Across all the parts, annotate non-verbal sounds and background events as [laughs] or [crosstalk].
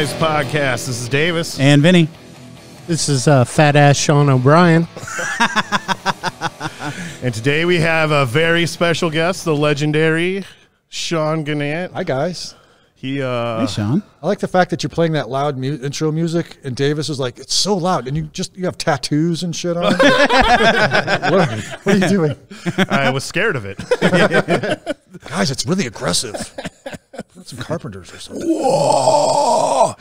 Guys podcast. This is Davis. And Vinny. This is uh, fat ass Sean O'Brien. [laughs] And today we have a very special guest, the legendary Shawn Gnandt. Hi guys. He uh Hey, Sean. I like the fact that you're playing that loud mu- intro music, and Davis is like, "It's so loud," and you just you have tattoos and shit on. [laughs] what, are, what are you doing, I was scared of it. [laughs] guys? It's really aggressive. Some carpenters or something. Whoa!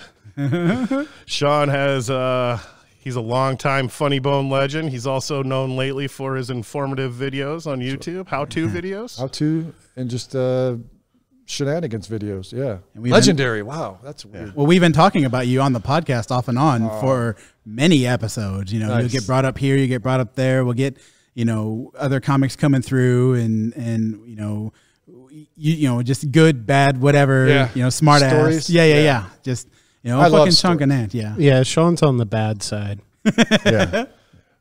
Sean has uh he's a longtime funny bone legend. He's also known lately for his informative videos on YouTube, how-to videos. How to and just uh, shenanigans videos. Yeah, And we've legendary. wow, that's weird. Well, we've been talking about you on the podcast off and on oh. for many episodes. You know, you'll get brought up here, you get brought up there. We'll get, you know, other comics coming through and, and, you know, you, you know, just good, bad, whatever, Yeah. you know, smart ass. Stories. Yeah, yeah, yeah, Yeah. Just, you know, I fucking chunk of stories. that. Yeah. Yeah, Sean's on the bad side. [laughs] Yeah,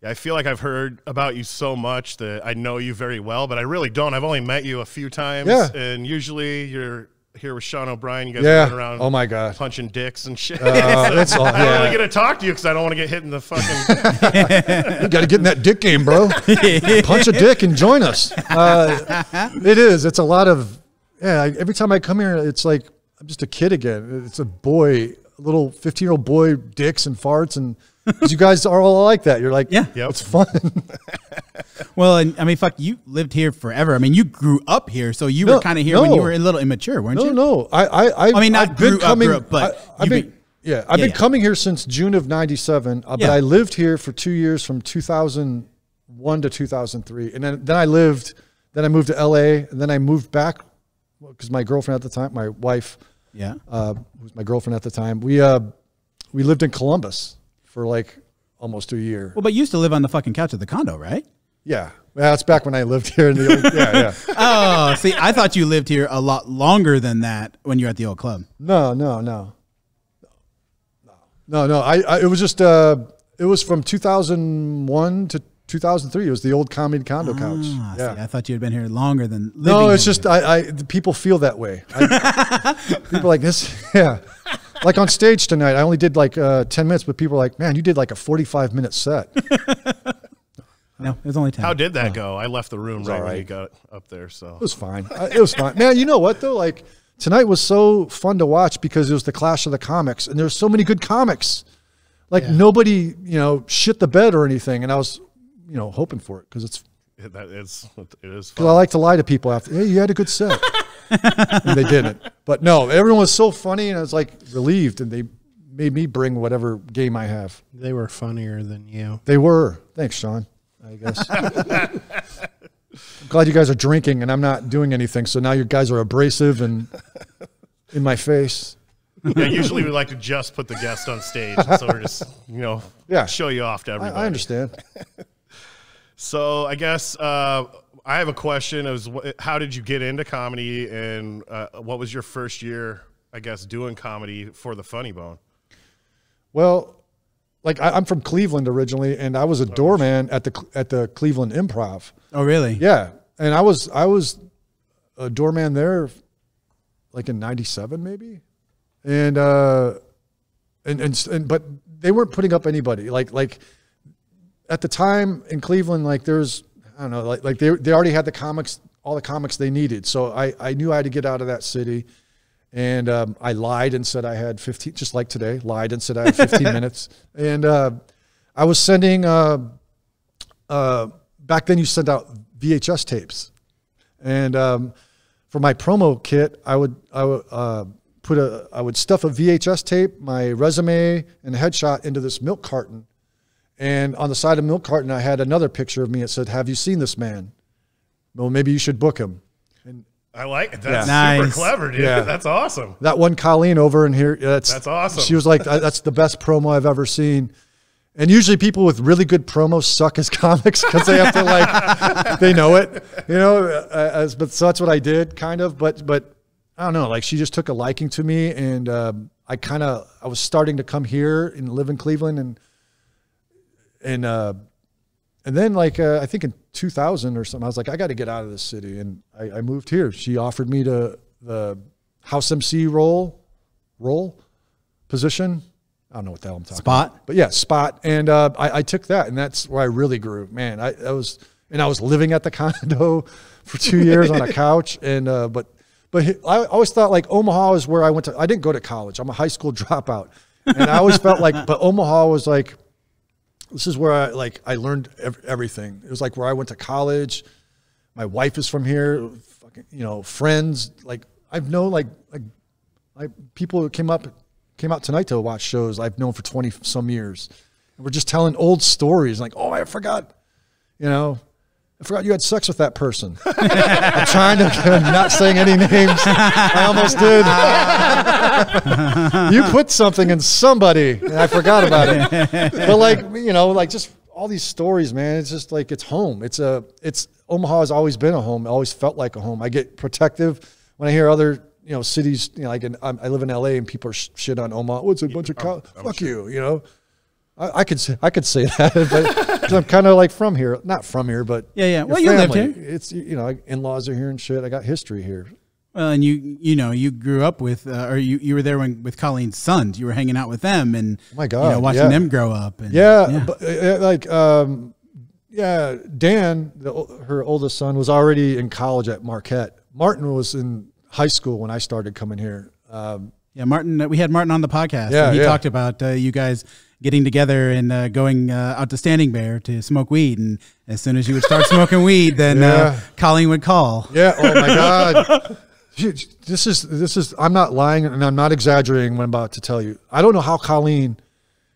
I feel like I've heard about you so much that I know you very well, but I really don't. I've only met you a few times, Yeah. and usually you're here with Sean O'Brien. You guys yeah. are running around Oh my god. punching dicks and shit. Uh, that's [laughs] all. I don't really Yeah. get to talk to you because I don't want to get hit in the fucking. [laughs] You got to get in that dick game, bro. [laughs] Punch a dick and join us. Uh, it is. It's a lot of. Yeah. I, every time I come here, it's like I'm just a kid again. It's a boy, a little 15 year old boy, dicks and farts, and 'cause you guys are all like that. You're like, Yeah. Yep. it's fun. [laughs] Well, and I mean, fuck, you lived here forever. I mean, you grew up here, so you were kind of here when you were a little immature, weren't no, you? no. I, I, I, I mean, not I've been grew up, coming, grew up, but I, I've been, been- yeah, I've Yeah, been yeah. coming here since June of '97, uh, but I lived here for two years, from 2001 to 2003, and then then I lived, then I moved to LA, and then I moved back because my girlfriend at the time, my wife, Yeah. uh, who was my girlfriend at the time, we uh, we lived in Columbus for like almost a year. Well, but you used to live on the fucking couch of the condo, right? Yeah, yeah, that's back when I lived here in the old, yeah, yeah. [laughs] Oh, see, I thought you lived here a lot longer than that when you were at the old club. No, no, no, no, no. I, I it was just uh, it was from 2001 to 2003. It was the old comedy condo couch. Ah, see, Yeah. I thought you had been here longer than No, it's here. just I, I the people feel that way. I, [laughs] people like this, [laughs] yeah. Like on stage tonight, I only did like uh, 10 minutes, but people are like, "Man, you did like a 45 minute set." [laughs] no, it was only ten. How did that go? I left the room right all when you got up there. So It was fine. It was fine. Man, you know what though? Like tonight was so fun to watch because it was the clash of the comics and there's so many good comics. Like nobody, you know, shit the bed or anything. And I was, you know, hoping for it because it's that is it is because I like to lie to people after, hey, you had a good set. [laughs] and they didn't. But no, everyone was so funny and I was like relieved and they made me bring whatever game I have. They were funnier than you. They were. Thanks, Sean. I guess. I'm glad you guys are drinking and I'm not doing anything. So now you guys are abrasive and in my face. Yeah, usually we like to just put the guest on stage, so we're just you know Yeah. show you off to I, everybody. I understand. [laughs] So I guess uh, I have a question: Is how did you get into comedy, and uh, what was your first year? I guess doing comedy for the Funny Bone. Well, like I, I'm from Cleveland originally, and I was a doorman at the at the Cleveland Improv. oh, really? Yeah, and I was I was a doorman there, like in '97 maybe, and uh, and and and but they weren't putting up anybody like like at the time in Cleveland like there's I don't know like like they they already had the comics all the comics they needed, so I I knew I had to get out of that city. And um, I lied and said I had 15, just like today, lied and said I had 15 [laughs] minutes. And uh, I was sending, uh, uh, back then you sent out VHS tapes. And um, for my promo kit, I would, I would uh, put a, I would stuff a VHS tape, my resume, and a headshot into this milk carton. And on the side of the milk carton, I had another picture of me. It said, Have you seen this man? Well, maybe you should book him. And I like it. That's Yeah. super Nice. clever, dude. Yeah. That's awesome. that one Colleen over in here. That's That's awesome. She was like, "That's the best promo I've ever seen." And usually, people with really good promos suck as [laughs] comics because they have to like, [laughs] they know it, you know. uh, As but so that's what I did, kind of. But but I don't know. Like she just took a liking to me, and um, I kind of I was starting to come here and live in Cleveland, and and uh, and then like uh, I think in 2000 or something, I was like, I got to get out of this city, and I, I moved here. She offered me to the house MC role, role, position. I don't know what the hell I'm talking Spot? about. But yeah, spot. And uh, I, I took that, and that's where I really grew. Man, I, I was, and I was living at the [laughs] condo for two years on a [laughs] couch. And uh, but but I always thought like Omaha is where I went to. I didn't go to college. I'm a high school [laughs] dropout, and I always felt like, but Omaha was like, this is where I like I learned ev- everything. It was like where I went to college. My wife is from here. Fucking, you know, friends. Like I've known like like like people who came up came out tonight to watch shows I've known for twenty some years. And we're just telling old stories. Like, oh, I forgot. You know, I forgot you had sex with that person. [laughs] I'm trying to I'm not saying any names. I almost did. you put something in somebody, and I forgot about it. But like you know, like just all these stories, man. It's just like it's home. It's a it's Omaha has always been a home. It always felt like a home. I get protective when I hear other you know cities. You know, like in, I'm, I live in L.A. and people are sh- shit on Omaha. Oh, What's a bunch of cow? Fuck you. You know. I, I could say, I could say [laughs] that, but I'm kind of like from here, not from here, but Yeah, yeah. Well, you lived here. It's you know, in laws are here and shit. I got history here. Well, and you you know you grew up with uh, or you, you were there when with Colleen's sons. You were hanging out with them and my you God, know, watching yeah. them grow up. And, Yeah, But, uh, like um, yeah, Dan, the, her oldest son, was already in college at Marquette. Martin was in high school when I started coming here. Um, Yeah, Martin. uh, We had Martin on the podcast. Yeah, and he yeah. talked about uh, you guys getting together and uh, going uh, out to Standing Bear to smoke weed. And as soon as you would start smoking weed, then uh, Yeah. Colleen would call. yeah. Oh my [laughs] God. This is this is. I'm not lying and I'm not exaggerating when I'm about to tell you. I don't know how Colleen.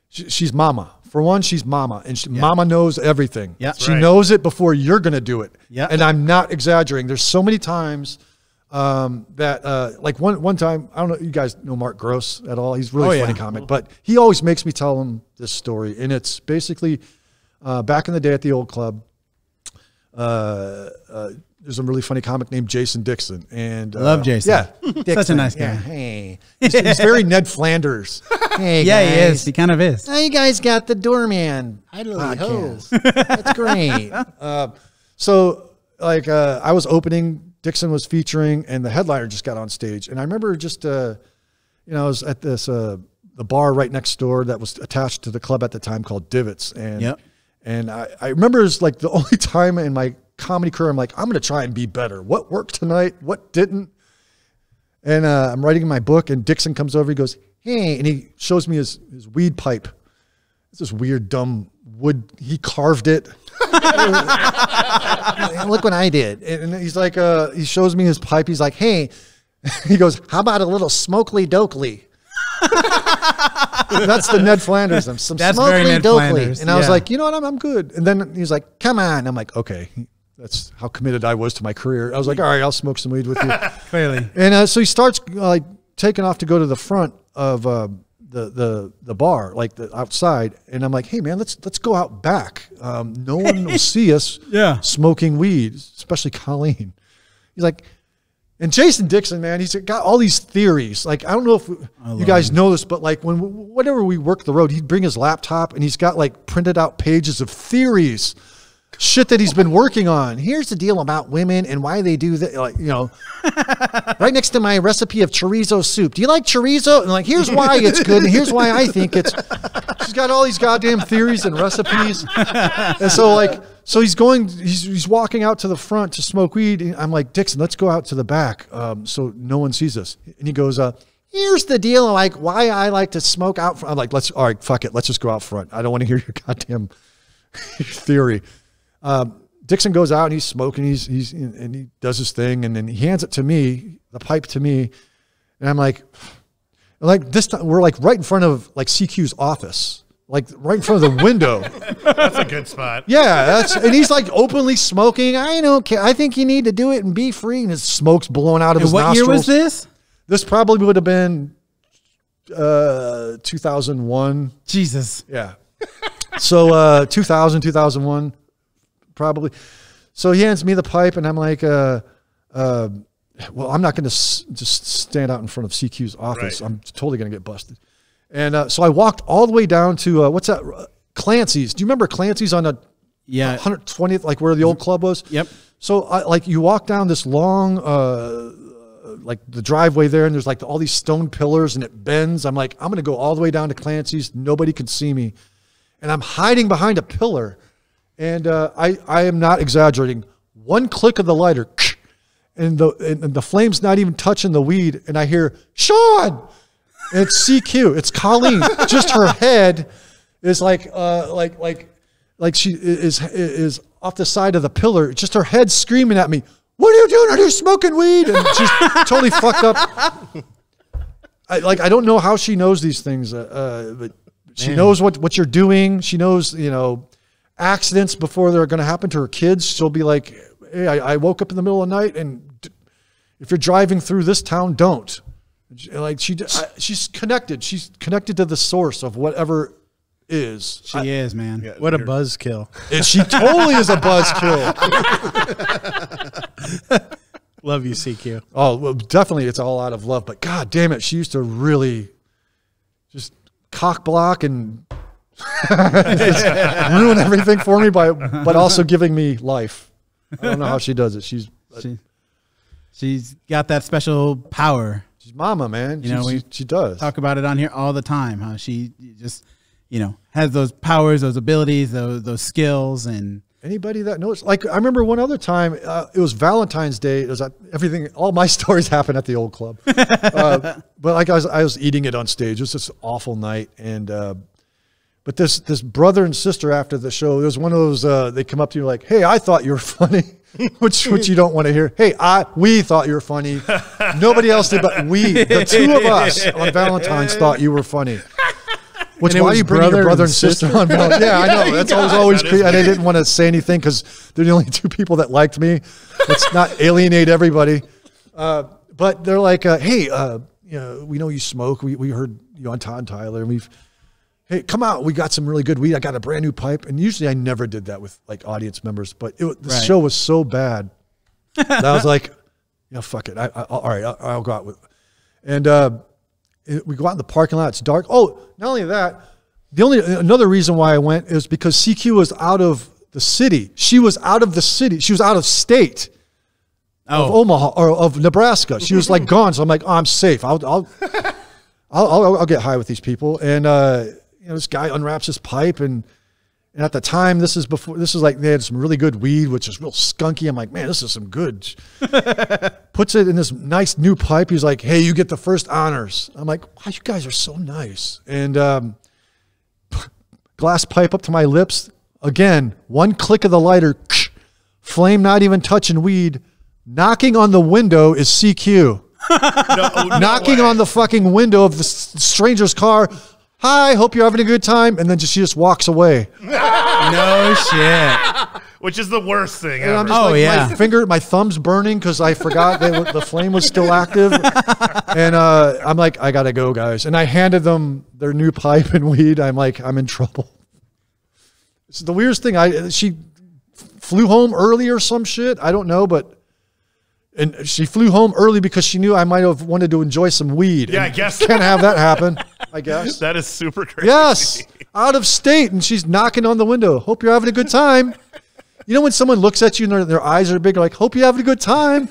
She, she's mama. For one, she's mama, and she, mama knows everything. Yeah. she Right. knows it before you're gonna do it. Yeah. and I'm not exaggerating. There's so many times um, that, uh, like one one time, I don't know. You guys know Mark Gross at all? He's really Oh, funny yeah. comic, but he always makes me tell him this story, and it's basically uh, back in the day at the old club. Uh, uh, there's a really funny comic named Jason Dixon, and uh, Love Jason. Yeah, [laughs] Such a nice Yeah, guy. hey, he's, he's very [laughs] Ned Flanders. Hey, Yeah, he is. He kind of is. Now you guys got the doorman Idly podcast. That's great. [laughs] Uh, so, like, uh, I was opening, Dixon was featuring, and the headliner just got on stage. And I remember just, uh, you know, I was at this uh, the bar right next door that was attached to the club at the time called Divots, and Yep. and I, I remember it was like the [laughs] only time in my comedy career I'm like, I'm going to try and be better. What worked tonight? What didn't? And uh, I'm writing my book, and Dixon comes over. He goes, "Hey," and he shows me his his weed pipe. It's this weird, dumb wood. He carved it. Look what I did. And he's like, uh, he shows me his pipe. He's like, "Hey," [laughs] he goes, "How about a little smokely dokely?" [laughs] That's the Ned Flanders. I'm some That's smokely very Ned dokely. Flanders, And I was yeah. like, you know what? I'm, I'm good. And then he's like, come on. I'm like, okay. That's how committed I was to my career. I was like, all right, I'll smoke some weed with you. [laughs] Clearly. And uh, so he starts uh, like taking off to go to the front of uh, the the the bar, like the outside. And I'm like, hey man, let's let's go out back. Um, no one will [laughs] see us Yeah. smoking weed, especially Colleen. He's like, and Jason Dixon, man, he's got all these theories. Like I don't know if you guys know this, but like when whenever we work the road, he'd bring his laptop and he's got like printed out pages of theories shit that he's been working on. Here's the deal about women and why they do that. Like, you know, [laughs] right next to my recipe of chorizo soup. Do you like chorizo? And like, here's why it's good, and here's why I think it's. She's got all these goddamn theories and recipes, and so like, so he's going, he's he's walking out to the front to smoke weed. And I'm like, Dixon, let's go out to the back, um, so no one sees us. And he goes, uh. Here's the deal, like why I like to smoke out front. I'm like, let's all right, fuck it, let's just go out front. I don't want to hear your goddamn [laughs] theory. Um, Dixon goes out and he's smoking. He's he's and he does his thing, and then he hands it to me, the pipe to me, and I'm like, like this time we're like right in front of like CQ's office, like right in front of the window. [laughs] That's a good spot. Yeah, that's and he's like openly smoking. I don't care. I think you need to do it and be free. And his smoke's blowing out of And his what nostrils. year was this? This probably would have been uh 2001. Jesus. Yeah. so uh 2000, 2001, probably. So he hands me the pipe, and I'm like, uh, uh, well, I'm not going to s- just stand out in front of CQ's office. Right. I'm totally going to get busted. And uh, so I walked all the way down to uh, what's that? Uh, Clancy's. Do you remember Clancy's on a Yeah. 120th, like where the old club was? Yep. So I like you walk down this long uh, like the driveway there, and there's like all these stone pillars, and it bends. I'm like, I'm gonna go all the way down to Clancy's. Nobody can see me, and I'm hiding behind a pillar, and uh, I I am not exaggerating. One click of the lighter, [sniffs] and the and the flame's not even touching the weed, and I hear Sean. And it's CQ. It's Colleen. [laughs] Just her head is like uh like like like she is is off the side of the pillar. Just her head screaming at me. What are you doing? Are you smoking weed? And she's [laughs] totally fucked up. I like I don't know how she knows these things, uh, uh, but she knows what what you're doing. She knows you know accidents before they're going to happen to her kids. She'll be like, "Hey, I, I woke up in the middle of the night, and d- if you're driving through this town, don't." Like she, I, she's connected. She's connected to the source of whatever is. She is, man. Yeah, What a buzzkill. She totally is a buzzkill. [laughs] Love you, CQ. Oh, well, definitely, it's all out of love. But god damn it, she used to really just cock block and just [laughs] ruin everything for me by, but also [laughs] giving me life. I don't know how she does it. She's She, she's got that special power. she's mama, man. You know, she, we she, she does. Talk about it on here all the time. How she just, you know, has those powers, those abilities, those those skills, and Anybody that knows, like I remember one other time, uh, it was Valentine's Day. It was at everything. All my [laughs] stories happen at the old club, uh, but like I was, I was eating it on stage. It was this awful night, and uh, but this this brother and sister after the show, was one of those. Uh, they come up to you like, "Hey, I thought you were [laughs] funny," which which you don't want to hear. Hey, I we thought you were funny. Nobody else did, but we, the two of us on Valentine's, thought you were funny. Which why are you bringing your brother and sister, sister? on Valentine's? [laughs] Yeah, I know. That's always always That and I didn't want to say anything because they're the only two people that liked me. Let's not [laughs] alienate everybody. Uh, but they're like, uh, hey, uh, you know, we know you smoke. We, we heard you on Todd and Tyler, and we've, hey, come out. We got some really good weed. I got a brand new pipe. And usually I never did that with like audience members, but it, the Right. show was so bad that I was [laughs] like, yeah, fuck it. I, I, all right, I'll, I'll go out with. And uh, it- we go out in the parking lot. It's dark. Oh, not only that, the only another reason why I went is because CQ was out of the city. She was out of the city. She was out of state of oh, Omaha or of Nebraska. She was like gone. So I'm like, oh, I'm safe. I'll I'll, [laughs] I'll I'll I'll get high with these people. And uh, you know, this guy unwraps his pipe and. And at the time, this is before. This is like they had some really good weed, which is real skunky. I'm like, man, this is some good. [laughs] Puts it in this nice new pipe. He's like, hey, you get the first honors. I'm like, wow, you guys are so nice. And um, [laughs] glass pipe up to my lips. Again, one click of the lighter, flame not even touching weed. Knocking on the window is CQ. [laughs] No, no Knocking way. on the fucking window of the s- stranger's car. Hi, hope you're having a good time. And then just, she just walks away. [laughs] no shit. which is the worst thing And ever. I'm just Oh, like, yeah. my finger, my thumb's burning because I forgot that the flame was still active. [laughs] And uh, I'm like, I gotta go, guys. And I handed them their new pipe and weed. I'm like, I'm in trouble. It's the weirdest thing. I she flew home early or some shit. I don't know, but and she flew home early because she knew I might have wanted to enjoy some weed. Yeah, I guess. can't have that happen. [laughs] I guess. that is super crazy. Yes, out of state, and she's knocking on the window. Hope you're having a good time. You know when someone looks at you and their, their eyes are big, like hope you're having a good time.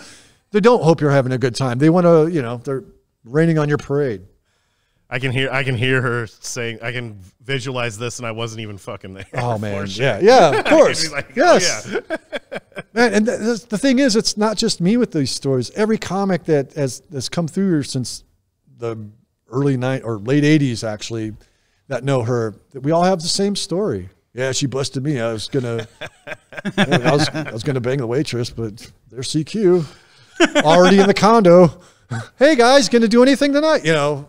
They don't hope you're having a good time. They want to, you know, they're raining on your parade. I can hear I can hear her saying I can visualize this and I wasn't even fucking there. Oh man, [laughs] sure. yeah, yeah, of [laughs] course, like, oh, yes, yeah. [laughs] man. And th- th- the thing is, it's not just me with these stories. Every comic that has has come through here since the early night or late '80s, actually, that know her, that we all have the same story. Yeah, she busted me. I was gonna, [laughs] I was, I was gonna bang the waitress, but there's CQ already in the condo. [laughs] Hey guys, gonna do anything tonight? You know,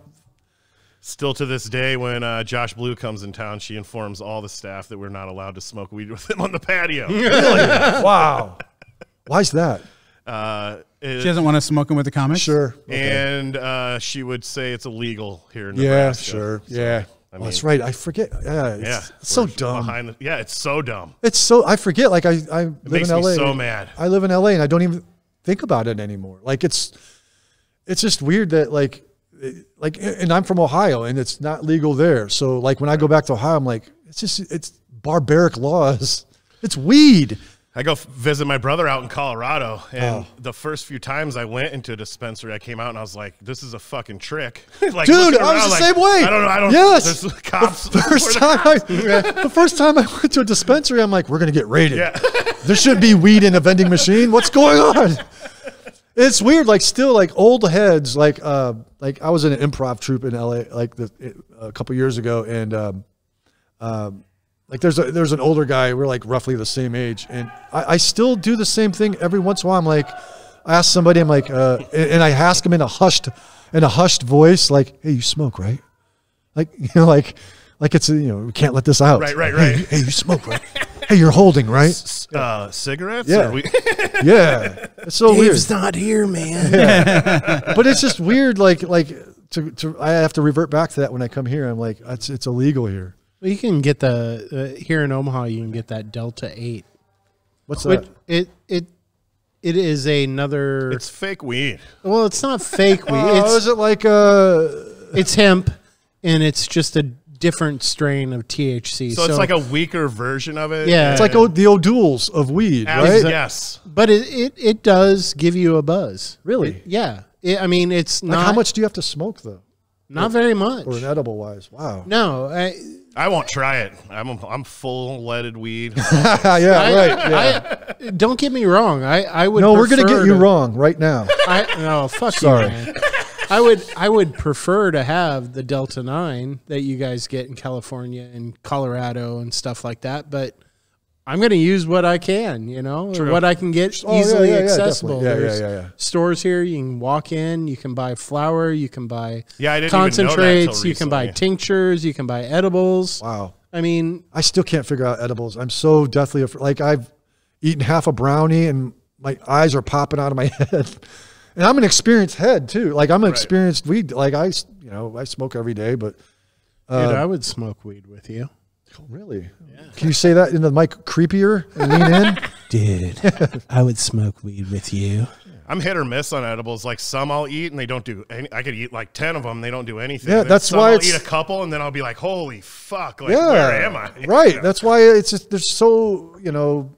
Still to this day, when uh, Josh Blue comes in town, she informs all the staff that we're not allowed to smoke weed with him on the patio. [laughs] wow. Why's that? Uh, it- She doesn't want to smoke them with the comics. Sure. and uh, she would say it's illegal here in Yeah, sure. So, yeah. I Oh, that's right. I forget. Yeah, it's, Yeah, it's so we're dumb. Behind the, yeah, it's so dumb. It's so I forget. Like I, I live makes in me LA. so mad. I live in LA and I don't even think about it anymore. Like it's, it's just weird that like, it- like, and I'm from Ohio and it's not legal there. So like when I go back to Ohio, I'm like, it's just it's barbaric laws. It's weed. I go f- visit my brother out in Colorado, and Oh. the first few times I went into a dispensary, I came out and I was like, "This is a fucking trick." [laughs] like, Dude, I was the like, same way. I don't know. I don't. Yes. There's cops. [laughs] The first time I, [laughs] the first time I went to a dispensary, I'm like, we're gonna get raided. Yeah. there shouldn't be weed in a vending machine. What's going on? It's weird. Like still, like old heads. Like uh, like I was in an improv troupe in LA like the, a couple years ago, and um, um, like there's a there's an older guy. We're like roughly the same age, and I, I still do the same thing every once in a while. I'm like, I ask somebody, I'm like, uh, and and I ask him in a hushed in a hushed voice, like, "Hey, you smoke, right?" Like [laughs] you know, like like it's you know we can't let this out. Right, right, right. you- Hey, you smoke, right? hey, you're holding, right? S- uh, cigarettes. Yeah. We- [laughs] Yeah, it's so weird. Dave's not here, man. [laughs] But it's just weird. Like like to, to I have to revert back to that when I come here. I'm like, it's it's illegal here. Well, you can get the uh, here in Omaha. You can get that Delta Eight. What's that? It it it is another. it's fake weed. well, it's not fake weed. Oh, it's is it like a? it's hemp, and it's just a different strain of THC. So, it's like a weaker version of it. Yeah. It's like o- the O'Douls of weed, As- right? Yes. but it, it it does give you a buzz. Really? It- yeah. It, I mean, it's Like not how much do you have to smoke though, Not very much. or an edible wise? Wow. No, I, I won't try it. I'm I'm full leaded weed. [laughs] yeah, I, right. Yeah. I- don't get me wrong. I, I would. no, we're gonna prefer get you to- wrong right now. I no fuck Sorry. you, man. I would I would prefer to have the Delta Nine that you guys get in California and Colorado and stuff like that, but I'm going to use what I can, you know, True. what I can get Oh, easily yeah, yeah, accessible. Yeah, There's yeah, yeah. Stores here you can walk in, you can buy flour, you can buy Yeah, I didn't even know that concentrates, you can buy tinctures, you can buy edibles. Wow. I mean, I still can't figure out edibles. I'm so deathly afraid. Like I've eaten half a brownie and my eyes are popping out of my [laughs] head. And I'm an experienced head too. Like I'm an experienced weed. Like I, you know, I smoke every day. But dude, Uh, I would smoke weed with you. Oh, really, can you say that in the mic creepier and lean in? [laughs] Dude, I would smoke weed with you. I'm hit or miss on edibles. Like some I'll eat and they don't do. Any, I could eat like ten of them. They don't do anything. Yeah, that's some why I'll it's- eat a couple and then I'll be like, holy fuck! Like yeah, where am I? [laughs] Right. That's why it's just they're so you know.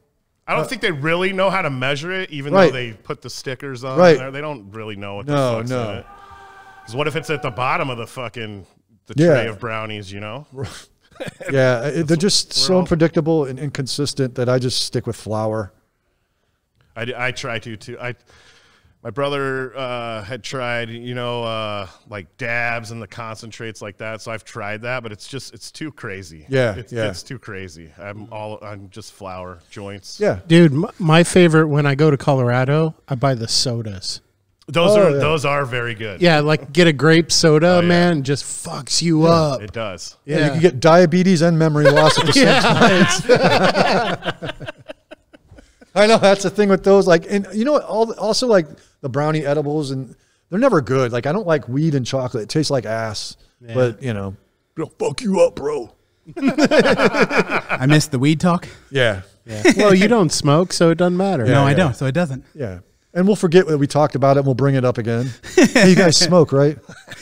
I don't uh, think they really know how to measure it, even Right. though they put the stickers on. Right. there. They don't really know what No, the fuck's no. in it. Because what if it's at the bottom of the fucking the Yeah. tray of brownies? You know. [laughs] Yeah, it- they're just so all- unpredictable and inconsistent that I just stick with flour. I, I try to too. I my brother uh, had tried, you know, uh, like dabs and the concentrates like that. So I've tried that, but it's just it's too crazy. Yeah, it's, yeah. it's too crazy. I'm all I'm just flour joints. Yeah. Dude, my, my favorite when I go to Colorado, I buy the sodas. Those Oh, are yeah. those are very good. Yeah, like get a grape soda, Oh, yeah. man, just fucks you up. it does. Yeah, you can get diabetes and memory loss at the [laughs] same time. [laughs] [laughs] I know that's the thing with those. Like, and you know what? All also like the brownie edibles, and they're never good. Like, I don't like weed and chocolate. It tastes like ass. But you know, it'll fuck you up, bro. I missed the weed talk. Yeah, well, you don't smoke, so it doesn't matter. no, I don't. So it doesn't. yeah. And we'll forget that we talked about it. and We'll bring it up again. hey, you guys [laughs] smoke, right?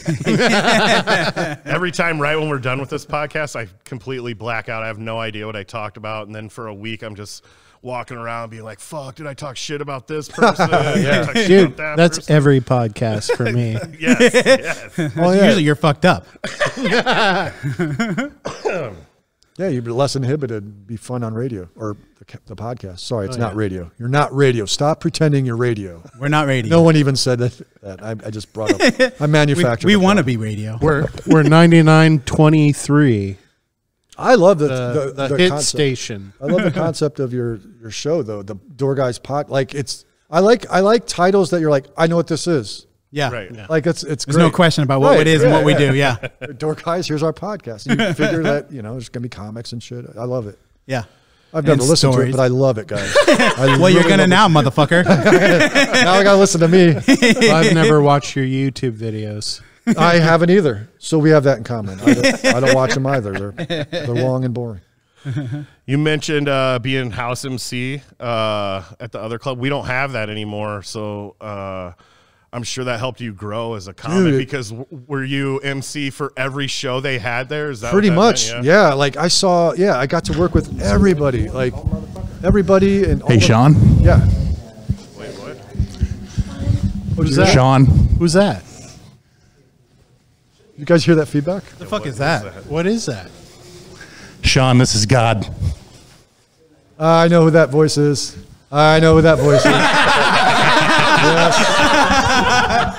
[laughs] Every time, right when we're done with this podcast, I completely black out. I have no idea what I talked about, and then for a week, I'm just walking around being like, "Fuck, did I talk shit about this [laughs] person? yeah, Dude, that that's person?" every podcast for me. yes, yes. Well, yeah. Usually you're fucked up. Yeah, you'd be less inhibited. Be fun on radio or the, the podcast. Sorry, it's oh, not radio. You're not radio. Stop pretending you're radio. We're not radio. No one even said that. that. I, I just brought up. [laughs] I we, manufactured. we the want to be radio. We're [laughs] we're ninety nine twenty three. I love the The, the, the, the hit concept. station. I love the [laughs] concept of your your show though. The Door Guys Pot. Like it's. I like I like titles that you're like I know what this is. Yeah. Right. Like it's it's. There's no question about what Right, it is and yeah, what we do. Yeah. [laughs] Door Guys, here's our podcast. You figure [laughs] that you know there's gonna be comics and shit. I love it. Yeah. I've never And listened to it, but I love it, guys. [laughs] I Well, you're gonna love now, mother,fucker. Now I gotta listen to me. I've never watched your YouTube videos. I haven't either. So we have that in common. I don't, I don't watch them either. They're they're long and boring. You mentioned uh, being house MC uh, at the other club. We don't have that anymore, so uh, I'm sure that helped you grow as a comic. Dude. because w- were you MC for every show they had there? Is that Pretty that much, meant? yeah. Like I saw, yeah, I got to work with everybody. Like everybody and Hey, the- Sean. Yeah. Wait, what? Who's that? Sean. Who's that? You guys hear that feedback? the fuck is that? What is that? Sean, this is God. Uh, I know who that voice is. I know who that voice is. [laughs] yes.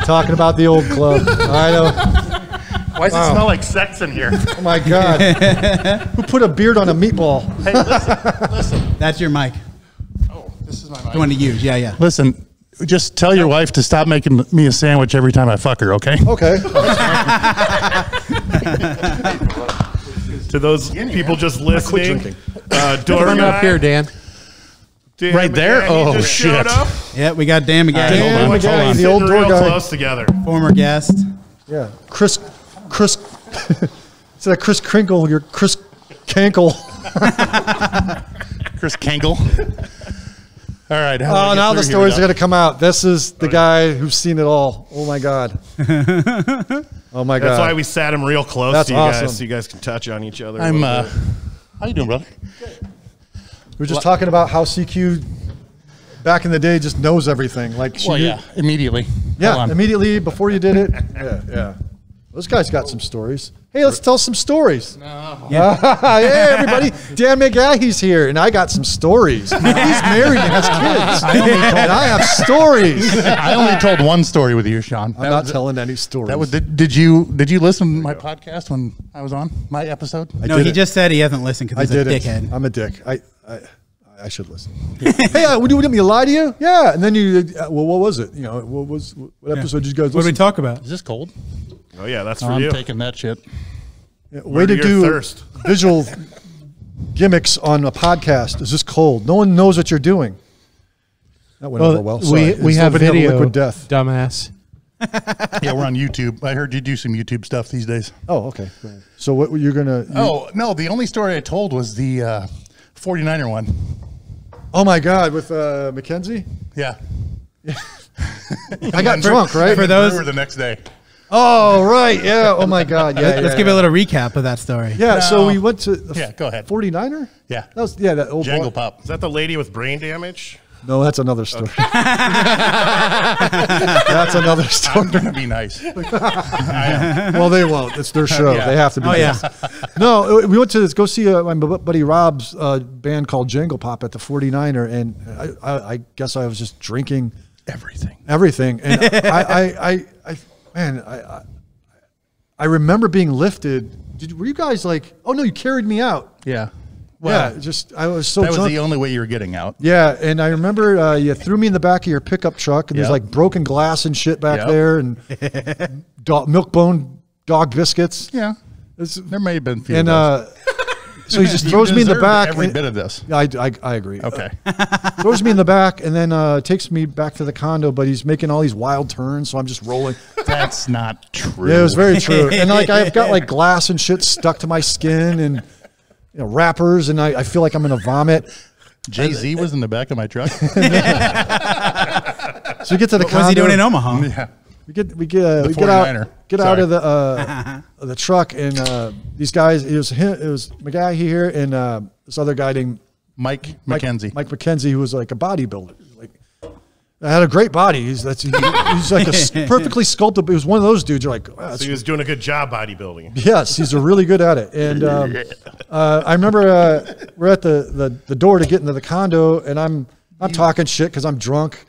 Talking about the old club. I know. Why does Wow. it smell like sex in here? Oh my God. [laughs] Who put a beard on a meatball? hey, listen, listen. That's your mic. Oh, this is my mic. The one to use. Yeah, yeah. Listen, just tell your wife to stop making me a sandwich every time I fuck her, okay? Okay. [laughs] [laughs] To those people just listening, drinking. uh, door Come guy, up here, Dan. Dan Right there? Oh, shit. Yeah, we got Dan McGahey, Dan hold on, hold on. the old door guy. close together. former guest. Yeah. Chris, Chris, instead of Kris Kringle, you're Chris Cankle. [laughs] Chris Kangle. All right. how do I Oh, get now the here stories are going to come out. This is the guy who's seen it all. Oh my God. [laughs] Oh my god. That's why we sat him real close That's to you awesome. guys, so you guys can touch on each other. a I'm, uh, how you doing, brother? We were just talking about how CQ back in the day just knows everything. Like, she Well, knew- yeah, immediately. yeah, immediately before you did it. [laughs] Yeah, yeah. Those guys got some stories. Hey, let's tell some stories. Yeah, [laughs] hey, everybody. Dan McGahey's here, and I got some stories. [laughs] He's married and has kids. and I have stories. I only told one story with you, Sean. I'm not telling any stories. That was. Did, did you did you listen to my podcast when I was on my episode? No, he it. just said he hasn't listened I because he's a did it. dickhead. I'm a dick. I, I, I should listen. [laughs] hey, uh, would you want me to lie to you? Yeah. And then you, uh, well, what was it? You know, what was what episode did you guys What did we listen? talk about? Is this cold? oh yeah, that's Oh, for I'm you. taking that shit. Yeah, Way to your do thirst. [laughs] visual gimmicks on a podcast. Is this cold? No one knows what you're doing. That went over well. Sorry. we we have opening up video. Liquid death. Dumbass. [laughs] Yeah, we're on YouTube. I heard you do some YouTube stuff these days. Oh, okay. So what were you're gonna? you- Oh no, the only story I told was the uh, 49er one. oh my God, with uh, McKenzie. Yeah. [laughs] I got drunk, right? for those- Breuer the next day. Oh right, yeah. Oh my God, yeah. Let's yeah, give yeah. a little recap of that story. Yeah, so we went to Yeah, go ahead. 49er. Yeah. That was yeah, that old Jangle boy- Pop. Is that the lady with brain damage? No, that's another story. [laughs] that's another I'm story. gonna be nice. [laughs] Well, they won't. It's their show. Yeah. They have to be. Oh, yeah. nice. No, uh, we went to this, go see uh, my buddy Rob's uh, band called Jangle Pop at the 49er, and I, I, I guess I was just drinking. Everything. everything, and I, I, I, I, man, I, I, I remember being lifted. Did were you guys like? Oh no, you carried me out. Yeah. Yeah, just I was so that was drunk. the only way you were getting out. Yeah, and I remember uh, you threw me in the back of your pickup truck, and there's like broken glass and shit back Yep. there, and [laughs] dog, milk bone dog biscuits. Yeah. It's- There may have been few. and uh, so he just [laughs] throws me in the back. Every and- bit of this. I, I, I agree. Okay. [laughs] throws me in the back, and then uh, takes me back to the condo. But he's making all these wild turns, so I'm just rolling. That's not true. Yeah, it was very true. And like I've got like glass and shit stuck to my skin, and you know wrappers, and I, I feel like I'm gonna vomit. Jay Z was in the back of my truck. [laughs] So we get to the What condo. was he doing in Omaha? yeah. We get we get uh, we get out get out of the uh, of [laughs] the truck and uh, these guys. It was him, it was McGahey here and uh, this other guy named Mike Mike, McKenzie. Mike McKenzie, who was like a bodybuilder. Like I had a great body. He's that's he, he's like a s- [laughs] perfectly sculpted. He was one of those dudes. You're like, wow, that's So he was doing a good job bodybuilding. [laughs] Yes, he's a really good at it. And [laughs] um, uh, I remember uh, we're at the, the the door to get into the condo, and I'm I'm talking shit because I'm drunk.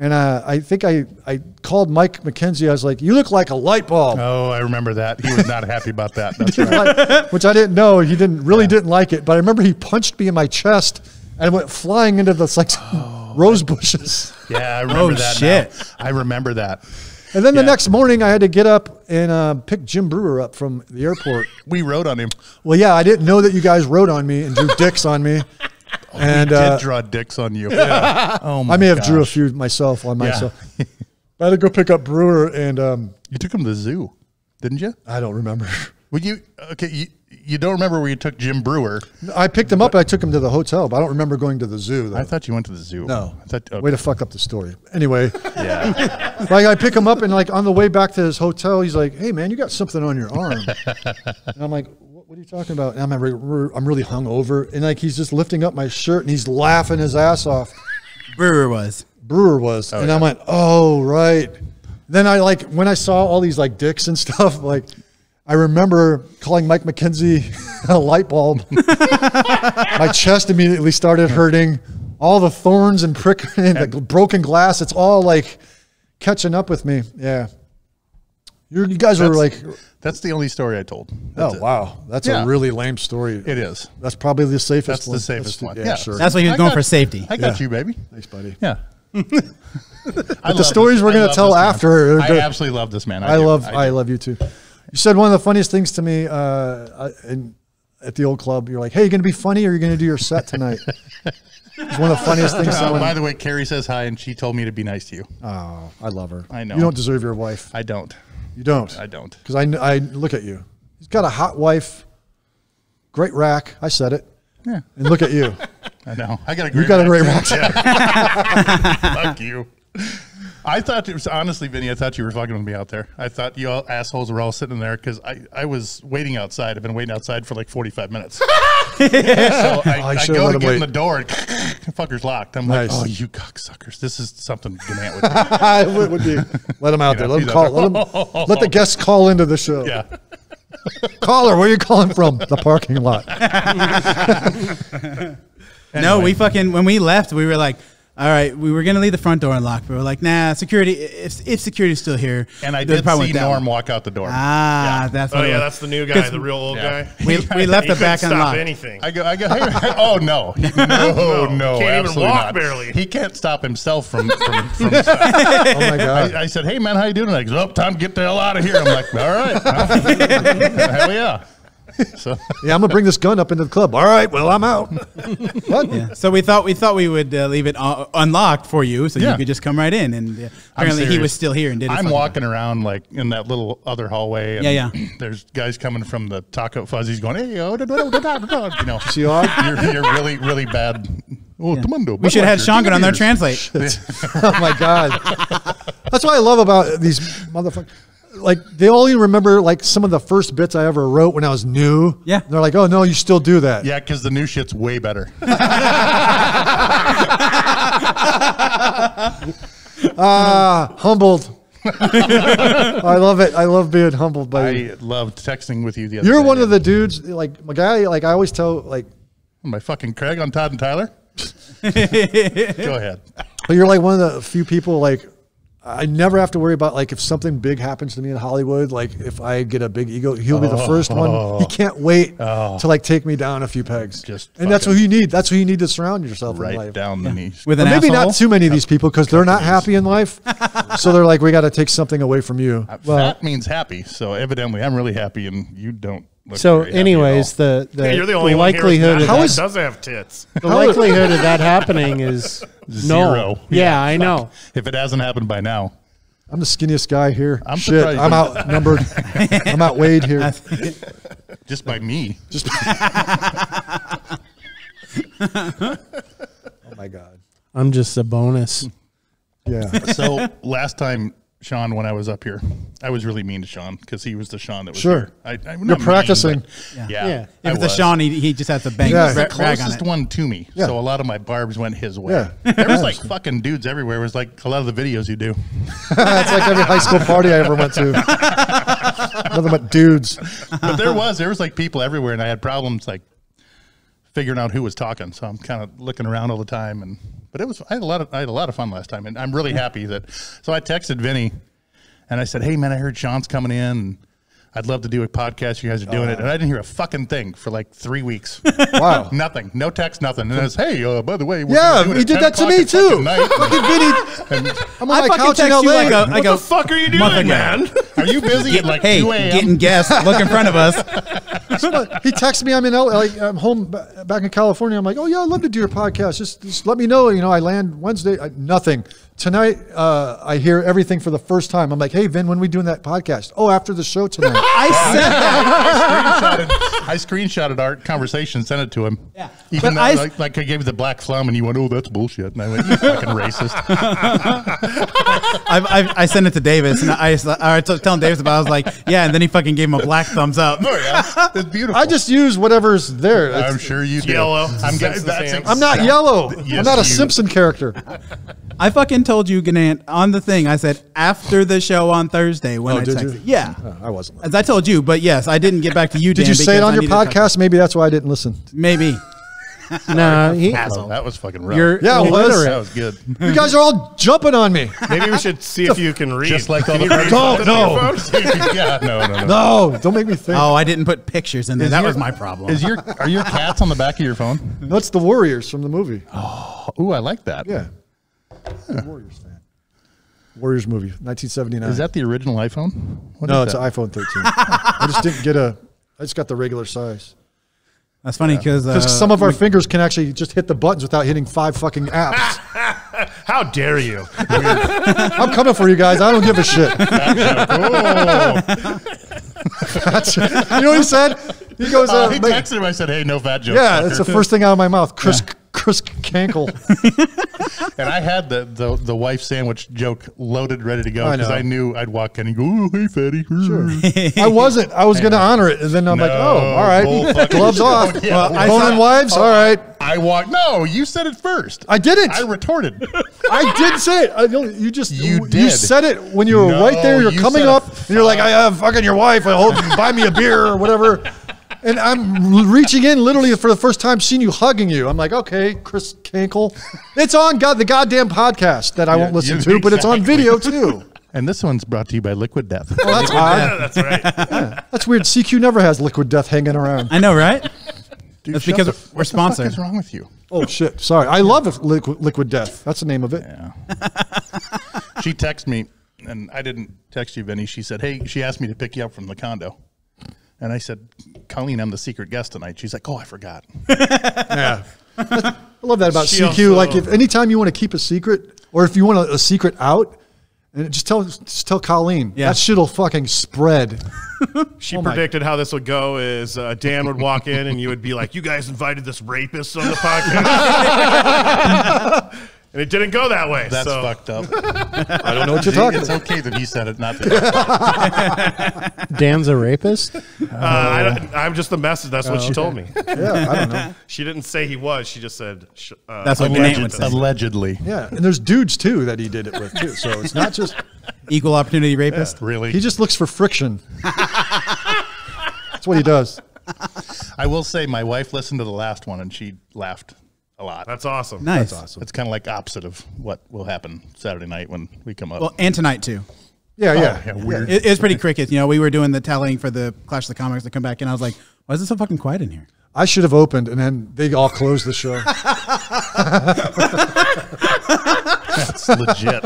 And uh, I think I, I called Mike McKenzie. I was like, "You look like a light bulb," Oh, I remember that. He was not happy about that. That's right. Like- which I didn't know. He didn't really didn't like it. But I remember he punched me in my chest and went flying into the like rose bushes. [laughs] Yeah, I remember Oh, that. shit. now. I remember that. And then the next morning, I had to get up and uh, pick Jim Breuer up from the airport. [laughs] We rode on him. Well, yeah, I didn't know that you guys rode on me and drew dicks on me. [laughs] And Did uh, draw dicks on you. Oh my I may have drew a few myself on Yeah. myself. I had to go pick up Breuer, and um, You took him to the zoo, didn't you? I don't remember. Would you? Okay, you, you don't remember where you took Jim Breuer? I picked him up and I took him to the hotel, but I don't remember going to the zoo. Though. I thought you went to the zoo. no, I thought. Okay. way to fuck up the story. Anyway, [laughs] yeah. [laughs] like I pick him up and like on the way back to his hotel, he's like, "Hey man, you got something on your arm," [laughs] and I'm like, "What what are you talking about? And I'm, re- I'm really hungover. And like, he's just lifting up my shirt and he's laughing his ass off. Breuer was. Breuer was. Oh, and I went, oh, right. Then I like, when I saw all these like dicks and stuff, like, I remember calling Mike McKenzie [laughs] a light bulb. [laughs] my chest immediately started hurting. All the thorns and prick [laughs] and the broken glass, it's all like catching up with me. Yeah. You're, you guys are like, That's the only story I told. That's oh, it. wow. That's Yeah. a really lame story. It is. That's probably the safest That's one. the safest one. Yeah, Yeah. sure. That's why he was I going got- for safety. I got Yeah. you, baby. Thanks, buddy. Yeah. But the stories we're going to tell after. I absolutely love this man. I do. love do. I, love you too. You said one of the funniest things to me uh, in, at the old club. You're like, "Hey, you're going to be funny, or you're you going to do your set tonight?" it's one of the funniest things. Uh, by the way, Carrie says hi, and she told me to be nice to you. oh, I love her. I know. You don't deserve your wife. I don't. You don't. I don't. Because I, I look at you. He's got a hot wife, great rack. I said it. Yeah. And look at you. [laughs] I know. I got a great. You got a great rack. [laughs] [laughs] Fuck you. I thought it was honestly, Vinny. I thought you were fucking with me out there. I thought you all assholes were all sitting there because I, I was waiting outside. I've been waiting outside for like forty five minutes. [laughs] so I, I I, go to him get in the door and [laughs] fucker's locked. I'm Nice. like, oh, you cocksuckers! This is something Gnandt would do. I would, would be. Let him out there. Let him call. Let, him, [laughs] let the guests call into the show. Yeah. Caller, where are you calling from? The parking lot. No, we fucking when we left, we were like, all right, we were gonna leave the front door unlocked. But we're like, nah, security. If if security's still here, And I did probably see Norm walk out the door. Ah, Yeah. that's Oh yeah, that's the new guy, the real old Yeah. guy. we [laughs] we left he the back couldn't stop unlocked. anything. I go, I go, hey, oh [laughs] no, no, no, Can't even absolutely walk not. barely. He can't stop himself from. from, [laughs] from Oh my god. I, I said, hey man, how you doing? Like, oh, time to get the hell out of here. I'm like, all right, hell yeah. [laughs] So Yeah, I'm gonna bring this gun up into the club. All right, well, I'm out. [laughs] Yeah. So we thought we thought we would uh, leave it uh, unlocked for you, so Yeah. you could just come right in. And uh, apparently he was still here and did. His I'm fucking walking around like in that little other hallway. And Yeah, yeah. [clears throat] There's guys coming from the taco fuzzies going, hey, oh, da, da, da, da, da, da," you know, [laughs] See, Og? you're, you're really, really bad. Oh, Tamundo, We should have had Budweiser, Sean get on there translate. oh my god. That's what I love about these motherfuckers. Like they only remember like some of the first bits I ever wrote when I was new. Yeah. And they're like, oh no, you still do that. Yeah, because the new shit's way better. [laughs] [laughs] Ah, humbled. [laughs] I love it. I love being humbled by you. I loved texting with you the other You're day. one of the dudes like my guy. Like I always tell like My fucking Craig on Todd and Tyler. Go ahead. But you're like one of the few people like I never have to worry about like if something big happens to me in Hollywood. Like if I get a big ego, he'll be the first one. He oh. can't wait oh. to like take me down a few pegs. Just and that's what you need. That's what you need to surround yourself in Right life. down the knees. With But an maybe asshole. not too many of these people because they're not happy in life. [laughs] so they're like, we got to take something away from you. Uh, well, Fat means happy. So evidently, I'm really happy, and you don't. Look So, very happy at anyways, the [laughs] the, Yeah, you're the only one here likelihood of that How that, is- doesn't have tits. the likelihood of that happening is [laughs] Zero. No. Yeah, I know. if it hasn't happened by now, I'm the skinniest guy here. I'm Shit, surprised I'm you- outnumbered. [laughs] I'm outweighed here. just by me. Just. oh my god. I'm just a bonus. Yeah. So last time, Sean, when I was up here, I was really mean to Sean because he was the Sean that was Sure. here. I, I, not You're mean, practicing. but yeah, Yeah. I If it's was. a Sean, he, he just has to bang Yeah. ra- the rag on closest it. one to me. Yeah. So a lot of my barbs went his way. Yeah. [laughs] There was like fucking dudes everywhere. It was like a lot of the videos you do. [laughs] it's like every high school party I ever went to. Nothing but dudes. But there was there was like people everywhere, and I had problems like figuring out who was talking. So I'm kind of looking around all the time, and but it was I had a lot of I had a lot of fun last time, and I'm really happy that. So I texted Vinny, and I said, "Hey man, I heard Sean's coming in." And, I'd love to do a podcast. You guys are doing it, and I didn't hear a fucking thing for like three weeks. [laughs] Wow. nothing, no text, nothing. And it's hey, uh, by the way, we're Yeah, gonna it he did that to me at fucking too. night." [laughs] Fucking Vinny. [laughs] I'm on I my fucking couch in text LA. you like a, What like the fuck are you doing, ago. man? Are you busy at like hey, 2 a.m.? getting guests, look in front of us. he texts me. I'm in LA. Like, I'm home back in California. I'm like, oh yeah, I'd love to do your podcast. Just, just let me know. You know, I land Wednesday. I, nothing. Tonight uh, I hear everything for the first time. I'm like, hey Vin, when we doing that podcast? Oh, after the show tonight. [laughs] I said that. screenshotted, I screenshotted our conversation, sent it to him. Yeah. Even But though, I- like, like I gave you the black thumb, and you went, "Oh, that's bullshit." And I went, "You fucking racist." [laughs] I, I, I sent it to Davis, and I, I was telling Davis about. it. I was like, yeah, and then he fucking gave him a black thumbs up. oh yeah, it's beautiful. I just use whatever's there. I'm sure you do. Yellow. I'm, gu- Simpsons that's. I'm not yellow. Yes, I'm not a you- Simpson character. I fucking told you, Gnandt, on the thing. I said after the show on Thursday when Oh, I did texted. you? Yeah, Oh, I wasn't. as I told you, but yes, I didn't get back to you. Did Dan, you say it on I your needed to talk- podcast? Maybe that's why I didn't listen. Maybe. [laughs] No, he, Oh, that was fucking rough. you're Yeah, it was. illiterate. that was good. You guys are all jumping on me. Maybe we should see if you can read. Just like all the you read Don't, something on your no. [laughs] yeah, no, no, no. No, don't make me think. Oh, I didn't put pictures in there. Is that your- was my problem. Is your are your cats on the back of your phone? That's the Warriors from the movie. Oh, [gasps] ooh, I like that. Yeah. I'm Warriors fan. Warriors movie, 1979. Is that the original iPhone? What no, it's that? an iPhone 13. I just didn't get a. I just got the regular size. That's funny because uh, some of our fingers can actually just hit the buttons without hitting five fucking apps. [laughs] How dare you? [laughs] I'm coming for you guys. I don't give a shit. [laughs] Oh, Gotcha. you know what he said? He goes, uh, uh, he mate- texted him. I said, "Hey, no fat jokes." yeah, fucker." that's the first thing out of my mouth. Chris Chris Cankle. [laughs] And I had the, the the wife sandwich joke loaded, ready to go I because know. I, knew I'd walk in and go, "Oh, hey, fatty." Sure. [laughs] I wasn't. I was going to honor it, and then I'm like, oh, all right, gloves off. Yeah. Well, Boning saw- wives, all right. I walked. No, you said it first. I didn't. I retorted. I did say it. I you just You did. You said it when you were No, right there. You're you coming up, it. and you're like, "I have fucking your wife. I hope you buy me a beer or whatever." And I'm reaching in, literally for the first time, seeing you hugging you. I'm like, "Okay, Chris Cankle, it's on God the goddamn podcast that I won't listen you- to, but it's on video too." and this one's brought to you by Liquid Death. Well, that's odd. [laughs] Yeah, that's right. That's weird. CQ never has liquid death hanging around. I know, right? Dude, That's because the- we're what the sponsored. is wrong with you? Oh shit! Sorry, I love liquid, liquid death. That's the name of it. Yeah. she texted me, and I didn't text you, Vinny. She said, "Hey," she asked me to pick you up from the condo, and I said, "Colleen, I'm the secret guest tonight." She's like, "Oh, I forgot." [laughs] Yeah. [laughs] I love that about She CQ. also- like, if anytime you want to keep a secret, or if you want a, a secret out, and just tell just tell Colleen. Yeah. That shit'll fucking spread. [laughs] She Oh my- predicted how this would go is uh, Dan would walk in and you would be like, "You guys invited this rapist on the podcast," and it didn't go that way. That's so fucked up. [laughs] I don't know what you're talking it's about. okay that he said it, not that. [laughs] Dan's a rapist. uh, I don't, I'm just the message. That's what she told me. Yeah, I don't know. [laughs] She didn't say he was. She just said. sh- Uh, That's what alleged. Gnandt would say. Allegedly. Yeah, and there's dudes too that he did it with too. So it's not just Equal opportunity rapist. Really? he just looks for friction. That's what he does. I will say, my wife listened to the last one and she laughed a lot. That's awesome. Nice. That's awesome. It's kind of like opposite of what will happen Saturday night when we come up. Well, and tonight too. Yeah, yeah. yeah, weird. It, it was pretty cricket. You know, we were doing the tallying for the Clash of the Comics to come back, and I was like, "Why is it so fucking quiet in here?" I should have opened, and then they all closed the show. [laughs] That's legit.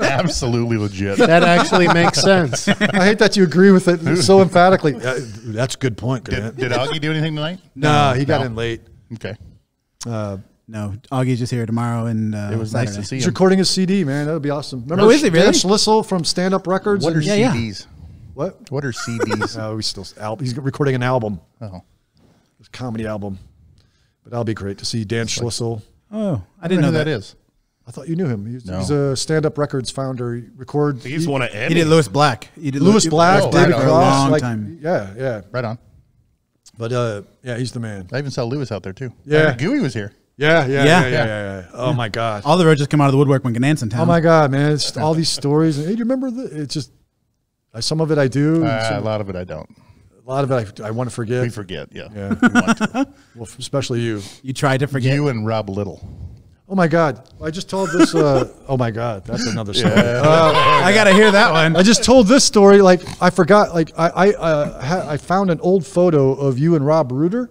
Absolutely legit. That actually makes sense. I hate that you agree with it so emphatically. Yeah, that's a good point. Did, Grant. did Augie do anything tonight? Nah, he got No. in late. Okay. Uh, No, Augie's just here tomorrow, and uh, It was nice to Saturday. see He's him. recording his CD, man. That would be awesome. Remember Oh, is he Dan really? Schlissel from Stand Up Records? What are and- Yeah, yeah. CDs? what? What are CDs? [laughs] Oh, he's still al- he's recording an album, oh. his comedy album. But that'll be great to see Dan Schlissel. Oh, I I didn't know that. that is. I thought you knew him. He's, No. he's a Stand Up Records founder. He record. He's one of He did Lewis Black. He did Lewis Lew- Black, Oh, David right a Cross. long like, time. Yeah, yeah. Right on. But uh, yeah, he's the man. I even saw Lewis out there too. Yeah. Gooey was here. Yeah, yeah, yeah, Yeah. yeah, yeah. yeah, Oh my god. All the roads just come out of the woodwork when Gnandt's in town. Oh my god, man! It's all these stories. Hey, do you remember the? It's just uh, some of it I do. Uh, some- a lot of it I don't. a lot of it I, I want to forget. We forget. Yeah. Yeah. We want to. [laughs] well, especially you. You try to forget. you and Rob Little. Oh my god! I just told this. Uh, [laughs] oh my god, that's another story. I gotta hear that one. I just told this story. Like I forgot. Like I I uh, ha- I found an old photo of you and Rob Reuter.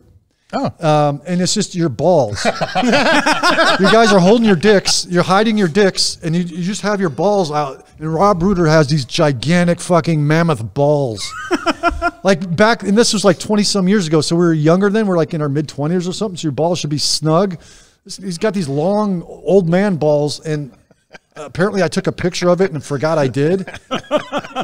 Oh. Um, and it's just your balls. [laughs] you guys are holding your dicks. You're hiding your dicks, and you, you just have your balls out. And Rob Reuter has these gigantic fucking mammoth balls. [laughs] like back, and this was like 20 some years ago. So we were younger then. We're like in our mid 20s or something. So your balls should be snug. He's got these long old man balls, and apparently I took a picture of it and forgot I did. [laughs]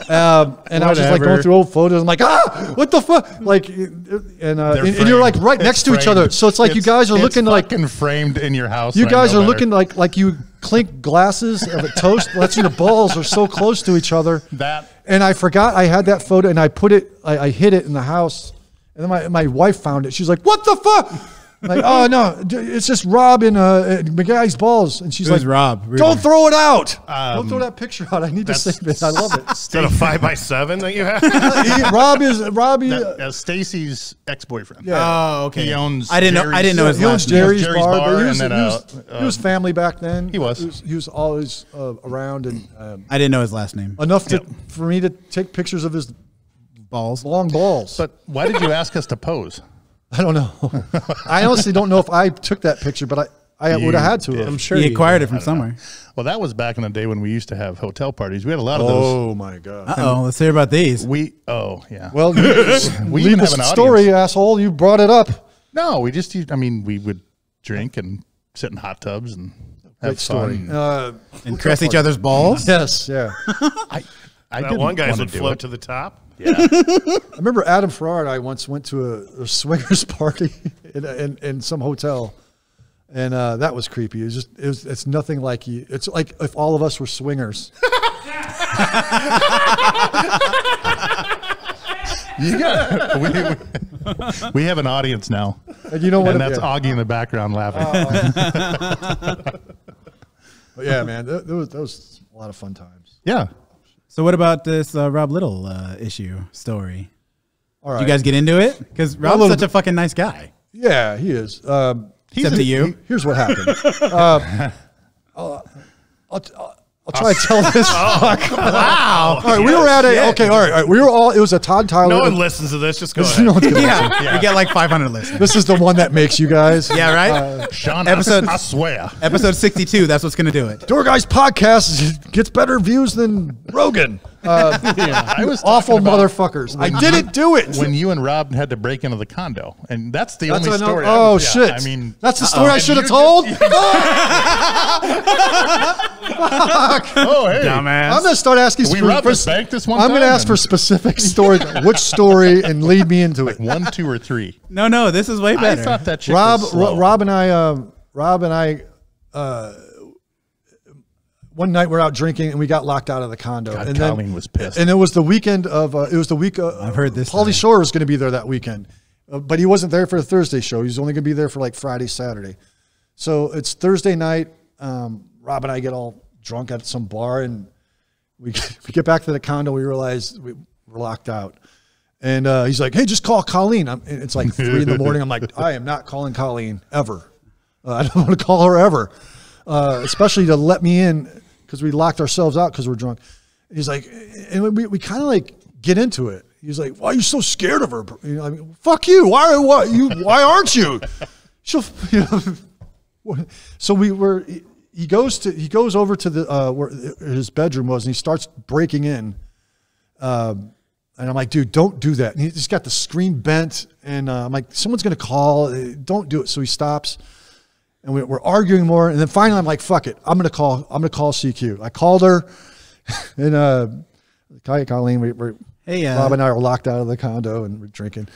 um, and I was just like going through old photos. I'm like, ah, what the fuck? Like, and, uh, and, and you're like right It's next to each other. So it's like you guys are it's looking like framed in your house. you guys are better. looking like like you clink glasses of a toast. Let's your balls are so close to each other. that. And I forgot I had that photo, and I put it, I, I hid it in the house, and then my, my wife found it. She's like, "What the fuck?" I'm like, oh no, it's just Rob and uh, McGuy's balls, and she's Who's like, Rob? Really? Don't throw it out. Um, Don't throw that picture out. I need to save it. I love it. [laughs] Is that a five by seven that you have? [laughs] He- Rob is Robbie. That, uh, Stacy's ex-boyfriend. Yeah. Oh, okay. He owns I didn't know. I didn't know his he owns last name. Jerry's, Jerry's bar, Bar, but he was, and then, he, was, uh, he was family back then. He was. He was, he was always uh, around and um, I didn't know his last name. enough to, for me to take pictures of his Balls. long balls. But why did you ask us to pose? I don't know. [laughs] I honestly don't know if I took that picture, but I, I would have had to. have. I'm sure He you acquired it from somewhere. Well, that was back in the day when we used to have hotel parties. We had a lot of those. Oh my god. Uh oh. Let's hear about these. We oh yeah. Well, [laughs] We leave even this have an story, audience. asshole. You brought it up. no, we just used, I mean we would drink and sit in hot tubs and have Great story. fun. Uh, and caress each other's balls. yes, yeah. [laughs] I I that one guys would float it. to the top. [laughs] I remember Adam Farrar and I once went to a, a swingers [laughs] party in, in, in some hotel, and uh, that was creepy. It was just it was, it's nothing like you. It's like if all of us were swingers. [laughs] You got, we, we, we have an audience now, And you know what? and that's yeah. Augie in the background laughing. But yeah, man, that, that was that was a lot of fun times. yeah, So what about this uh, Rob Little uh, issue story? All Did you guys get into it? Because Rob's such a fucking nice guy. Yeah, he is. Um, Except to you. Here's what happened. uh, [laughs] I'll, I'll, I'll try to tell this. [laughs] Oh, wow. [laughs] All right, we were at a okay. All right, all right, we were all. It was a Todd Tyler. No one listens to this. Just go You know ahead. what's gonna- [laughs] yeah. We get like 500 listeners. This is the one that makes you guys. Yeah, right? Uh, Sean, Episode- I swear. Episode 62. That's what's going to do it. Door Guys podcast gets better views than Rogan. Uh, [laughs] I was awful motherfuckers. I didn't do it. when you and Rob had to break into the condo, and that's the That's only another- story. I oh was- yeah, shit! I mean, that's the story I should have you told. [laughs] [laughs] oh hey, Dumbass. I'm gonna start asking. We for, robbed for- this bank this one I'm gonna ask for specific stories. which story and lead me into it. one, two, or three. No, no. This is way better. I better. thought that Rob, was slow. Rob and I, um, Rob and I, uh, one night we're out drinking and we got locked out of the condo. God, and Colleen was pissed. And it was the weekend of. Uh, it was the week. Uh, I've heard this Pauly. Shore was going to be there that weekend, uh, but he wasn't there for the Thursday show. He was only going to be there for like Friday, Saturday. So it's Thursday night. Um, Rob and I get all drunk at some bar, and we [laughs] we get back to the condo. We realize we, we're locked out. And uh, he's like, "Hey, just call Colleen." I'm, it's like three in the morning. I'm like, [laughs] "I am not calling Colleen ever. Uh, I don't want to call her ever, uh, especially to let me in because we locked ourselves out because we're drunk." He's like, and we, we kind of like get into it. He's like, "Why are you so scared of her?" You know, I mean, "Fuck you! Why? Why you? Why aren't you?" [laughs] She'll, [laughs] you know. [laughs] So we were. He goes to. He goes over to the uh, where his bedroom was, and he starts breaking in. Um, and I'm like, dude, don't do that. And he's got the screen bent, and uh, I'm like, someone's gonna call. Uh, Don't do it. So he stops, and we, we're arguing more. And then finally, I'm like, fuck it, I'm gonna call. I'm gonna call CQ. I called her, [laughs] and uh, Hi, Colleen. We, we're Hey, uh, Bob and I are locked out of the condo, and we're drinking.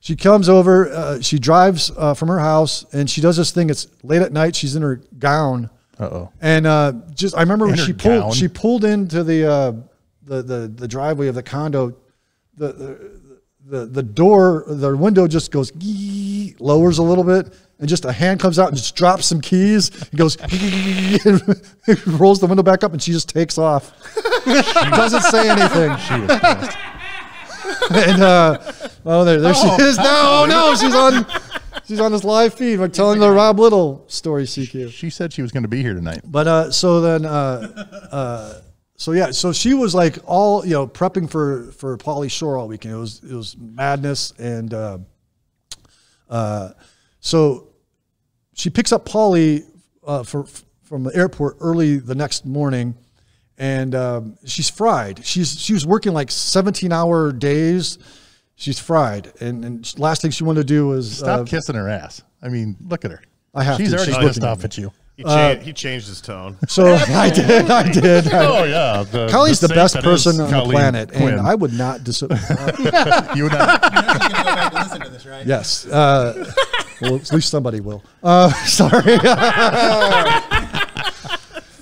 She comes over. Uh, she drives uh, from her house, and she does this thing. It's late at night. She's in her gown. Uh oh. And uh, just I remember when In her she pulled gown. she pulled into the uh, the, the the driveway of the condo, the the the, the door the window just goes lowers a little bit, and just a hand comes out and just drops some keys. It goes [laughs] and rolls the window back up, and she just takes off. She doesn't say anything. She was pissed. [laughs] And uh, oh, there, there she is. now. oh, no, she's on. She's on this live feed. We're telling the Rob Little story, CQ. She said she was going to be here tonight. But uh, so then, uh, uh, so yeah, so she was like all you know prepping for for Pauly Shore all weekend. It was it was madness, and uh, uh, so she picks up Pauly uh, for from the airport early the next morning, and um, she's fried. She's she was working like seventeen hour days. She's fried, and and last thing she wanted to do was Stop uh, kissing her ass. I mean, look at her. I have She's to. already She's pissed off at you. He, cha- he changed his tone. So [laughs] I did. I [laughs] did. Oh yeah, the, Colleen's the, saint best person is on the planet, Quinn. and I would not dis- uh, [laughs] you would not. You're gonna go back and listen to this, right? Yes. Uh, well, at least somebody will. Uh, sorry.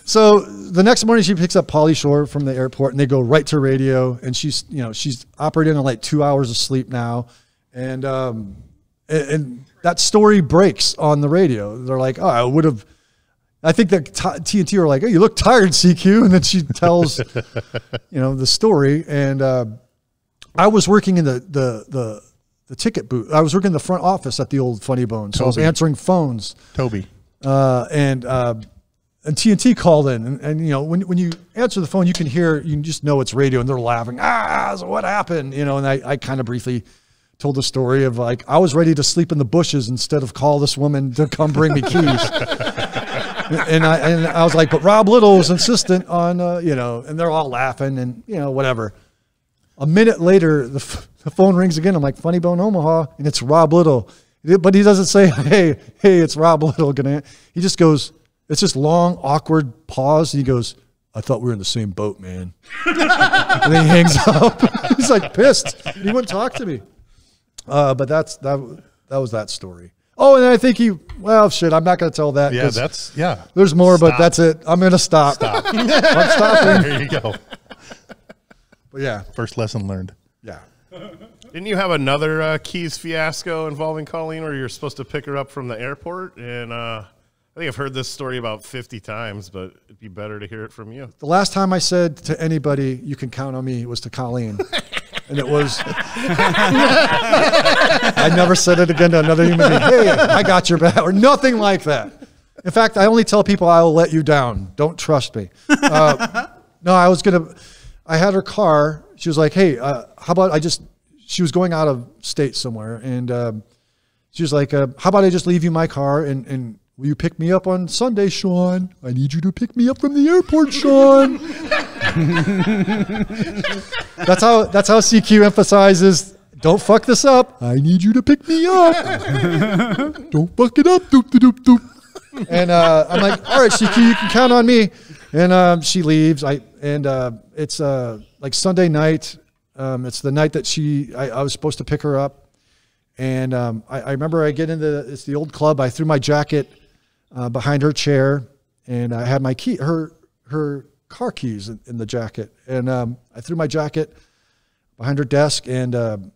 so the next morning, she picks up Pauly Shore from the airport, and they go right to radio. And she's, you know, she's operating on like two hours of sleep now, and um, and, and that story breaks on the radio. They're like, "Oh, I would have." I think that t- TNT are like, "Oh, you look tired, CQ," [laughs] and then she tells, you know, the story. And uh, I was working in the the the the ticket booth. I was working in the front office at the old Funny Bone, so I was answering phones. Toby. Uh, and uh, and TNT called in, and, and you know when when you answer the phone, you can hear, you just know it's radio, and they're laughing. Ah, so what happened? You know, and I I kind of briefly told the story of like I was ready to sleep in the bushes instead of call this woman to come bring me keys. [laughs] and I and I was like, but Rob Little was insistent on uh, you know, and they're all laughing and you know whatever. A minute later, the, f- the phone rings again. I'm like, Funny Bone Omaha, and it's Rob Little. But he doesn't say, [laughs] hey, hey, it's Rob Little. Gonna, he just goes, it's this long, awkward pause. And he goes, I thought we were in the same boat, man. [laughs] and then he hangs up. [laughs] He's like pissed. He wouldn't talk to me. Uh, but that's that. That was that story. Oh, and I think he. Well, shit. I'm not going to tell that. Yeah, 'cause that's yeah. There's more, but Stop. that's it. I'm going to stop. Stop. [laughs] I'm [laughs] stopping. there you go. But yeah, First lesson learned. yeah. Didn't you have another uh, keys fiasco involving Colleen, where you're supposed to pick her up from the airport? And uh, I think I've heard this story about 50 times, but it'd be better to hear it from you. The last time I said to anybody, "You can count on me," was to Colleen, [laughs] and it was. [laughs] I never said it again to another human being. Hey, I got your back, or nothing like that. In fact, I only tell people I will let you down. Don't trust me. Uh, no, I was gonna. I had her car. She was like, "Hey, uh, how about I just?" She was going out of state somewhere, and um, she was like, uh, "How about I just leave you my car and and will you pick me up on Sunday, Sean? I need you to pick me up from the airport, Sean." [laughs] that's how that's how CQ emphasizes. Don't fuck this up. I need you to pick me up. [laughs] Don't fuck it up. Doop doop doop. And uh, I'm like, all right, CQ, you can count on me. And um, she leaves. I and uh, it's uh, like Sunday night. Um, it's the night that she I, I was supposed to pick her up. And um, I, I remember I get into the, it's the old club. I threw my jacket uh, behind her chair, and I had my key her her car keys in, in the jacket. And um, I threw my jacket behind her desk, and um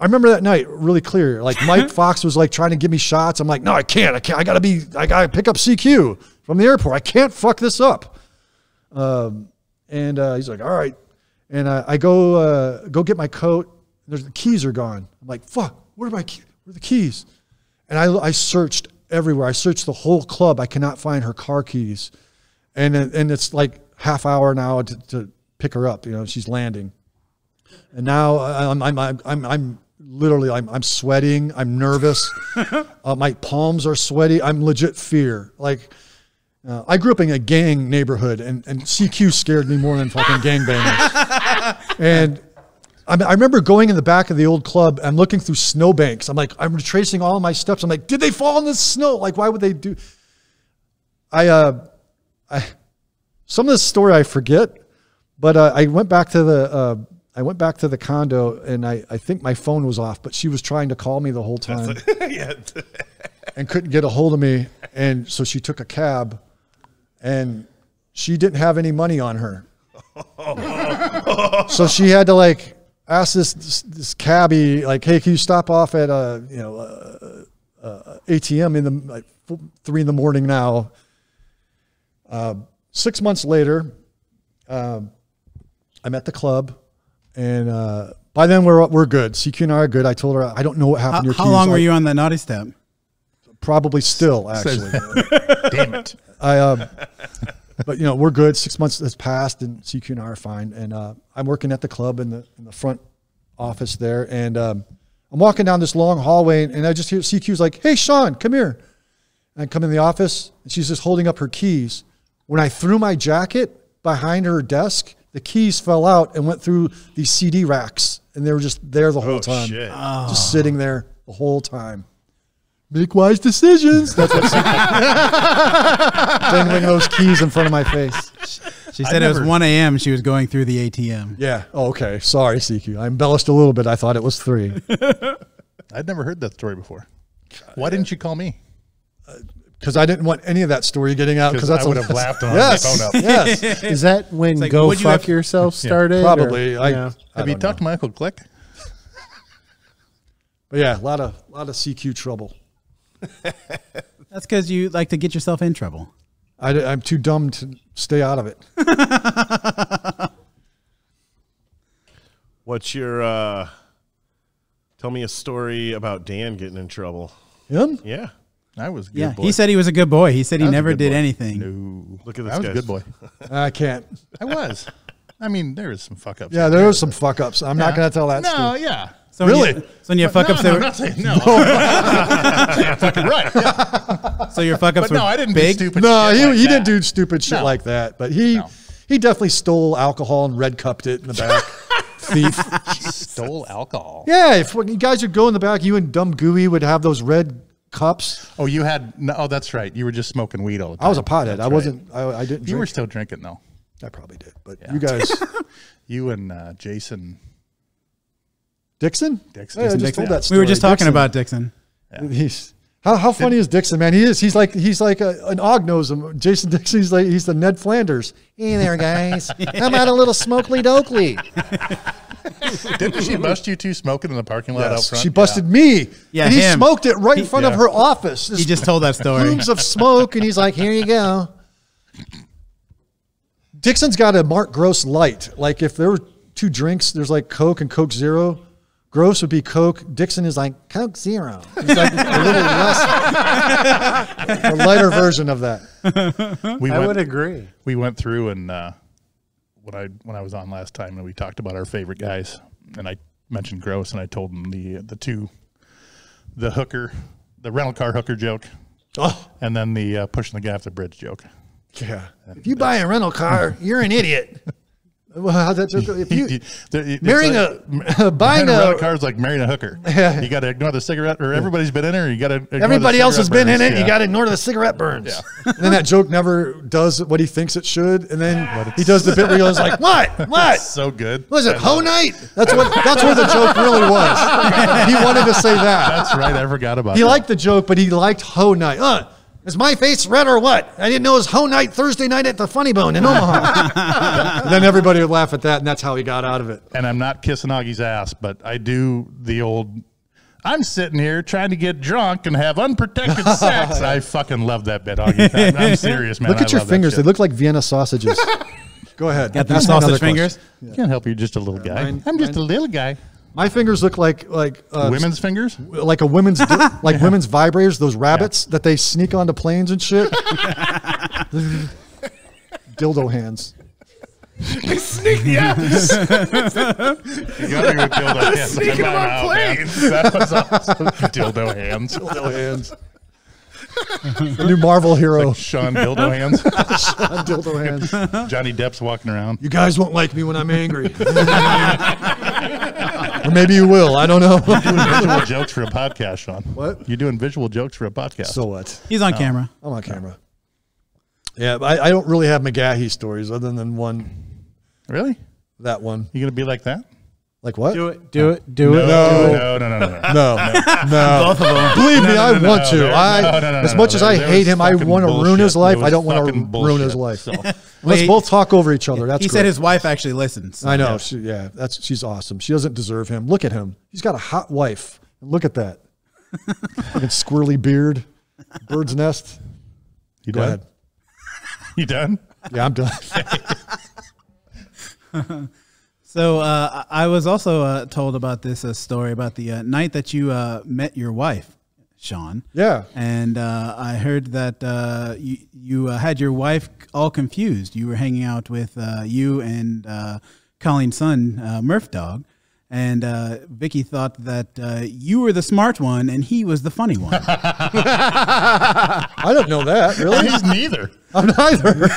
I remember that night really clear. Like Mike [laughs] Fox was like trying to give me shots. I'm like, no, I can't. I can't. I gotta be. I gotta pick up CQ from the airport. I can't fuck this up. Um, and uh, he's like, all right. And uh, I go uh, go get my coat. There's the keys are gone. I'm like, fuck. Where are my key- where are the keys? And I I searched everywhere. I searched the whole club. I cannot find her car keys. And and it's like half hour now to, to pick her up. You know, she's landing. And now I'm I'm I'm I'm, I'm literally I'm I'm sweating. I'm nervous. [laughs] uh, my palms are sweaty. I'm legit fear. Like uh, I grew up in a gang neighborhood, and and CQ scared me more than fucking gangbangers. [laughs] and I, I remember going in the back of the old club. I'm looking through snowbanks. I'm like I'm retracing all my steps. I'm like, did they fall in the snow? Like, why would they do? I uh, I some of this story I forget, but uh, I went back to the uh, I went back to the condo and I, I think my phone was off, but she was trying to call me the whole time [laughs] and couldn't get a hold of me, and so she took a cab, and she didn't have any money on her, [laughs] so she had to like ask this this, this cabbie like, hey, can you stop off at a you know uh, uh, ATM in the like, three in the morning now. Uh, six months later, um, I'm at the club, and uh, by then we're we're good. CQ and I are good. I told her I don't know what happened How, to your how keys. long were I- you on that naughty step? Probably still actually. [laughs] Damn it. I um, but you know we're good. Six months has passed, and CQ and I are fine. And uh, I'm working at the club in the in the front office there, and um, I'm walking down this long hallway, and I just hear CQ's like, "Hey, Sean, come here." And I come in the office, and she's just holding up her keys. When I threw my jacket behind her desk, the keys fell out and went through these CD racks, and they were just there the whole Oh, time, shit. just sitting there the whole time. Make wise decisions. That's what dangling [laughs] those keys in front of my face. She said it was 1 a.m. She was going through the ATM. Yeah. Oh, okay. Sorry, CQ. I embellished a little bit. I thought it was three. [laughs] I'd never heard that story before. Why didn't you call me? Uh, Because I didn't want any of that story getting out. Because Because that's I would what- have laughed on Yes. my phone up. Yes. [laughs] Is that when like, Go would you Fuck have- Yourself started? or- Probably. I, yeah. I Have you don't talked to know. Michael Click? But yeah, a lot of lot of CQ trouble. [laughs] That's because you like to get yourself in trouble. I, am too dumb to stay out of it. [laughs] What's your? uh Tell me a story about Dan getting in trouble. Him? Yeah, I was a good Yeah, boy. he said he was a good boy. He said he I was a never did boy. anything. No. Look at this I was a good boy. [laughs] I can't. I was. I mean, there was some fuck ups. Yeah, there was some fuck ups. I'm not going to tell that No, story. yeah. So when Really? You, so when your fuck no, ups no, were, I'm not saying [laughs] no. I'm [laughs] fucking right. Yeah. so your fuck ups But were no, I didn't big. do stupid No, shit he, like he that. didn't do stupid shit No. like that. But he No. he definitely stole alcohol and red cupped it in the back. Thief. Stole alcohol. Yeah, if you guys would go in the back, you and Dumb Gooey would have those red cups. Oh, you had no. Oh, that's right. You were just smoking weed all the time. I was a pothead. That's I right. wasn't. I, I didn't. You were still drinking though. I probably did. But you guys, [laughs] You and uh, Jason. Dixon. Dixon. Yeah, I just Dixon. told that story. we were just talking Dixon. about Dixon. He's how, how funny is Dixon, man? He is. He's like he's like a, an og knows him. Jason Dixon. He's like he's the Ned Flanders. Hey there, guys. [laughs] How about a little Smokely Dokley? [laughs] Didn't she bust you two smoking in the parking lot out front? she busted me. Yeah, and he him. smoked it right in He- front of her office. He just told that story. plumes of smoke, and he's like, "Here you go." Dixon's got a Mark Gross light. Like if there were two drinks, there's like Coke and Coke Zero. Gross would be Coke. Dixon is like Coke Zero. He's like a little [laughs] less, a lighter version of that. We I went, would agree. we went through and uh, when I when I was on last time and we talked about our favorite guys and I mentioned Gross and I told him the the two the hooker the rental car hooker joke Oh and then the uh, pushing the guy off the bridge joke. yeah. If you buy a rental car, you're an idiot. Well, how's that [laughs] joke? If you [laughs] marrying like- [laughs] a buying a car is like marrying a hooker. Yeah. You got to ignore the cigarette, or everybody's been in it, or you got to. Everybody else has been in it. You got to ignore the cigarette burns. and then that joke never does what he thinks it should. And then he does the bit where he goes like, "What? What? so good. Was it Ho Night? That's what. That's where the joke really was. He wanted to say that. That's right. I forgot about. It. He that. liked the joke, but he liked Ho Night. Uh, is my face red or what? I didn't know it was Ho Night Thursday night at the Funny Bone in Omaha. [laughs] then everybody would laugh at that, and that's how he got out of it. and I'm not kissing Augie's ass, but I do the old. I'm sitting here trying to get drunk and have unprotected [laughs] sex. I fucking love that bit, Augie. I'm, I'm [laughs] serious, man. Look at I your fingers; they look like Vienna sausages. Go ahead. Got the another sausage question. fingers. Can't help you, just a little guy. mine- I'm just mine- a little guy. My fingers look like like uh, Women's fingers. like a women's [laughs] like women's vibrators, those rabbits that they sneak onto planes and shit. [laughs] Dildo hands. They Sneak, yeah. [laughs] You got me with dildo hands. Sneaking them on planes. That was awesome. dildo hands. Dildo hands. the new Marvel hero. Sean dildo hands. Sean Dildo hands. Johnny Depp's walking around. You guys won't like me when I'm angry. Or maybe you will. I don't know. [laughs] doing visual [laughs] jokes for a podcast, Sean. What? You're doing visual jokes for a podcast. so what? He's on camera. I'm on camera. Yeah, but I, I don't really have McGahee stories other than one. really? That one. You gonna be like that? Like what? Do it. Do it. Do it. No. no, no, no, no. no. [laughs] No, no. Both of them. Believe me, I no, want no, to. there- I, no, no, no, as much no, as I there- there hate him, I want to ruin his life. I don't want to fucking ruin his life. So, [laughs] Let's both talk over each other. That's he great. said his wife actually listens. I know. She, yeah, that's she's awesome. She doesn't deserve him. Look at him. He's got a hot wife. Look at that. [laughs] Fucking squirrely beard, bird's nest. you Go done? ahead. You done? Yeah, I'm done. So uh, I was also uh, told about this uh, story about the uh, night that you uh, met your wife, Sean. Yeah. And uh, I heard that uh, you, you uh, had your wife all confused. You were hanging out with uh, you and uh, Colleen's son, uh, Murph Dog. And uh, Vicky thought that uh, you were the smart one and he was the funny one. [laughs] I don't know that really. He's neither. I'm neither.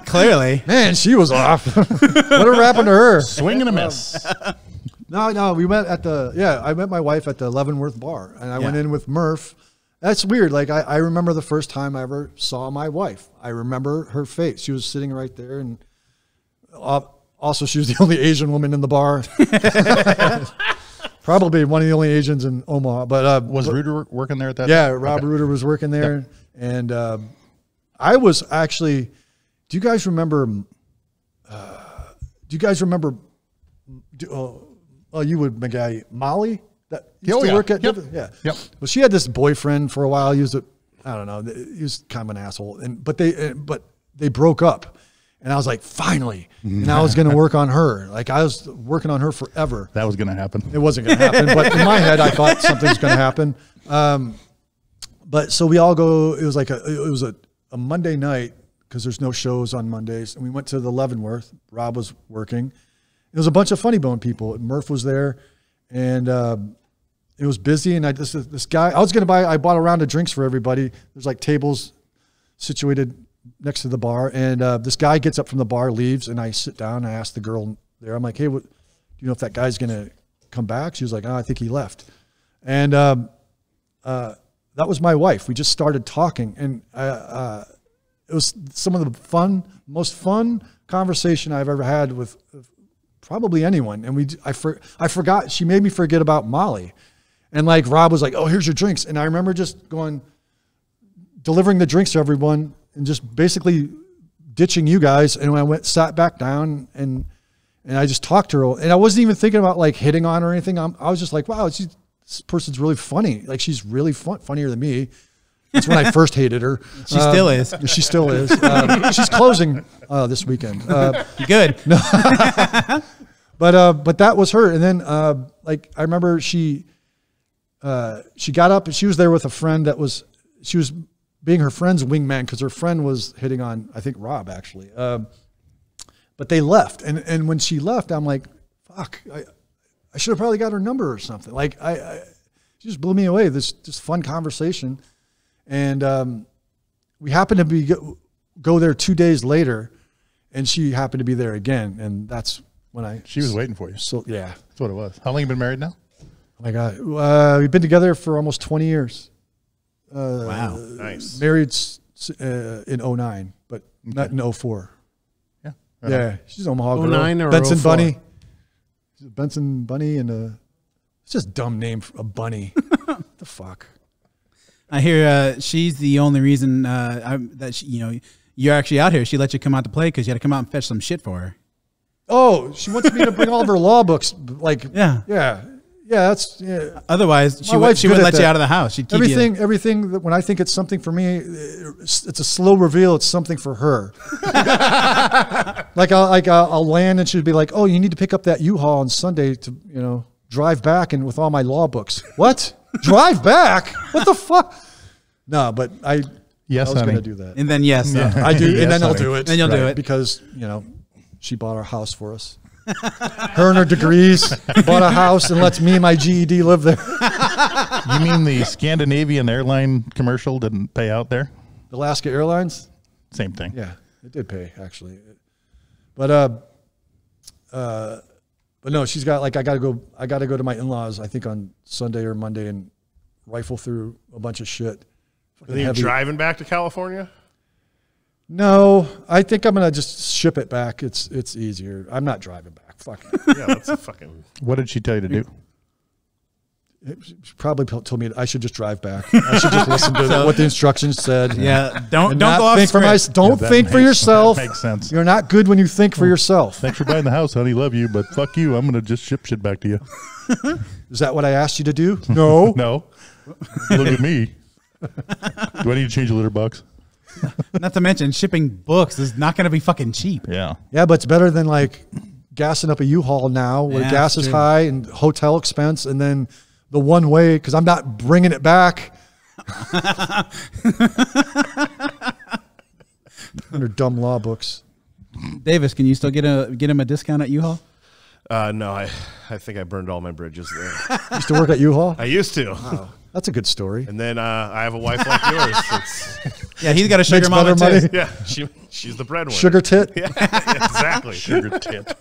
[laughs] Clearly. Man, she was off. [laughs] Whatever happened to her? Swing and a miss. No, no, we met at the yeah. I met my wife at the Leavenworth bar, and I went in with Murph, That's weird. Like I, I remember the first time I ever saw my wife. I remember her face. She was sitting right there, and uh, also she was the [laughs] only Asian woman in the bar. [laughs] Probably one of the only Asians in Omaha. But uh, Was but- Reuter working there at that? Time? Yeah, time? Rob Okay. Reuter was working there, and uh, I was actually. Do you guys remember? Uh, do you guys remember? Do, oh, oh, you would, McGee. Molly that used Oh, to yeah. work at Yep. yeah. Yep. Well, she had this boyfriend for a while. He was a, I don't know. He was kind of an asshole, and but they uh, but they broke up, and I was like, finally, [laughs] and I was going to work on her. Like I was working on her forever. That was going to happen. It wasn't going to happen, but in my head, I thought something's going to happen. Um, but so we all go. It was like a it was a, a Monday night because there's no shows on Mondays, and we went to the Leavenworth. Rob was working. It was a bunch of funny bone people. Murph was there, and um it was busy. And I this this guy. I was going to buy. I bought a round of drinks for everybody. There's like tables situated next to the bar, and uh, this guy gets up from the bar, leaves, and I sit down. I ask the girl there. I'm like, hey, what? Do you know if that guy's to come back? She was like, oh, I think he left. And um, uh, that was my wife. We just started talking, and uh, uh, it was some of the fun, most fun conversation I've ever had with probably anyone. And we, I, for, I forgot. She made me forget about Molly, and like Rob was like, "Oh, here's your drinks," and I remember just going, delivering the drinks to everyone, and just basically ditching you guys. And when I went, sat back down, and and I just talked to her, and I wasn't even thinking about like hitting on her or anything. I'm, I was just like, "Wow, she's, this person's really funny. Like she's really fun, funnier than me." That's when I [laughs] first hated her. She still is. She still is. Um, she's closing uh, this weekend. Uh, Good. [laughs] but uh, but that was her. And then uh, like I remember she uh, she got up and she was there with a friend that was she was being her friend's wingman because her friend was hitting on I think Rob actually. Um, but they left, and and when she left, I'm like, fuck, I I should have probably got her number or something. Like I, I she just blew me away. This just fun conversation, and um, we happened to be go, go there two days later, and she happened to be there again, and that's when I She was waiting for you. so yeah. That's what it was. How long you been married now? Oh my God, uh, we've been together for almost 20 years. Wow. Nice. Married s- s- uh, in 09, but not in 04. Yeah. Right on. Yeah, she's an Omaha girl. 09 or Benson 04? Bunny. She's a Benson Bunny and a. It's just a dumb name for a bunny. [laughs] the fuck. I hear uh, she's the only reason uh, I'm, that she, you know you're actually out here. She let you come out to play because you had to come out and fetch some shit for her. Oh, she wants me to bring all of her law books. Like, Yeah. yeah, yeah. That's yeah. Otherwise, she would, she wouldn't at let you out of the house. She'd keep Everything, you. everything that when I think it's something for me, it's, it's a slow reveal. It's something for her. [laughs] like I'll, like I'll, I'll land and she'd be like, "Oh, you need to pick up that U-Haul on Sunday to you know drive back and with all my law books." What? [laughs] drive back? What the fuck? No, but I Yes, I was going to do that. And then yes, uh, I do, [laughs] Yes, and then I'll do it. And then you'll do it. because you know she bought our house for us. Her and her degrees bought a house and lets me and my GED live there. [laughs] You mean the Scandinavian airline commercial didn't pay out there? Alaska Airlines. Same thing. Yeah, it did pay actually, but uh, uh, but no, she's got like I got to go. I got to go to my in laws. I think on Sunday or Monday and rifle through a bunch of shit. Are you driving back to California? No, I think I'm gonna just ship it back. It's it's easier. I'm not driving back. Fuck. it. Yeah, that's a fucking. What did she tell you to do? She probably told me I should just drive back. I should just listen to [laughs] what the instructions said. yeah. Don't And don't go off think for my. Don't Yeah, that think for yourself. that makes sense. You're not good when you think for yourself. Thanks for buying the house, honey. Love you, but fuck you. I'm gonna just ship shit back to you. [laughs] Is that what I asked you to do? [laughs] No. No. Look at me. Do I need to change the litter box? [laughs] Not to mention shipping books is not going to be fucking cheap. Yeah. Yeah, but it's better than like gassing up a U-Haul now where Yeah, gas is true. high and hotel expense, and then the one way because I'm not bringing it back. [laughs] Under dumb law books. Davis, can you still get a get him a discount at U-Haul? Uh, no, I, I think I burned all my bridges there. [laughs] Used to work at U-Haul. I used to, That's a good story. and then uh, I have a wife like yours. It's, Yeah, he's got a sugar Makes mama better too. money. yeah, she, she's the breadwinner. Sugar tit. [laughs] Yeah, exactly. Sugar [laughs] tit.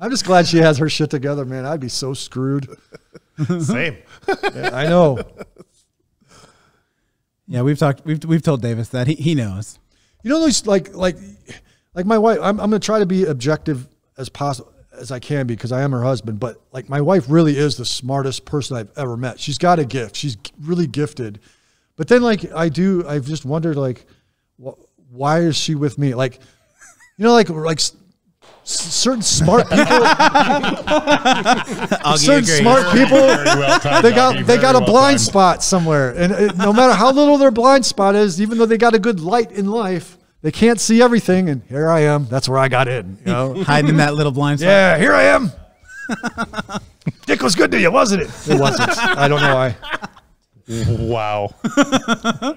I'm just glad she has her shit together, man. I'd be so screwed. Same. Yeah, I know. Yeah, we've talked. We've we've told Davis that he he knows. You know, those like like like my wife. I'm I'm gonna try to be objective as possible as I can because I am her husband. But like my wife really is the smartest person I've ever met. She's got a gift. She's really gifted. But then like I do, I've just wondered like, wh- why is she with me? Like, you know, like like s- certain smart [laughs] people. certain smart people. Well timed, They got they got a well blind timed. spot somewhere, and it, no matter how little their blind spot is, even though they got a good light in life, they can't see everything. And here I am. That's where I got in. You know? [laughs] Hiding in that little blind spot. yeah, here I am. [laughs] Dick was good to you, wasn't it? It wasn't. I don't know why. Wow. I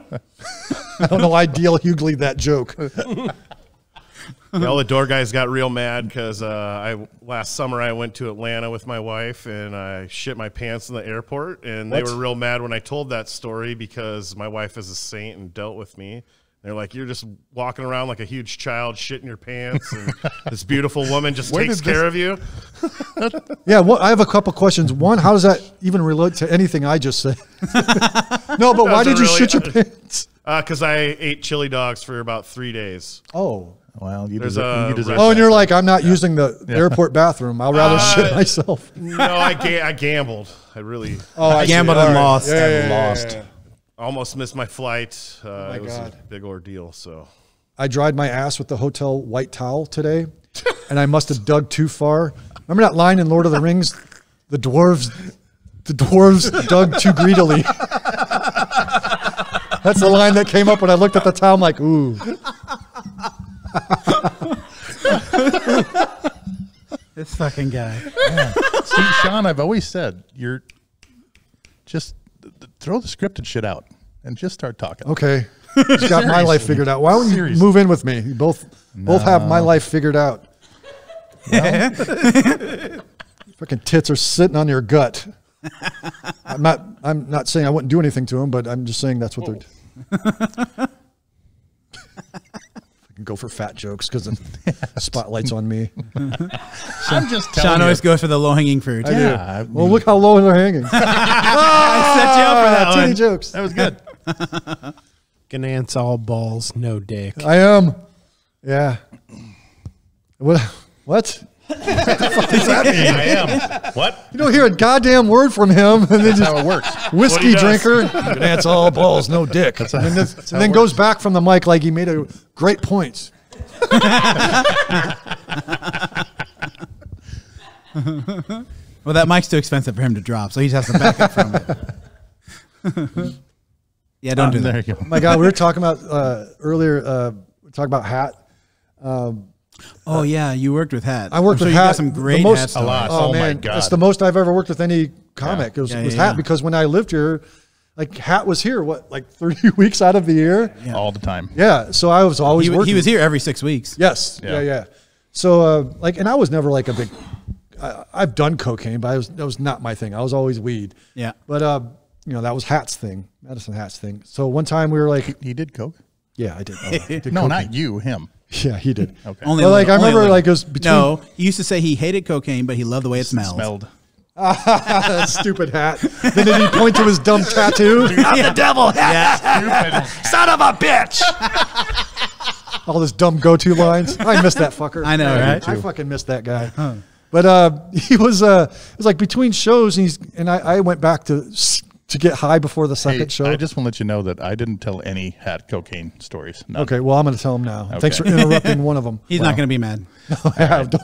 don't know why D.L. Hughley that joke. [laughs] All the door guys got real mad because uh, I last summer I went to Atlanta with my wife and I shit my pants in the airport and they were real mad when I told that story because my wife is a saint and dealt with me. They're like, you're just walking around like a huge child, shitting your pants, and this beautiful woman just Where takes did this- care of you. [laughs] Yeah, well, I have a couple questions. One, how does that even relate to anything I just said? [laughs] no, but why did you really- shit your pants? Because Uh, I ate chili dogs for about three days. Oh. Well, you There's deserve, a you deserve Oh, and you're like, I'm not using the airport bathroom. I'll rather shit Uh, myself. No, I, ga- I gambled. I really Oh, I see. gambled and right. lost. Yeah, yeah, And yeah, lost. Yeah, yeah. almost missed my flight. Uh, my it was God. a big ordeal. So I dried my ass with the hotel white towel today, and I must have dug too far. Remember that line in Lord of the Rings? The dwarves, the dwarves dug too greedily. That's the line that came up when I looked at the towel. I'm like, ooh. This fucking guy. [laughs] See, Sean, I've always said you're just th- th- throw the scripted shit out and just start talking. Okay, [laughs] He's got my life figured out. Why don't you Seriously. move in with me? You both both have my life figured out. [laughs] Fucking tits are sitting on your gut. I'm not. I'm not saying I wouldn't do anything to them, but I'm just saying that's what they're. Oh. [laughs] I can go for fat jokes because the spotlight's on me. [laughs] I'm just telling Sean you. always goes for the low hanging fruit. I do. Yeah, I well, look how low they're hanging. [laughs] I set you up for that titty one. jokes. that was good. [laughs] Gnandt's all balls, no dick. I am. Yeah. What? What? I am. What? You don't hear a goddamn word from him, and then That's just how it works. [laughs] whiskey drinker. [laughs] That's all balls, no dick. and then, this- and then goes back from the mic like he made a great point. [laughs] Well, that mic's too expensive for him to drop, so he just has to back up from it. yeah, don't do There that. you go. My God, we were talking about uh, earlier. Uh, we were talking about hat. Oh yeah, you worked with Hat. I worked I'm sure with you Hat. got some the great most- Hat A lot. Oh, Oh, my man, God. it's the most I've ever worked with any comic. It was, Yeah, it was yeah, Hat because when I lived here, like Hat was here. What, like thirty [laughs] weeks out of the year? All the time. Yeah. So I was always He, working. he was here every six weeks. Yes. Yeah. Yeah. Yeah. So, uh, like, and I was never like a big. I, I've done cocaine, but I was that was not my thing. I was always weed. Yeah. But uh, you know, that was Hat's thing, Madison Hat's thing. So one time we were like, He did coke. yeah, I did. Oh, I [laughs] did No, cocaine. not you. Him. [laughs] Yeah, he did. [laughs] Okay. Only Well, a like, little, I remember, like, it was between- no. He used to say he hated cocaine, but he loved the way it smelled. Smelled. that [laughs] stupid hat. then did he point to his dumb tattoo? I'm the devil. Yeah. Son of a bitch. All those dumb go-to lines. I missed that fucker. I know, Yeah, right? I fucking missed that guy. But uh, he was uh, it was like between shows, and he's and I, I went back to s- to get high before the second Hey, show. I just want to let you know that I didn't tell any hat cocaine stories. None. okay, well, I'm going to tell him now. Thanks for interrupting one of them. [laughs] He's not going to be mad. [laughs] No, Yeah, [laughs] don't-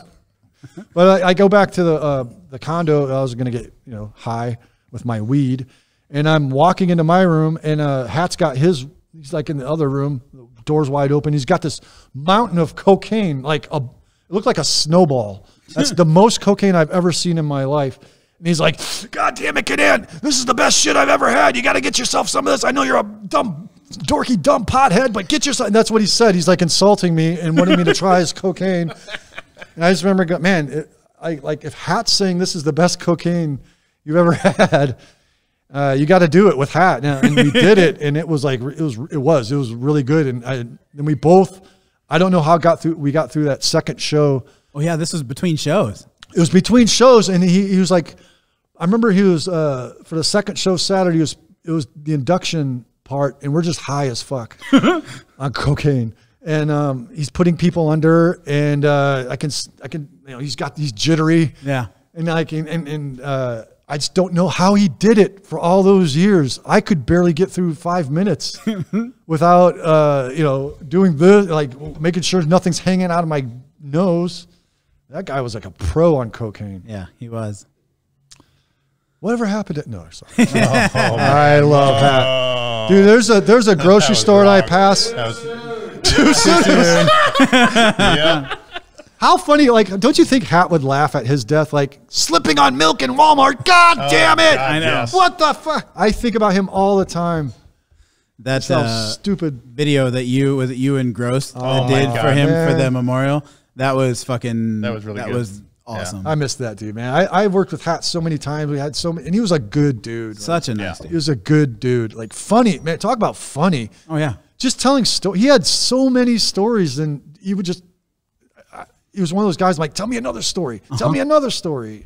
but I, I go back to the uh, the condo. I was going to get you know high with my weed, and I'm walking into my room, and uh, Hat's got his. He's like in the other room, doors wide open. He's got this mountain of cocaine, like a. It looked like a snowball. That's the most cocaine I've ever seen in my life. And he's like, "God damn it, get in! This is the best shit I've ever had. You got to get yourself some of this. I know you're a dumb, dorky, dumb pothead, but get yourself." And that's what he said. He's like insulting me and wanting me to try his cocaine. And I just remember, man, it, I like if Hat's saying this is the best cocaine you've ever [laughs] had, uh, you got to do it with Hat. Now, and we did it, and it was like it was it was it was really good. And I, and we both, I don't know how got through we got through that second show. Oh yeah, this was between shows. It was between shows, and he he was like, I remember he was uh, for the second show Saturday. It was it was the induction part, and we're just high as fuck [laughs] on cocaine. And um, he's putting people under, and uh, I can, I can, you know, he's got these jittery, Yeah. and like, and and, and uh, I just don't know how he did it for all those years. I could barely get through five minutes [laughs] without, uh, you know, doing this, like making sure nothing's hanging out of my nose. That guy was like a pro on cocaine. Yeah, he was. Whatever happened to no? Sorry. [laughs] I love that, dude. There's a there's a grocery was store that I pass. That was, [laughs] Too soon. yeah. How funny! Like, don't you think Hat would laugh at his death? Like slipping on milk in Walmart. God damn it! Oh, God, I know. yes. What the fuck? I think about him all the time. That How uh, stupid. video that you was it you and Gross Oh did God, for him for the memorial. That was fucking. That was really That good. was Yeah. awesome. I missed that dude, man. I, I worked with Hat so many times. We had so many, and he was a good dude. Like, Such a nice Yeah. he was a good dude. Like funny, man. Talk about funny. Oh yeah. just telling story. He had so many stories, and he would just. I- He was one of those guys like, tell me another story. Tell uh-huh. me another story.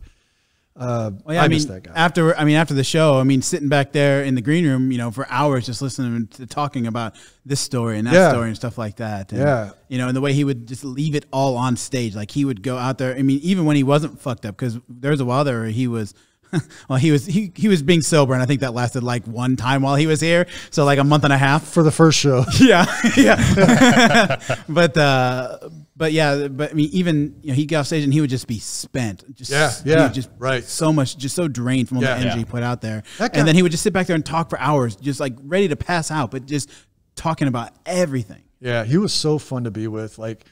Uh, Well, yeah, I, I, mean, that guy. after I mean, after the show, I mean, sitting back there in the green room, you know, for hours, just listening to talking about this story and that Yeah. story and stuff like that. And, Yeah. you know, and the way he would just leave it all on stage, like he would go out there. I mean, even when he wasn't fucked up, because there was a while there where he was. [laughs] Well, he was he, he was being sober, and I think that lasted like one time while he was here, so like a month and a half. for the first show. [laughs] yeah, yeah. [laughs] but uh, but yeah, but I mean, even you know, he'd get off stage and he would just be spent. Just Yeah, yeah, would just right. So much, just so drained from all Yeah. the energy Yeah. put out there, and then he would just sit back there and talk for hours, just like ready to pass out, but just talking about everything. Yeah, he was so fun to be with. Like,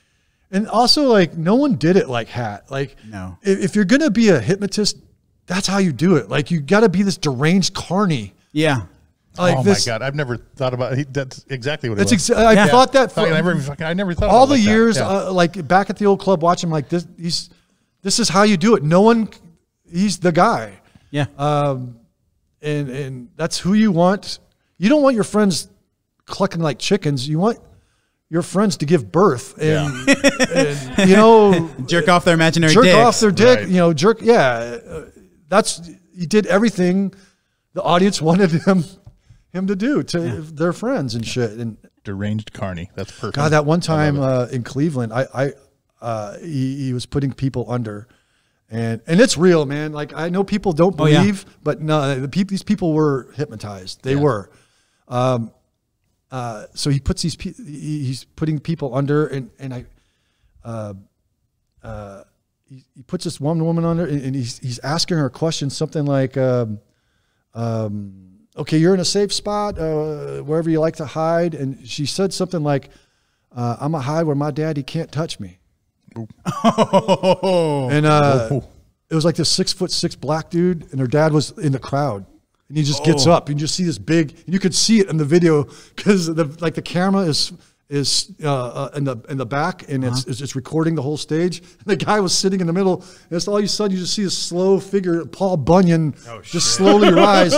and also like no one did it like Hat. Like, No. if, if you're gonna be a hypnotist, that's how you do it. Like, you got to be this deranged carny. Yeah, Like oh this. my god, I've never thought about he, that's exactly what That's it was. exa- I Yeah. thought that for I never, I never thought all about the it like that. years, Yeah. uh, like back at the old club, watching like this. He's this is how you do it. No one. He's the guy. yeah, Um, and and that's who you want. You don't want your friends clucking like chickens. You want your friends to give birth and, and you know [laughs] jerk off their imaginary jerk dicks. off their dick. Right. You know, jerk. Yeah, uh, that's he did everything the audience [laughs] wanted him him to do to their friends and shit. And deranged Carney, That's perfect. God, that one time uh, in Cleveland, I, I uh, he, he was putting people under, and and it's real, man. Like I know people don't Oh, yeah. believe, but no, the people these people were hypnotized. They were. Um, uh, so he puts these pe- he's putting people under, and and I, uh, uh, he, he puts this one woman under, and, and he's he's asking her questions, something like. Um, um, okay, you're in a safe spot, uh, wherever you like to hide. And she said something like, uh, I'm to hide where my daddy can't touch me. And uh, it was like this six foot six black dude, and her dad was in the crowd. And he just gets up, and you just see this big, and you could see it in the video because the like the camera is is uh, uh, in the in the back, and it's, it's it's recording the whole stage. And the guy was sitting in the middle, and it's all of a sudden you just see a slow figure, Paul Bunyan, just slowly [laughs] rise.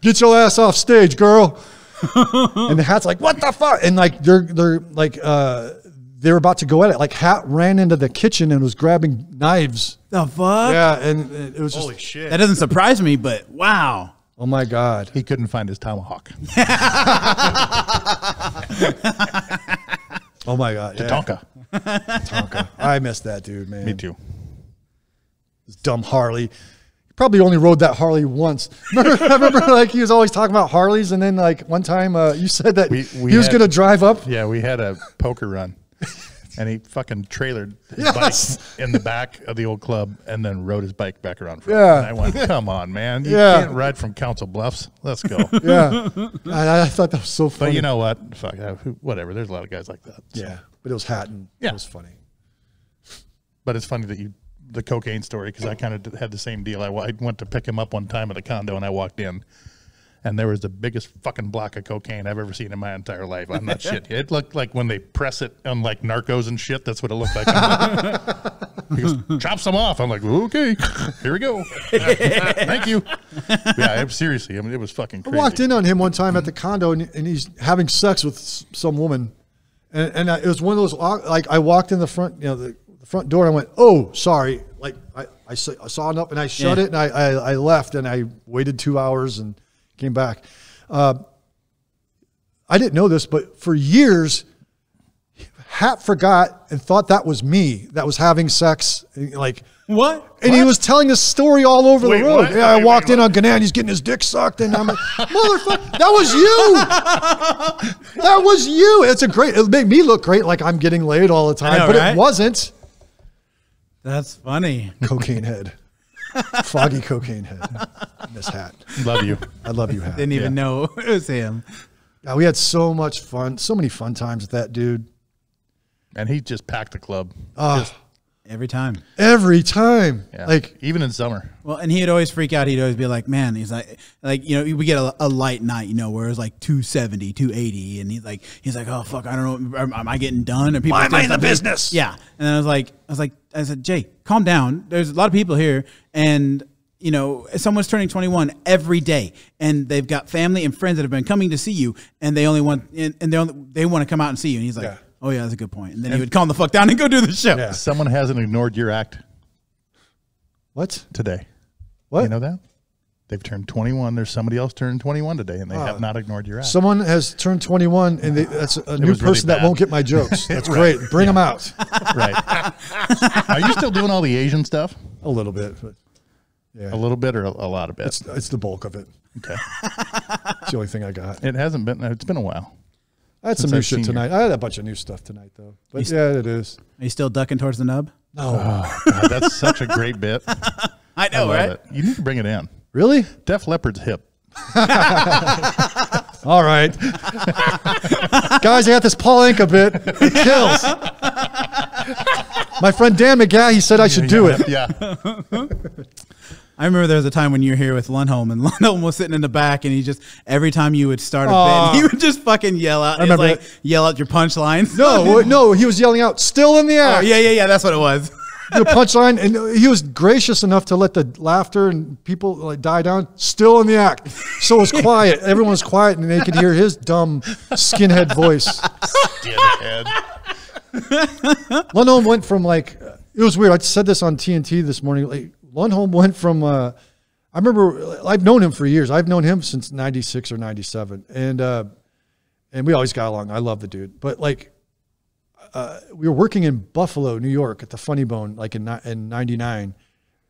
Get your ass off stage, girl. [laughs] and the hat's like, what the fuck? And like they're they're like uh they're about to go at it. Like Hat ran into the kitchen and was grabbing knives. the fuck? Yeah, and, and it was just Holy shit. That doesn't surprise me, but wow. Oh my god. He couldn't find his tomahawk. [laughs] Oh my god. Yeah. Tonka. Tonka. I missed that dude, man. Me too. This dumb Harley. He probably only rode that Harley once. [laughs] Remember, I remember like he was always talking about Harleys, and then like one time uh, you said that We- we he was gonna drive up. Yeah, we had a poker run, and he fucking trailered his Yes. bike in the back of the old club, and then rode his bike back around. Front. Yeah. And I went, "Come on, man! You Yeah. can't ride from Council Bluffs. Let's go." [laughs] Yeah, I, I thought that was so funny. But you know what? Fuck, whatever. There's a lot of guys like that. so. yeah, but it was Hatton. Yeah. it was funny. But it's funny that you the cocaine story because I kind of had the same deal. I, I went to pick him up one time at a condo, and I walked in, and there was the biggest fucking block of cocaine I've ever seen in my entire life. I'm not shit. It looked like when they press it on like narcos and shit. That's what it looked like. Like [laughs] he goes, chop some off. I'm like, okay, here we go. [laughs] Thank you. Yeah, it, seriously, I mean, it was fucking I walked in on him one time at the condo, and, and he's having sex with some woman, and, and I, it was one of those like I walked in the front, you know, the, the front door, and I went, "Oh, sorry." Like I, I, saw, I saw it up, and I shut Yeah. it, and I, I, I left, and I waited two hours and came back. Uh, I didn't know this, but for years, Hat forgot and thought that was me that was having sex. Like, What? and he was telling this story all over Wait, the road. what? Yeah, I walked wait, in on Gnandt. He's getting his dick sucked, and I'm like, motherfucker, that was you. [laughs] that was you. It's a great. It made me look great, like I'm getting laid all the time, know, but right? it wasn't. That's funny. Cocaine head, [laughs] foggy cocaine head. Miss Hat, Love you. I love you, Hat. Didn't even know [laughs] it was him. Yeah, we had so much fun, so many fun times with that dude. And he just packed the club. Oh, Just- Every time. every time, yeah. like even in summer. Well, and he'd always freak out. He'd always be like, man, he's like, like, you know, we get a, a light night, you know, where it's like 270, 280. And he's like, he's like, oh, fuck, I don't know. Am, am I getting done? Or people Why am I in the business? Yeah. And I was like, I was like, I said, Jay, calm down. There's a lot of people here. And, you know, someone's turning 21 every day and they've got family and friends that have been coming to see you and they only want, and, and they, only, they want to come out and see you. And he's like, Yeah. Oh, yeah, that's a good point. And then he would calm the fuck down and go do the show. Yeah. Someone hasn't ignored your act what? today. What? You know that? They've turned 21. There's somebody else turned 21 today, and they have oh. not ignored your act. Someone has turned 21, and they, that's a new was really person that won't get my jokes. [laughs] That's great. Bring them out [laughs] right. Are you still doing all the Asian stuff? a little bit. But A little bit or a, a lot of bit? it's, it's the bulk of it. Okay. It's the only thing I got. It hasn't been. It's been a while. I had some new shit tonight. I had a bunch of new stuff tonight, though. But yeah, it is. Are you still ducking towards the nub? No. Oh, God, that's such a great bit. I [laughs] I know, love right? it. You need to bring it in. Really? Def Leppard's hip. [laughs] All right. Guys, I got this Paul Anka bit. It kills. [laughs] My friend Dan McGaw, he said I should do it. Yeah. I remember there was a time when you were here with Lundholm, and [laughs] Lundholm was sitting in the back, and he just every time you would start a Aw. bit, he would just fucking yell out. I remember like that. yell out your punchlines. No, [laughs] no, he was yelling out, still in the oh, act. yeah, yeah, yeah. That's what it was. [laughs] the punchline, and he was gracious enough to let the laughter and people like die down. Still in the act, so it was quiet. Everyone was quiet, and they could hear his dumb skinhead voice. Skinhead. Lundholm went from like it was weird. I said this on TNT this morning. Like Lundholm went from uh, I remember I've known him for years. I've known him since '96 or '97, and uh, and we always got along. I love the dude, but like. Uh, we were working in Buffalo, New York, at the Funny Bone, like in in '99,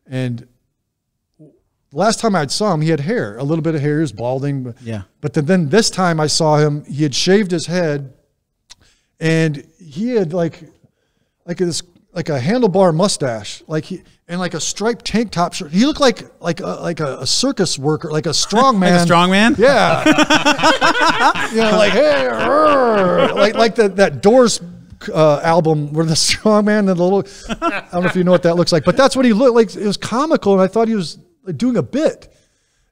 and last time I saw him, he had hair, a little bit of hair, he was balding. But, Yeah. But then, then this time I saw him, he had shaved his head, and he had like, like this, like a handlebar mustache, like he and like a striped tank top shirt. He looked like like a, like a, a circus worker, like a strong man. [laughs] Like a strong man. Yeah. [laughs] you know, like hey, rrr. like like the, that Doors uh, album where the [laughs] strong man and the little. I don't know if you know what that looks like, but that's what he looked like. It was comical, and I thought he was like, doing a bit.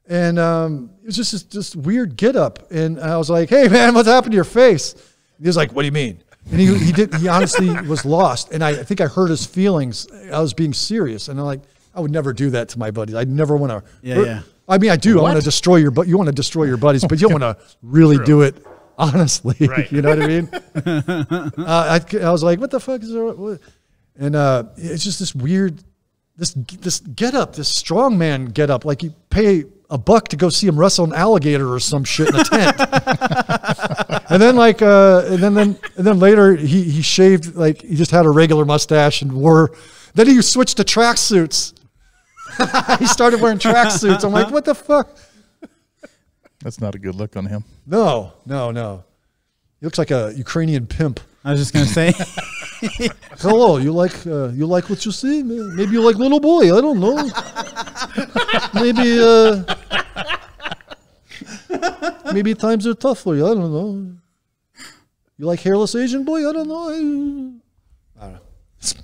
And um, it was just this, this weird get up, and I was like, "Hey, man, what's happened to your face?" He was like, "What do you mean?" And he he did he honestly was lost, and I, I think I hurt his feelings. I was being serious, and I'm like, I would never do that to my buddies. I'd never want to. Yeah, yeah. I mean, I do. I want to destroy your, but you want to destroy your buddies, but you don't [laughs] want to really do it honestly. [laughs] Right. you know what I mean? [laughs] uh, I, I was like, what the fuck is there? What? And uh, it's just this weird, this this get up, this strong man get up. Like you pay a buck to go see him wrestle an alligator or some shit in a tent. And then like, uh, and then then and then later he he shaved like he just had a regular mustache and wore. Then he switched to tracksuits. [laughs] he started wearing tracksuits. I'm like, what the fuck? That's not a good look on him. No, no, no. He looks like a Ukrainian pimp. I was just gonna say. [laughs] Hello, you like uh, you like what you see? Maybe you like little boy. I don't know. [laughs] Maybe uh, maybe times are tough for you. I don't know. You like hairless Asian boy? I don't know. I, I don't know. It's,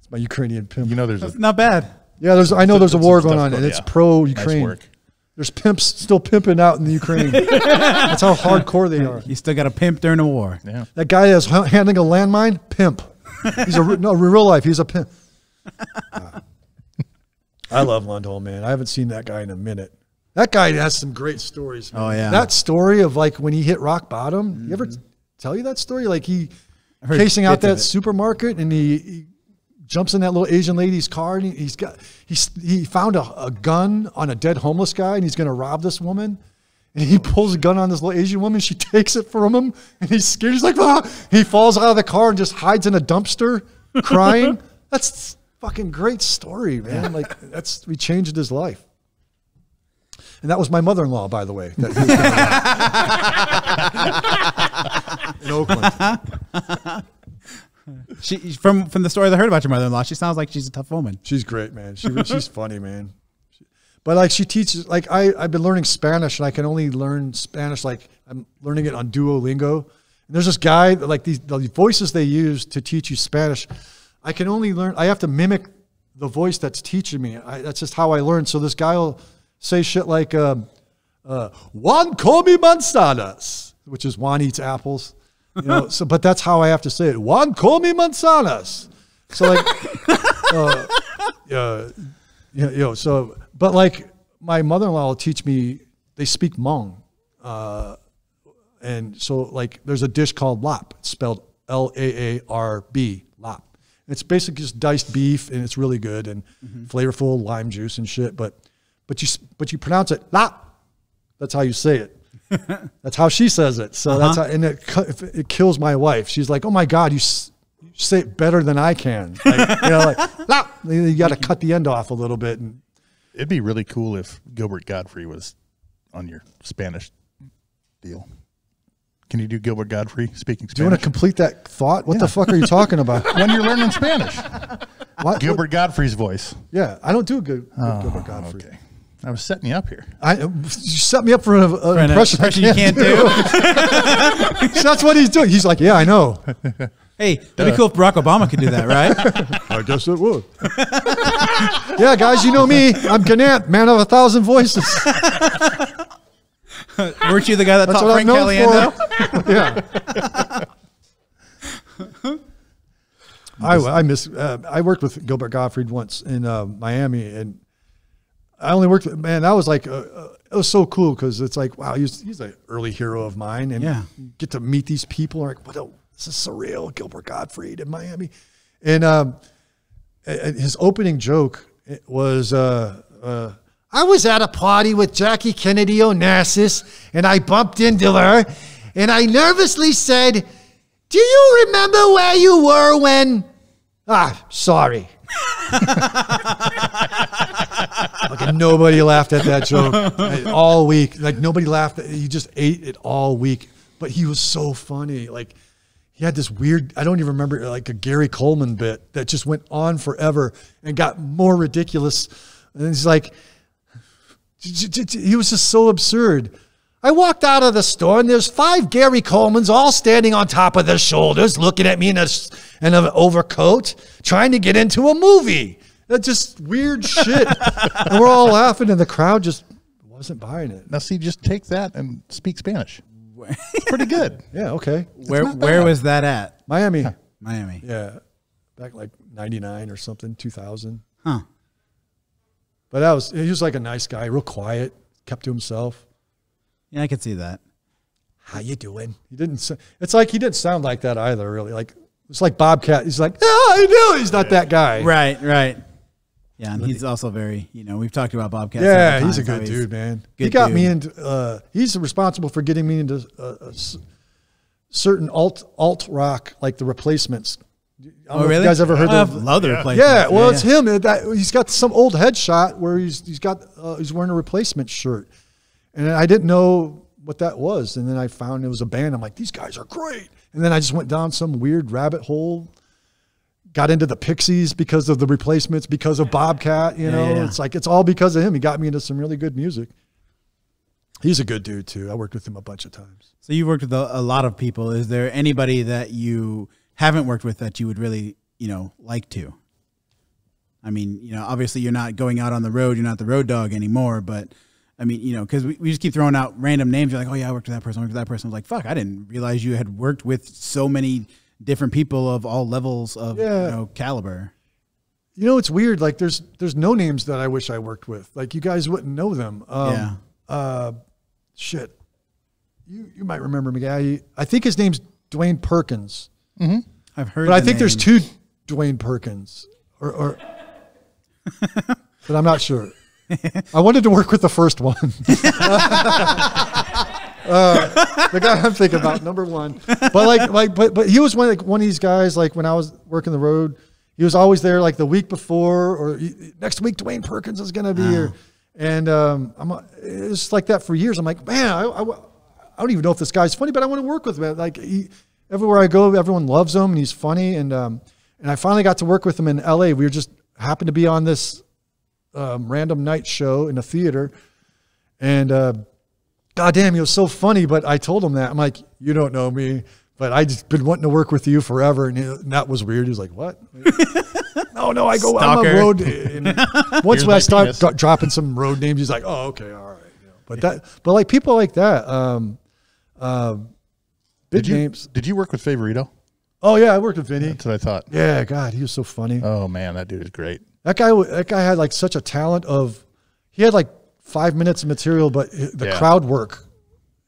it's my Ukrainian pimp. You know, there's a not bad. yeah, there's. I know there's a war some going on, and it's yeah. pro Ukraine. work. there's pimps still pimping out in the Ukraine. [laughs] That's how hardcore they are. You still got a pimp during a war. Yeah. That guy that's h- handling a landmine, pimp. He's a no real life. He's a pimp. Uh, [laughs] I love Lundholm, man. I haven't seen that guy in a minute. That guy has some great stories. man. Oh, yeah. that story of like when he hit rock bottom. You ever tell you that story? Like he casing out that supermarket and he, he jumps in that little Asian lady's car and he, he's got he's he found a, a gun on a dead homeless guy and he's going to rob this woman. And he pulls a gun on this little Asian woman. She [laughs] takes it from him, and he's scared. He's like, ah! He falls out of the car and just hides in a dumpster, crying. [laughs] that's fucking great story, man. Like that's we changed his life. And that was my mother-in-law, by the way. [laughs] in Oakland. [laughs] She from from the stories I heard about your mother-in-law, she sounds like she's a tough woman. She's great, man. She, she's funny, man. But like she teaches, like I I've been learning Spanish, and I can only learn Spanish like I'm learning it on Duolingo. And there's this guy that, like these the voices they use to teach you Spanish. I can only learn. I have to mimic the voice that's teaching me. I, that's just how I learn. So this guy will say shit like, um, uh, "Juan come manzanas," which is Juan eats apples. You know. so, but that's how I have to say it. Juan come manzanas. So like, [laughs] uh, uh, you know, so but like my mother-in-law will teach me. They speak Hmong, uh, and so like there's a dish called lap. It's spelled L A A R B lap. It's basically just diced beef, and it's really good and flavorful lime juice and shit. But but you but you pronounce it la. That's how you say it. [laughs] that's how she says it. So that's uh-huh. how, and it it kills my wife. She's like, oh my god, you. You say it better than I can. Like, you know, like, [laughs] lap. You got to cut the end off a little bit, and It'd be really cool if Gilbert Gottfried was on your Spanish deal. Can you do Gilbert Gottfried speaking Spanish? Do you want to complete that thought? What the fuck are you talking about? [laughs] when you're learning Spanish, What? Gilbert Gottfried's voice. Yeah, I don't do a good, good oh, Gilbert Gottfried. Okay, I was setting you up here. I, you set me up for an, an For an impression, I impression you can't do. So [laughs] that's what he's doing. He's like, yeah, I know. hey, that'd be cool if Barack Obama could do that, right? [laughs] I guess it would. [laughs] yeah, guys, you know me. I'm Gnandt, man of a thousand voices. Weren't you the guy that That's taught what I'm Frank known Caliendo? yeah. I, I miss. Uh, I worked with Gilbert Gottfried once in uh, Miami, and I only worked. Man, that was like uh, uh, it was so cool because it's like wow, he's he's an early hero of mine, and Yeah. you get to meet these people. Like, what? a- This is surreal, Gilbert Gottfried in Miami, and um, his opening joke was. Uh, uh, I was at a party with Jackie Kennedy Onassis, and I bumped into her, and I nervously said, "Do you remember where you were when?" Ah, sorry. [laughs] like nobody laughed at that joke all week. Like nobody laughed. He just ate it all week. But he was so funny. Like he had this weird. I don't even remember like a Gary Coleman bit that just went on forever and got more ridiculous. And he's like, he was just so absurd. I walked out of the store and there's five Gary Colemans all standing on top of their shoulders, looking at me in, a, in an overcoat, trying to get into a movie. That's just weird shit. and we're all laughing, and the crowd just wasn't buying it. Now, see, just take that and speak Spanish. It's [laughs] pretty good. Yeah, okay. Where where was that at? Miami. Miami. Yeah, back like '99 or something, 2000. Huh. But that was he was like a nice guy, real quiet, kept to himself. Yeah, I could see that. How you doing? He didn't. It's like he didn't sound like that either. Really, like it's like Bobcat. He's like, oh, I know he's not that guy. Right, right. Yeah, and he's also very, you know, we've talked about Bobcat. Yeah, he's a good how dude, man. he good got me into. Uh, he's responsible for getting me into uh, a s- certain alt alt rock, like the Replacements. I don't know Oh, really? You guys ever heard I of? love the replacement. Yeah, well, it's him. It- That, he's got some old headshot where he's he's got uh, he's wearing a replacement shirt, and I didn't know what that was, and then I found it was a band. I'm like, these guys are great, and then I just went down some weird rabbit hole. Got into the Pixies because of the replacements, because of Bobcat. You know, Yeah, it's like it's all because of him. He got me into some really good music. He's a good dude too. I worked with him a bunch of times. So you worked with a, a lot of people. Is there anybody that you haven't worked with that you would really, you know, like to? I mean, you know, obviously you're not going out on the road. You're not the road dog anymore. But I mean, you know, because we, we just keep throwing out random names. You're like, oh yeah, I worked with that person. I worked with that person. I was like, fuck, I didn't realize you had worked with so many different people of all levels of Yeah. you know caliber. You know, it's weird. Like there's there's no names that I wish I worked with. Like you guys wouldn't know them. Um, Yeah. Uh, shit. You you might remember me. I I think his name's Dwayne Perkins, I've heard, but I the think there's two Dwayne Perkins, or, or [laughs] but I'm not sure. I wanted to work with the first one. [laughs] [laughs] uh, the guy I'm thinking about, number one. But like, like, but but he was one like one of these guys. Like when I was working the road, he was always there. Like the week before or next week, Dwayne Perkins is going to be here, and um, I'm it's like that for years. I'm like, man, I, I, I don't even know if this guy's funny, but I want to work with him. Like he, everywhere I go, everyone loves him, and he's funny. And um, and I finally got to work with him in L.A. We were just happened to be on this um, random night show in a theater, and uh, goddamn, he was so funny. But I told him that I'm like, you don't know me, but I just been wanting to work with you forever, and, he- and that was weird. He was like, what? [laughs] no, no, I go I'm Stalker. road. And [laughs] once Here's when I start dro- dropping some road names, he's like, oh, okay, all right. you know. But that, but like people like that, um, uh, big Did you names. did you work with Favorito? Oh yeah, I worked with Vinny. That's what I thought. Yeah, God, he was so funny. Oh man, that dude is great. That guy, that guy had like such a talent of, he had like five minutes of material, but the Yeah. crowd work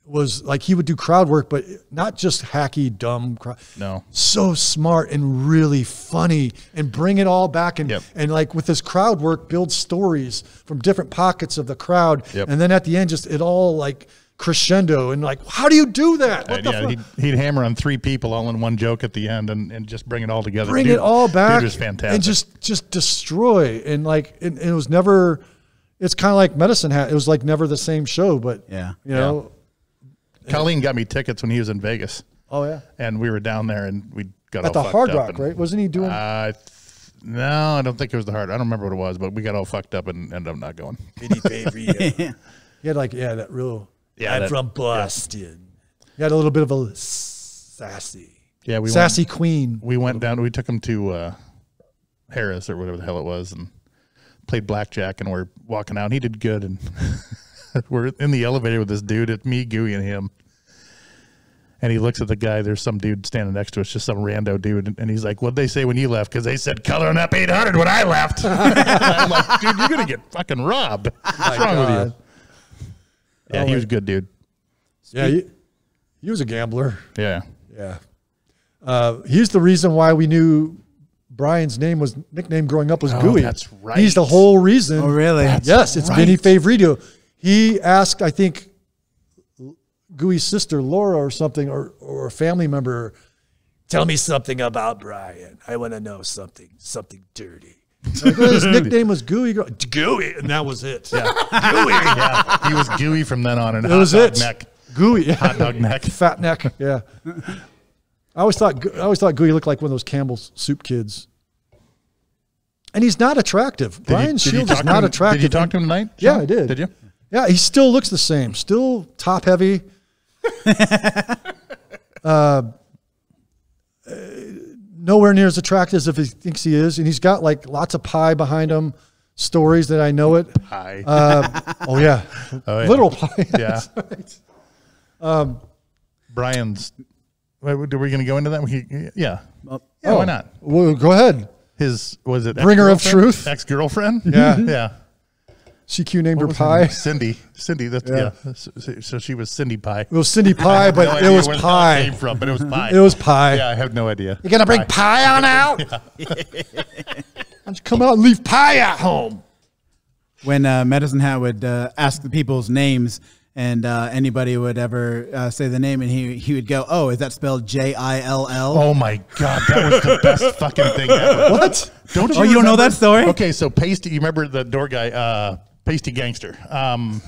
was like he would do crowd work, but not just hacky, dumb. Crowd. No. so smart and really funny, and bring it all back and Yep. and like with this crowd work, build stories from different pockets of the crowd, Yep. and then at the end, just it all like crescendo and like, how do you do that? What And the yeah, he'd, he'd hammer on three people all in one joke at the end and, and just bring it all together. bring Dude- it all back Dude was fantastic. and just just destroy and like it, it was never it's kind of like medicine hat it was like never the same show but Yeah. you know Colleen got me tickets when he was in Vegas, oh yeah and we were down there and we got at all the hard rock and- right wasn't he doing Uh, th- no, I don't think it was the hard. I don't remember what it was, but we got all fucked up and ended up not going. [laughs] he had like yeah that real Yeah, that- from boston he had a little bit of a sassy Yeah, we sassy Went, queen we went down. We took him to uh, Harrah's or whatever the hell it was, and played blackjack. And we're walking out. And he did good, and [laughs] we're in the elevator with this dude. It's me, Gooey, and him. And he looks at the guy. There's some dude standing next to us, just some rando dude. And he's like, "What'd they say when you left?" Because they said coloring up 800 when I left. [laughs] I'm like, "Dude, you're gonna get fucking robbed. What's wrong with you?" Yeah, Oh, he was a good dude. yeah he, he was a gambler Yeah. yeah uh, he's the reason why we knew Brian's name was nickname growing up was Oh, Gooey. that's right. He's the whole reason. Oh, really? That's yes, it's Vinny Favorito. He asked, I think, Gooey's sister Laura or something, or or a family member, tell me something about Brian. I want to know something, something dirty. Like, well, his [laughs] nickname was Gooey. Gooey, and that was it. Yeah, [laughs] Gooey. Yeah, he was gooey from then on, and It hot was dog it. neck, Gooey. hot dog neck. fat neck. Yeah. [laughs] I always thought I always thought Gooey looked like one of those Campbell's soup kids. And he's not attractive. Did Brian did you Shields is not him- attractive. Did you talk to him tonight? Yeah, I did. Did you? Yeah, he still looks the same. Still top heavy. [laughs] uh, uh, nowhere near as attractive as if he thinks he is, and he's got like lots of pie behind him. Stories that I know it. Hi. Uh, oh yeah, [laughs] Oh, yeah. literal pie. [laughs] yeah. Um, Brian's. Wait, Are we going to go into that? We- Yeah. yeah. Oh, Why not? Well, go ahead. His was it Bringer of truth? Ex girlfriend. Yeah. Yeah. CQ named her What her pie. name? Cindy. Cindy. That's Yeah. yeah. So, so she was Cindy Pie. It was Cindy [laughs] Pie, but No it was where the it came pie. from, but it was pie. It was pie. Yeah, I have no idea. You gonna bring pie on out? [laughs] Why don't you come out and leave pie at home? when uh, Medicine Hat would uh, ask the people's names, and uh, anybody would ever uh, say the name, and he he would go, "Oh, is that spelled J I L L?" Oh my god, that was the best fucking thing ever. [laughs] What? Don't you? Oh, you don't know that story? Okay, so Pasty, you remember the door guy, uh, Pasty Gangster. Um,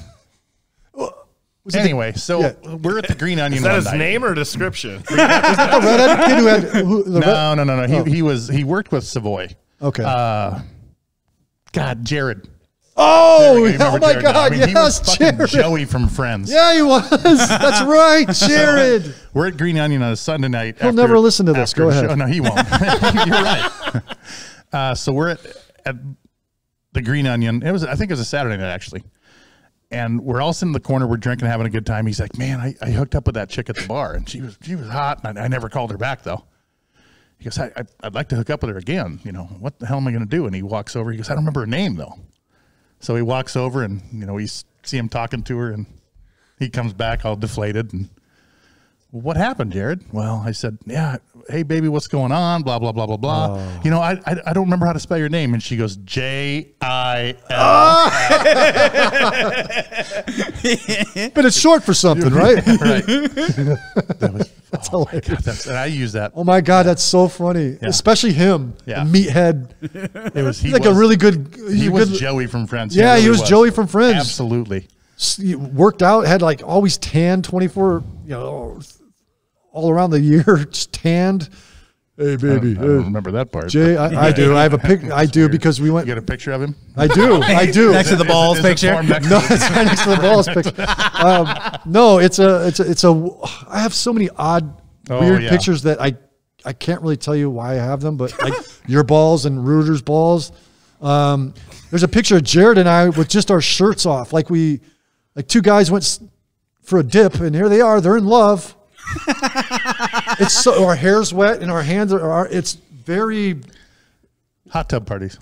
anyway, so yeah. we're at the Green Onion. Is that one his night. name or description? [laughs] The redheaded kid who had who, the red- No, no, no, no. He, Oh. he was he worked with Savoy. Okay. Uh, God, Jared. Oh, oh my Jared now? God! I mean, he was yes, Jared. Joey from Friends. Yeah, he was. That's [laughs] right, Jared. We're at Green Onion on a Sunday night. He'll never listen to this. Go ahead. show- No, he won't. [laughs] [laughs] You're right. Uh, so we're at, at the Green Onion. It was, I think, it was a Saturday night actually, and we're all sitting in the corner. We're drinking, having a good time. He's like, "Man, I, I hooked up with that chick at the bar, and she was she was hot. And I, I never called her back though." He goes, I, I, "I'd like to hook up with her again. You know, what the hell am I going to do?" And he walks over. He goes, "I don't remember her name though." So he walks over, and you know, we see him talking to her, and he comes back all deflated and what happened, Jared? Well, I said, yeah, hey, baby, what's going on? Blah, blah, blah, blah, blah. Oh. You know, I, I, I don't remember how to spell your name. And she goes, J I L. [laughs] But it's short for something, right? Right. [laughs] That was, [laughs] That's oh, my hilarious. God, that's, and I use that. Oh my god, that's so funny. Yeah. Especially him, Yeah. the meathead. It was, he He's like was, a really good. he's he a was good- Joey from Friends. Yeah, he really was Joey from Friends. Absolutely. s- worked out, had like always tan, twenty four, you know, all around the year, [laughs] just tanned. Hey I baby, don't, I don't uh, remember that part. Jay, I, I do. I have a pic. I do because we went. You went. got a picture of him? I do. [laughs] I do. Next to the balls is it picture. next No, it's right next to the balls picture. [laughs] Um, no, it's a, it's a, it's a. I have so many odd, Oh, weird yeah. pictures that I, I can't really tell you why I have them, but like your balls and Reuter's balls. Um, there's a picture of Jared and I with just our shirts off, like we, like two guys went for a dip, and here they are. They're in love. It's so our hair's wet and our hands are. are it's very Hot tub parties.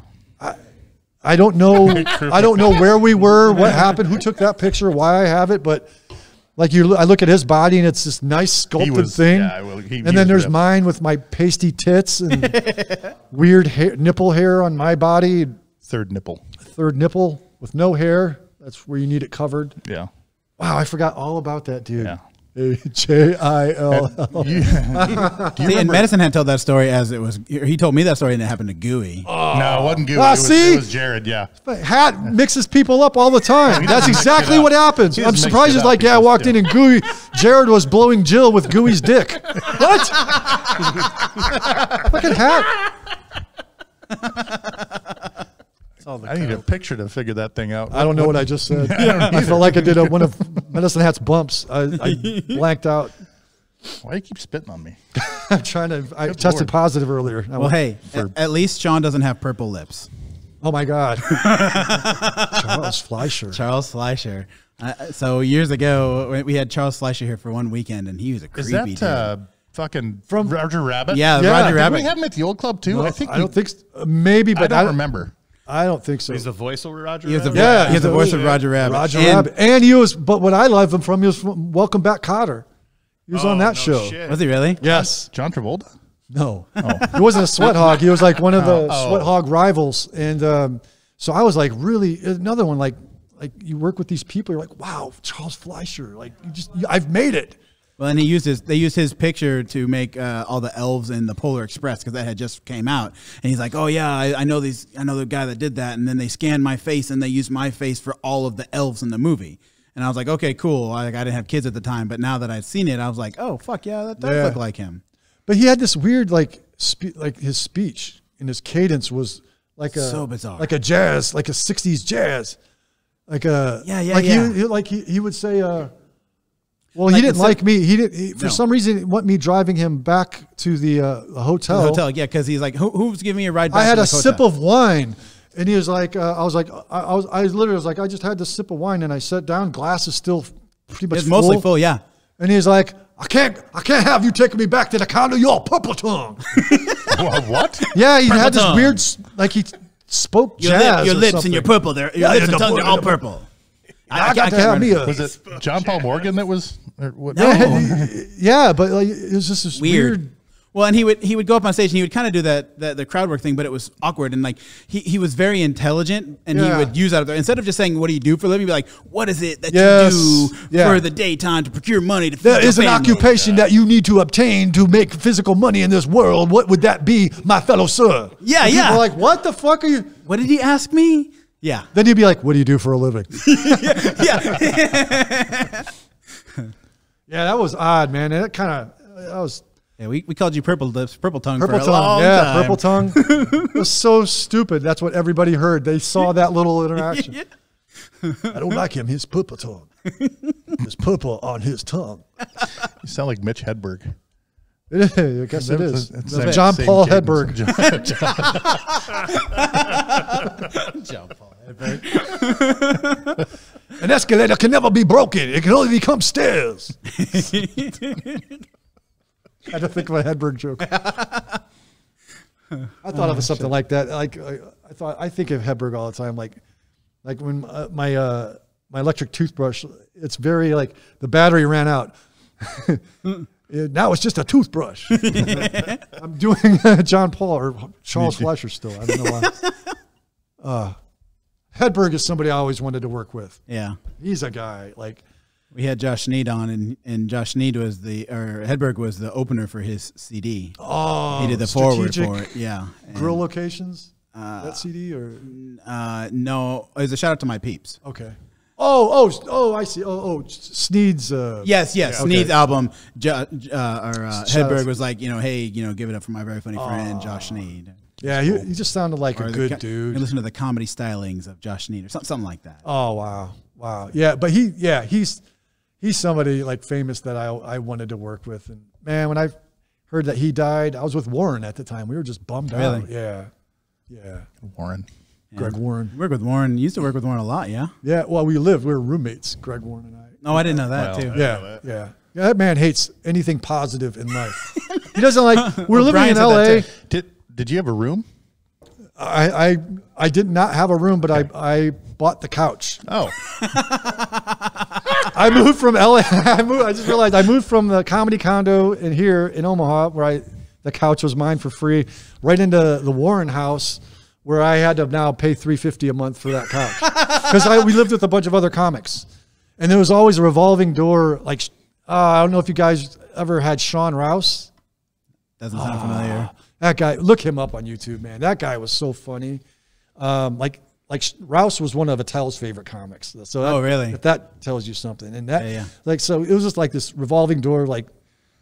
I don't know. [laughs] I don't know where we were, what happened, who took that picture, why I have it, but like you, I look at his body and it's this nice sculpted was- thing, yeah, well, he- and he then there's ripped. mine with my pasty tits and [laughs] weird hair, nipple hair on my body, Third nipple. third nipple with no hair. That's where you need it covered. Yeah. Wow, I forgot all about that dude. Yeah. J I L. You- [laughs] do you See, and remember- Medicine had told that story as it was. He told me that story and it happened to Gooey. No, it wasn't Gooey. Ah, it, was, see? it was Jared. Yeah. Hat mixes people up all the time. That's exactly what happens. I'm surprised it it's like, yeah, I walked in and Gooey, Jared was blowing Jill with Gooey's dick. [laughs] What? Fucking hat. [laughs] I need a picture to figure that thing out. I don't know what I just said. [laughs] I felt like I did a, one of Medicine Hat's bumps. I, I [laughs] blanked out. Why do you keep spitting on me? [laughs] I'm trying to. I Good tested Lord. positive earlier. I Well, went, hey, at, at least Shawn doesn't have purple lips. Oh my God. Charles Fleischer. Charles Fleischer. Uh, so years ago, we- we had Charles Fleischer here for one weekend, and he was a creepy. Is creepy that dude. uh, fucking From- Roger Rabbit? yeah, yeah, Roger did Did Rabbit. we have him at the old club too? No, I think I we- don't think. So. Maybe, but I but don't remember. I don't think so. He's the voiceover Roger. he the Rabbit? Yeah, he was the voice of Roger Rabbit. Roger and, Rabbit. And he was, but what I love him from, he was from Welcome Back Kotter. He was Oh, on that no show. shit. Was he really? Yes. John Travolta. No. [laughs] He wasn't a sweat hog. He was like one of the Oh. sweat hog rivals. And um, so I was like, really, another one, like, like you work with these people, you're like, wow, Charles Fleischer, like you just, you, I've made it. Well, and he used his. They used his picture to make uh, all the elves in the Polar Express because that had just came out. And he's like, "Oh yeah, I, I know these. I know the guy that did that." And then they scanned my face and they used my face for all of the elves in the movie. And I was like, "Okay, cool." I, like, I didn't have kids at the time, but now that I've seen it, I was like, "Oh fuck yeah, that does Yeah. look like him." But he had this weird, like, spe- like his speech and his cadence was like a, So bizarre. like a jazz, like a 60s jazz. Like a, Yeah, yeah, like yeah. He, he, like he, he would say, uh, well, Like he didn't like me. He didn't, he, for No. some reason, he want me driving him back to the, uh, the hotel. The hotel, yeah, because he's like, Who, "Who's giving me a ride?" Back I had a sip of wine, and he was like, uh, I was like, I, I was, I literally was like, I just had this sip of wine, and I sat down. Glass is still pretty much It's mostly full, yeah. And he's like, I can't, I can't have you taking me back to the counter. You're purple tongue. [laughs] What? yeah, he had this tongue. weird, like he spoke Your, jazz. lip, your lips something. and your purple, they're, your Yeah, lips and tongue are all purple. I, got to have me a. Was it John Paul Morgan that was? Or what? yeah, yeah, but like, it was just this weird. weird. Well, and he would he would go up on stage and he would kind of do that, that the crowd work thing, but it was awkward and like he, he was very intelligent and Yeah. he would use that instead of just saying what do you do for a living, he'd be like, what is it that Yes. you do Yeah. for the daytime to procure money to feed There your is an family?" occupation that you need to obtain to make physical money in this world. What would that be, my fellow sir? Yeah, And people yeah. are like, what the fuck are you? What did he ask me? Yeah, Then you'd be like, "What do you do for a living?" [laughs] yeah. [laughs] yeah, that was odd, man. That kind of that was yeah we, we called you purple lips, purple tongue purple for a tongue. long yeah, time. purple tongue. [laughs] it was so stupid. That's what everybody heard. They saw that little interaction. I don't like him. His purple tongue. His purple on his tongue. You sound like Mitch Hedberg. It is. I guess it is. That's- is. that's That's same- John same Paul. Hedberg. John Paul Hedberg. [laughs] An escalator can never be broken. It can only become stairs. I had to think of a Hedberg joke. [laughs] I thought of something like that. Like I, I thought, I think of Hedberg all the time. Like, like when uh, my uh, my electric toothbrush, it's very like the battery ran out, [laughs] and Now it's just a toothbrush. I'm doing John Paul or Charles Fleischer still. I don't know why. Uh, Hedberg is somebody I always wanted to work with. Yeah. He's a guy like We had Josh Sneed on, and, and Josh Sneed was the, or Hedberg was the opener for his CD. oh, he did the forward for it. Yeah. And, Grill locations. that CD or Uh, no, it was a shout out to my peeps. okay. Oh, oh, oh! I see. Oh, oh, Sneed's. Uh, Yes, yes. Okay. Sneed's album, jo- uh, or uh, Hedberg was like, you know, hey, you know, give it up for my very funny friend, Josh Sneed. Yeah. He, he just sounded like Or a good co- dude. And listen to the comedy stylings of Josh Sneed or something, something like that. Oh wow, wow, yeah. But he, yeah, he's he's somebody like famous that I I wanted to work with. And man, when I heard that he died, I was with Warren at the time. We were just bummed Really? out. Yeah, yeah. Warren. Greg Warren. Work with Warren. Used to work with Warren a lot, yeah. Yeah. Well, we lived. We were roommates. Greg Warren and I. Oh, I didn't know that Well, too. Yeah, yeah. Yeah, that man hates anything positive in life. [laughs] he doesn't like. We're living Brian in said that L.A. too. Did Did you have a room? I, I I did not have a room, but I I bought the couch. Oh, [laughs] I moved from LA. [laughs] I moved. I just realized I moved from the comedy condo in here in Omaha, where I the couch was mine for free, right into the Warren house, where I had to now pay three fifty a month for that couch [laughs] because we lived with a bunch of other comics, and there was always a revolving door. Like uh, I don't know if you guys ever had Sean Rouse. Doesn't sound familiar. That guy, look him up on YouTube, man. That guy was so funny. Um, like like Rouse was one of Attell's favorite comics. So that, Oh, really? If that tells you something, and that Yeah, yeah. like so, it was just like this revolving door. Like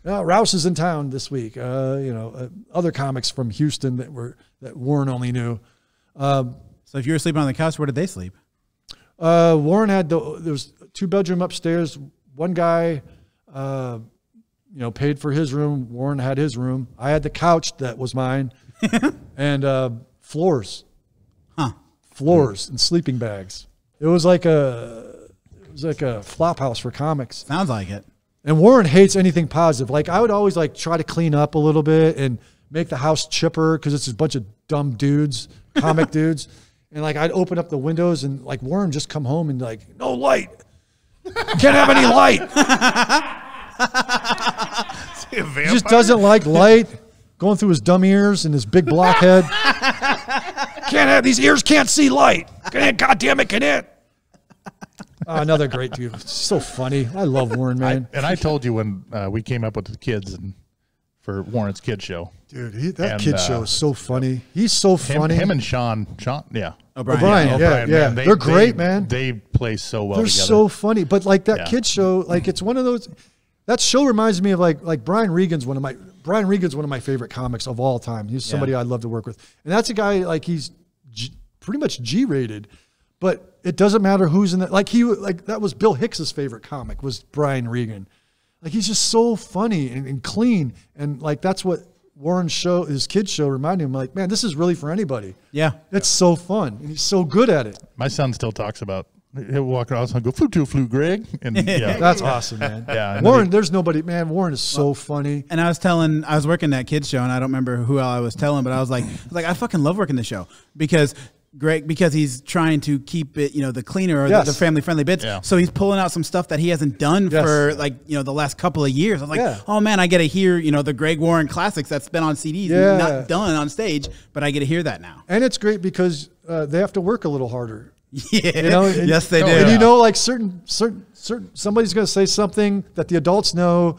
oh, Rouse is in town this week. Uh, you know, uh, other comics from Houston that were that Warren only knew. So if you were sleeping on the couch, where did they sleep? Uh, Warren had the there was two bedroom upstairs. One guy, uh, you know, paid for his room. Warren had his room. I had the couch that was mine, [laughs] and uh, floors, Huh. floors and sleeping bags. It was like a it was like a flop house for comics. Sounds like it. And Warren hates anything positive. Like I would always like try to clean up a little bit and make the house chipper because it's a bunch of dumb dudes, comic [laughs] dudes. And like I'd open up the windows and like Warren just come home and like no light, can't have any light. [laughs] Is [laughs] he a He vampire? just doesn't like light going through his dumb ears and his big block head. can't have these ears. Can't see light. Can God damn it! Can it? Oh, another great dude. So funny. I love Warren, man. and I told you when uh, we came up with the kids and for Warren's kid show. Dude, he, that And, kid uh, show is so funny. He's so Him, funny. him and Sean, Sean, yeah, O'Brien. O'Brien, yeah. yeah, O'Brien, yeah. man, they- They're great, they- man. They play so well They're together. so funny. But like that Yeah. kid show, like it's one of those. That show reminds me of like like Brian Regan's one of my Brian Regan's one of my favorite comics of all time. He's somebody I'd love to work with, and that's a guy like he's G, pretty much G rated, but it doesn't matter who's in that. Like he like that was Bill Hicks's favorite comic was Brian Regan. Like he's just so funny and, and clean, and like that's what Warren's show, his kids show, reminded him like, man, this is really for anybody. Yeah. It's so fun, and he's so good at it. My son still talks about. He'll walk around and go flute to flute, Greg, and [laughs] yeah, That's awesome, man. Yeah, Warren, they- there's nobody, man. Warren is so funny. And I was telling, I was working that kids show, and I don't remember who I was telling, but I was like, I was like, I fucking love working the show because Greg, because he's trying to keep it, you know, the cleaner or Yes. the, the family friendly bits. Yeah. So he's pulling out some stuff that he hasn't done Yes. for like, you know, the last couple of years. I was like, Yeah. oh man, I get to hear, you know, the Greg Warren classics that's been on CDs, Yeah. not done on stage, but I get to hear that now. And it's great because uh, they have to work a little harder. [laughs] Yeah. You know, and- yes, they do. And you know, like certain, certain, certain, somebody's going to say something that the adults know.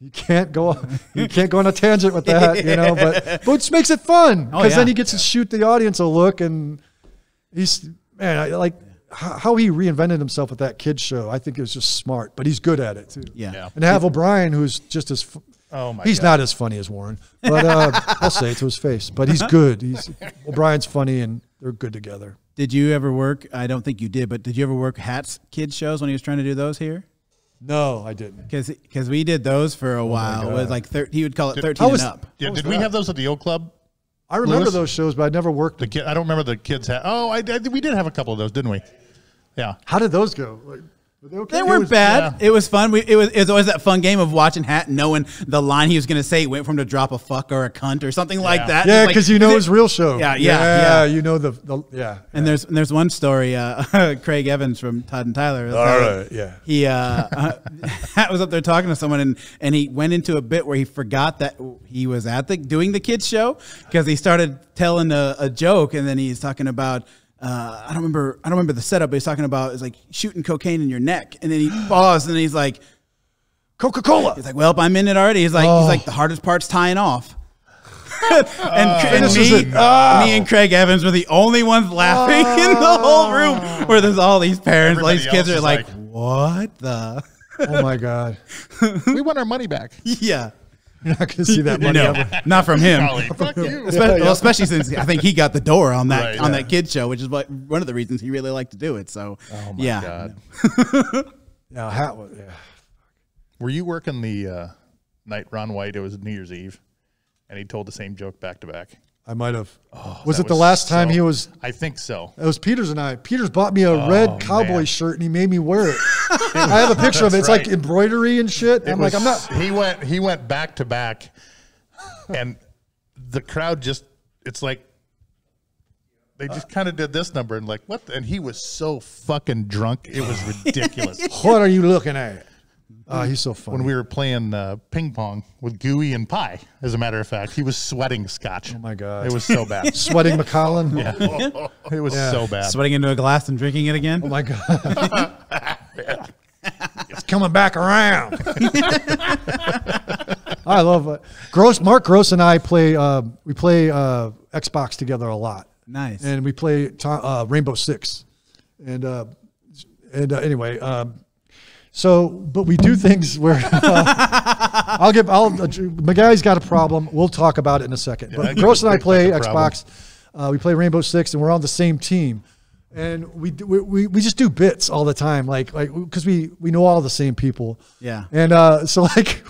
You can't go, [laughs] you can't go on a tangent with that, you know. But, [laughs] but which makes it fun Oh, because then he gets to shoot the audience a look, and he's man, I like how how he reinvented himself with that kid show. I think it was just smart, but he's good at it too. Yeah. Yeah. And to have O'Brien, who's just as Oh my he's God. not as funny as Warren, but uh, I'll say it to his face. But he's good. He's O'Brien's funny, and they're good together. Did you ever work? I don't think you did, but did you ever work Hats kids shows when he was trying to do those here? No, I didn't. Because we did those for a oh while. It was God. like thir- he would call it Did- thirteen was- and up. Yeah, did we that? have those at the old Club? I remember Lewis? those shows, but I never worked. The kid, I don't remember the kids had. Oh, I, I we did have a couple of those, didn't we? Yeah. How did those go? Like, They weren't bad. It was fun. We, it was it was always that fun game of watching Hat, knowing the line he was going to say went from to drop a fuck or a cunt or something like that. Yeah, Just like- because you know his real show. Yeah, yeah, yeah. You know the, the yeah. And there's and there's one story. Uh, [laughs] Craig Evans from Todd and Tyler. All right, yeah. He uh, [laughs] uh, Hat was up there talking to someone, and and he went into a bit where he forgot that he was at the doing the kids show because he started telling a, a joke, and then he's talking about. Uh, I don't remember. I don't remember the setup. But he's talking about is like shooting cocaine in your neck, and then he paused, and he's like, Coca Cola. He's like, "Well, I'm in it already." He's like, Oh. "He's like the hardest part's tying off." [laughs] and and me, is it. Oh. me and Craig Evans were the only ones laughing [laughs] in the whole room, where there's all these parents, all these kids are like, like- "What the?" Oh my God. [laughs] we want our money back. yeah, You're not going to see that money no, ever. not from him. Golly, fuck you. Especially, well, especially since I think he got the door on that Right, on yeah. that kids show, which is what one of the reasons he really liked to do it. So, Oh my yeah, god. Yeah, hat was, yeah. Were you working the uh, night Ron White? It was New Year's Eve, and he told the same joke back to back. I might have. Oh, was it the last time he was? I think so. It was Peters and I. Peters bought me a oh, red cowboy Oh, man. shirt and he made me wear it. [laughs] I have a picture of it. It's That's like embroidery and shit. It I'm was- like, I'm not. He went. He went back to back, and the crowd just. It's like they just uh. kind of did this number and like what? And he was so fucking drunk. It was [laughs] ridiculous. What are you looking at? Oh, he's so funny. when we were playing uh, ping pong with Gooey and Pie, as a matter of fact, he was sweating scotch. Oh my God. it was so bad. [laughs] Sweating Macallan. [laughs] It was Yeah. so bad. sweating into a glass and drinking it again. Oh my God. [laughs] it's coming back around. I love it. Gross. Mark Gross and I play. Uh, we play uh, Xbox together a lot. Nice. And we play uh, Rainbow Six, and uh, and uh, anyway. Um, so, but we do things where [laughs] I'll give. I'll. Uh, McGuy's got a problem. We'll talk about it in a second. But Gross and I play. Xbox. Uh, we play Rainbow Six, and we're on the same team. And we, do- we, we, we just do bits all the time, like like because we we know all the same people. Yeah. And uh, so [laughs] like,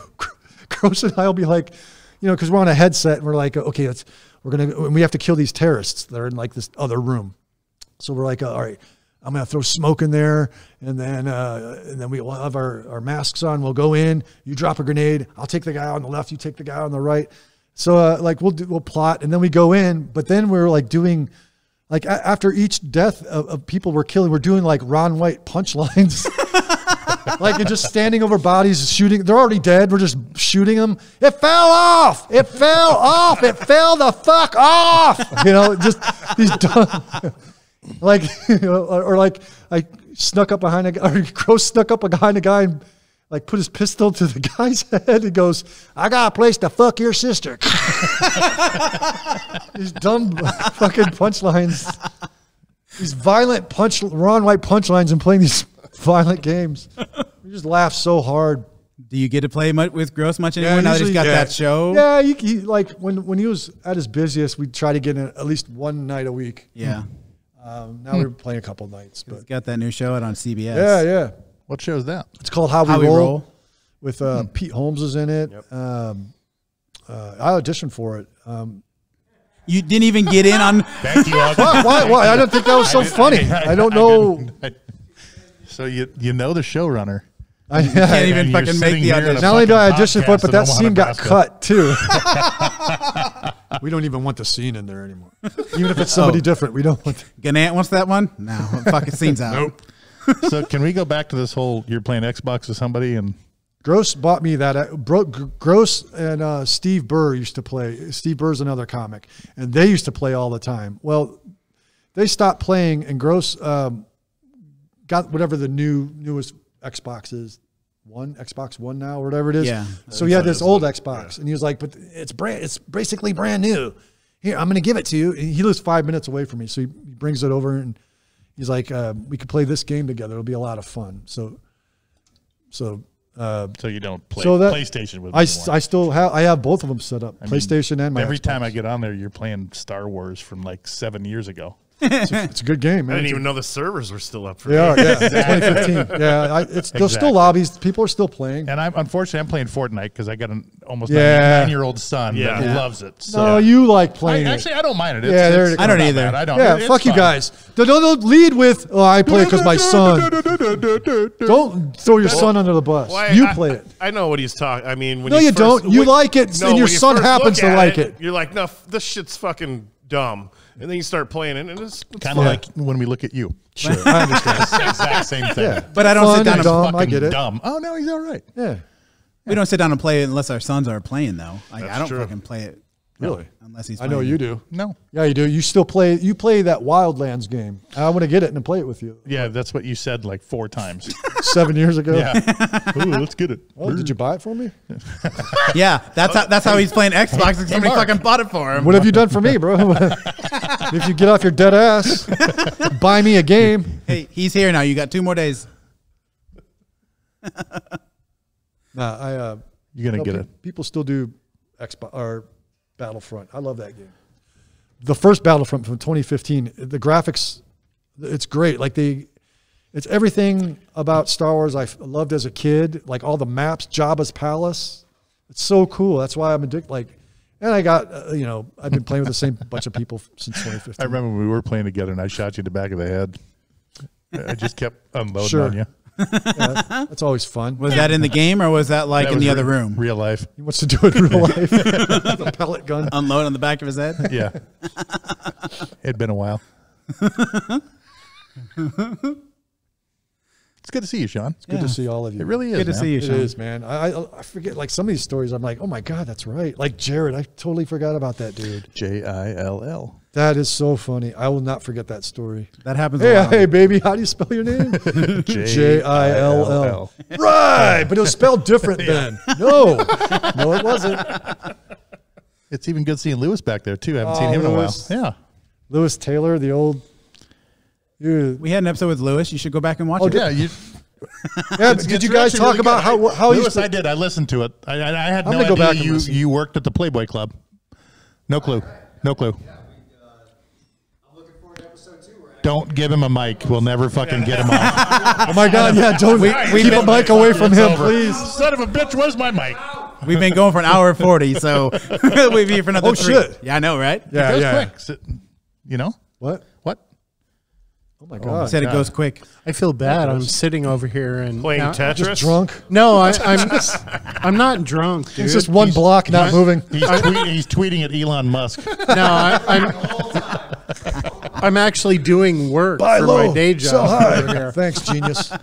Gross and I'll be like, you know, because we're on a headset and we're like, okay, let's we're gonna and we have to kill these terrorists. They're in like this other room. So we're like, all right, I'm gonna throw smoke in there, and then uh, and then we will have our, our masks on. We'll go in. You drop a grenade. I'll take the guy on the left. You take the guy on the right. So uh, like we'll do, we'll plot, and then we go in. But then we're like doing. Like a- after each death of, of people we're killing, we're doing like Ron White punchlines, [laughs] like you're just standing over bodies, shooting. They're already dead. We're just shooting them. It fell off. It fell off. It fell the fuck off. You know, just these dumb, [laughs] like, [laughs] or, or like I snuck up behind a guy, [laughs] or Crow snuck up behind a guy and like put his pistol to the [laughs] guy's head and goes, "I got a place to fuck your sister." these dumb fucking punchlines. These violent punch, Ron White punchlines, and playing these violent games. We just laugh so hard. Do you get to play much with Gross much anymore now that he's usually- got yeah. that show? Yeah, he, he like when when he was at his busiest, we'd try to get in at least one night a week. Yeah. Um, now we're playing a couple nights, but got that new show out on CBS. yeah, yeah. What show is that? It's called How We, How We Roll, Roll. with uh, Pete Holmes is in it. Um, uh, I auditioned for it. Um, You didn't even get in on. [laughs] Thank you. Why, why, why? I don't think that was so funny. I don't know. didn't- [laughs] I- so you you know the showrunner. [laughs] I, Can't even fucking make the here in a audition. Not only did I audition for it, but that Omaha, scene got cut too. [laughs] we don't even want the scene in there anymore. [laughs] Even if it's somebody Oh. different, we don't want. Gnandt wants that one? No. Fucking scene's out. Nope. so can we go back to this whole you're playing Xbox with somebody and Gross bought me that. uh, Bro, Gross and uh, Steve Burr used to play. Steve Burr's another comic, and they used to play all the time. Well, they stopped playing, and Gross um, got whatever the new newest Xbox is. One Xbox One now, or whatever it is. Yeah. So he had this old Xbox, and he was like, "But it's brand. It's basically brand new. Here, I'm going to give it to you." And he lives five minutes away from me, so he, he brings it over, and he's like, uh, "We could play this game together. It'll be a lot of fun." So, so uh, so you don't play So that- PlayStation with I, anymore? I still have I have both of them set up, I mean, PlayStation and my Every Xbox. time I get on there, you're playing Star Wars from like seven years ago. It's a, it's a good game, I didn't It's a- even know the servers were still up for They me. are, yeah. [laughs] 2015. Yeah, I, it's there's Exactly. still lobbies. People are still playing. And I'm unfortunately I'm playing Fortnite because I got an almost Yeah. nine year old son Yeah. that Yeah. loves it. So No, you like I, playing it. actually I don't mind it. It's, Yeah, it's. I don't either. bad. I don't. Yeah, It- fuck it's you guys. Don't, don't, don't lead with, oh, I play it because my son. [laughs] Don't throw your son under the bus. Why, you I- play it. I know what he's talking. I mean, when No, you first- don't. You when- like it, No, and your son happens to like it. You're like, no, this shit's fucking dumb. And then you start playing it, and it's, it's Kind of like when we look at you. Sure, [laughs] I understand. It's the exact same thing. Yeah. But I don't Fun sit down and and dumb. I Fucking get it. Dumb. Oh no, he's all right. Yeah, we don't sit down and play it unless our sons are playing though. Like I don't true. fucking play it really. unless he's. I know playing. you do. No. Yeah, you do. You still play. You play that Wildlands game. I want to get it and play it with you. Yeah, that's what you said like four times. [laughs] Seven years ago. Yeah. [laughs] Ooh, let's get it. Oh, did you buy it for me? [laughs] Yeah, that's how that's how he's playing Xbox. and Somebody Mark. fucking bought it for him. What have you done for me, bro? if you get off your dead ass, buy me a game. Hey, he's here now. You got two more days. Nah, I. Uh, You're gonna no, get pe- it. People still do Xbox or Battlefront. I love that game. The first Battlefront from 2015. The graphics, it's great. Like they, it's everything about Star Wars I loved as a kid. Like all the maps, Jabba's palace. It's so cool. That's why I'm addicted. Like, and I got uh, you know I've been playing with the same [laughs] bunch of people since 2015. I remember when we were playing together and I shot you in the back of the head. I just kept unloading Sure. on you. Yeah, [laughs] that's always fun. Was that in the game or was that like That in the other re- room? Real life. He wants to do it in real [laughs] life. the pellet gun. Unload on the back of his head. Yeah. [laughs] It'd been a while. It's good to see you, Shawn. It's good to see all of you. It really is. Good to man. see you, It Shawn. is, man. I, I I forget like some of these stories. I'm like, oh my god, that's right. Like Jared, I totally forgot about that dude. J I L L. That is so funny. I will not forget that story. That happens. Hey, a lot. hey, baby, how do you spell your name? [laughs] J I L L. Right, but it was spelled different [laughs] then. No, no, it wasn't. It's even good seeing Lewis back there too. I haven't Oh, seen him in a while. Yeah. Lewis Taylor, the old. You, We had an episode with Lewis. You should go back and watch Oh, it. Yeah. You, [laughs] yeah, it's- did it's you guys talk really about good. how how you? I did. I listened to it. I, I, I had I'm no gonna go idea back and you you worked at the Playboy Club. No clue. No clue. Don't give him a mic. We'll never fucking get him off. [laughs] Oh my God! Yeah, don't We keep a mic away from It's him, over. please. Son of a bitch, where's my mic? We've been going for an hour and forty, so [laughs] we'll be here for another Oh, three. shit. Yeah, I know, right? Yeah, yeah. quick. You know What? What? Oh my I God! said it goes quick. I feel bad. I'm sitting over here and playing now- Tetris. Just drunk. No, I, I'm I'm not drunk, dude. It's just one block not moving. He's, tweet, he's tweeting at Elon Musk. No, I, I'm I'm actually doing work Buy for low, my day sell job high. over here. Thanks, genius. [laughs]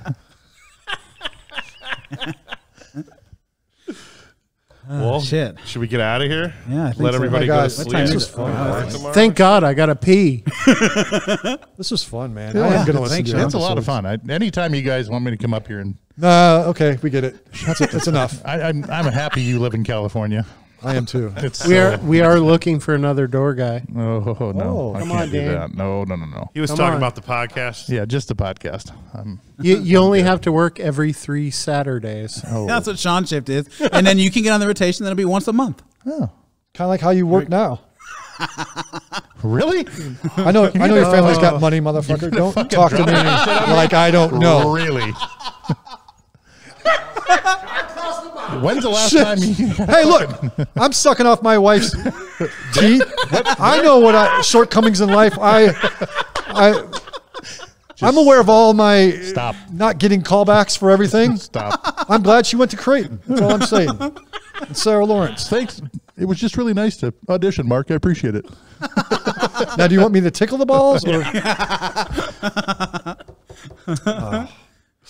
Ah, well, shit. Should we get out of here? Yeah, I think Let so. everybody go to sleep. time is it? Work? Oh, Thank God I got to pee. [laughs] This was fun, man. I am going to listen thanks, to your It's a lot of fun. I, anytime you guys want me to come up here and Nah, okay, we get it. That's, that's enough. [laughs] I, I'm I'm happy you live in California. I am too. [laughs] It's We are we are looking for another door guy. [laughs] Oh, no, Oh. I Come can't on, do Dan. that. No, no, no, no. He was Come talking on. about the podcast. Yeah, just the podcast. Um, You you only have to work every three Saturdays. oh, That's what Shawn shift is, and then you can get on the rotation. That'll be once a month. oh, Kind of like how you work now. really? I know. I know your family's got money, motherfucker. Don't talk to me like I don't know. Really? [laughs] When's the last time you? [laughs] Hey, look, I'm sucking off my wife's [laughs] teeth. I know what I, shortcomings in life. I, I, I'm aware of all my Stop. not getting callbacks for everything. Stop. I'm glad she went to Creighton. That's all I'm saying. [laughs] And Sarah Lawrence. Thanks. It was just really nice to audition, Mark. I appreciate it. Now, do you want me to tickle the balls? Or? Ah,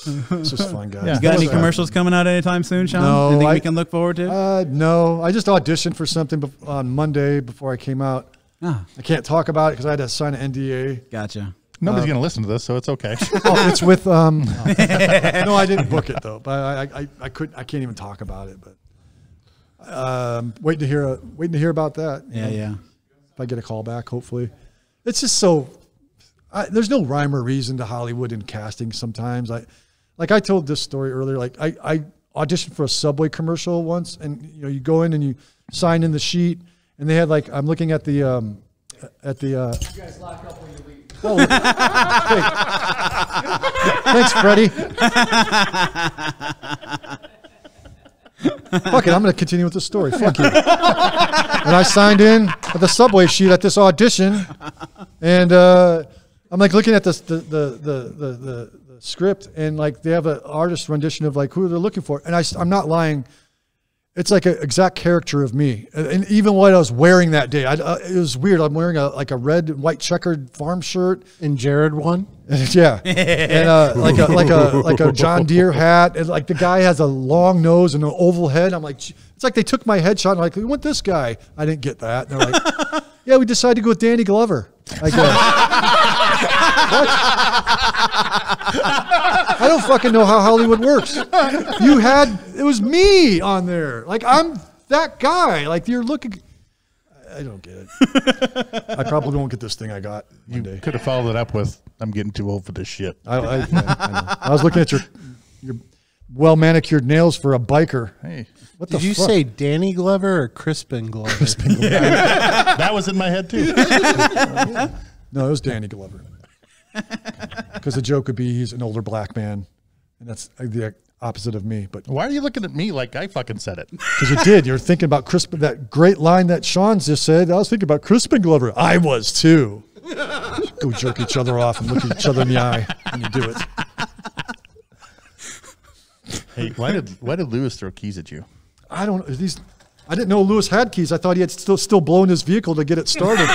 this was fun, guys. Yeah. You got any commercials coming out anytime soon, Shawn? No, Anything I- we can look forward to? Uh, no, I just auditioned for something bef- on Monday before I came out. ah, I can't talk about it because I had to sign an NDA. gotcha. Nobody's going to listen to this, so it's okay. [laughs] Oh, it's with um. [laughs] no, I didn't book it though, but I, I, I couldn't. I can't even talk about it. But um, waiting to hear. Waiting to hear about that. Yeah, yeah. If I get a call back, hopefully. It's just so. I, there's no rhyme or reason to Hollywood in casting. Sometimes I, like I told this story earlier. Like I, I auditioned for a Subway commercial once, and you know you go in and you sign in the sheet, and they had like I'm looking at the um, at the. Uh, Oh, hey. Thanks, Freddie. Fuck it, I'm going to continue with the story. Fuck you. And I signed in at the subway sheet at this audition, and uh, I'm like looking at this the the, the, the script, and like they have an artist rendition of like who they're looking for, and I I'm not lying. It's like an exact character of me, and, even what I was wearing that day, I, uh, it was weird. I'm wearing a like a red and white checkered farm shirt, And Jared one? [laughs] yeah, and uh, like a like a like a John Deere hat, and like the guy has a long nose and an oval head. I'm like, it's like they took my headshot. And like, we want this guy. I didn't get that. And they're like, [laughs] yeah, we decided to go with Danny Glover. I what? [laughs] I don't fucking know how Hollywood works. You had it was me on there. Like I'm that guy. Like you're looking. I don't get it. I probably won't get this thing I got one You day. could have followed it up with, "I'm getting too old for this shit." I, I, I, I, know. I was looking at your your well manicured nails for a biker. Hey, What Did you fuck? say Danny Glover or Crispin Glover? [laughs] that was in my head too. [laughs] No, it was Danny Glover. [laughs] Because the joke would be he's an older black man, and that's the opposite of me. But Why are you looking at me like I fucking said it? because you did, you're thinking about Crispin. That great line that Shawn just said. I was thinking about Crispin Glover. I was too. [laughs] Go jerk each other off and look at each other in the eye when you do it. Hey, why did why did Lewis throw keys at you? I don't. These. I didn't know Lewis had keys. I thought he had still still blowing his vehicle to get it started.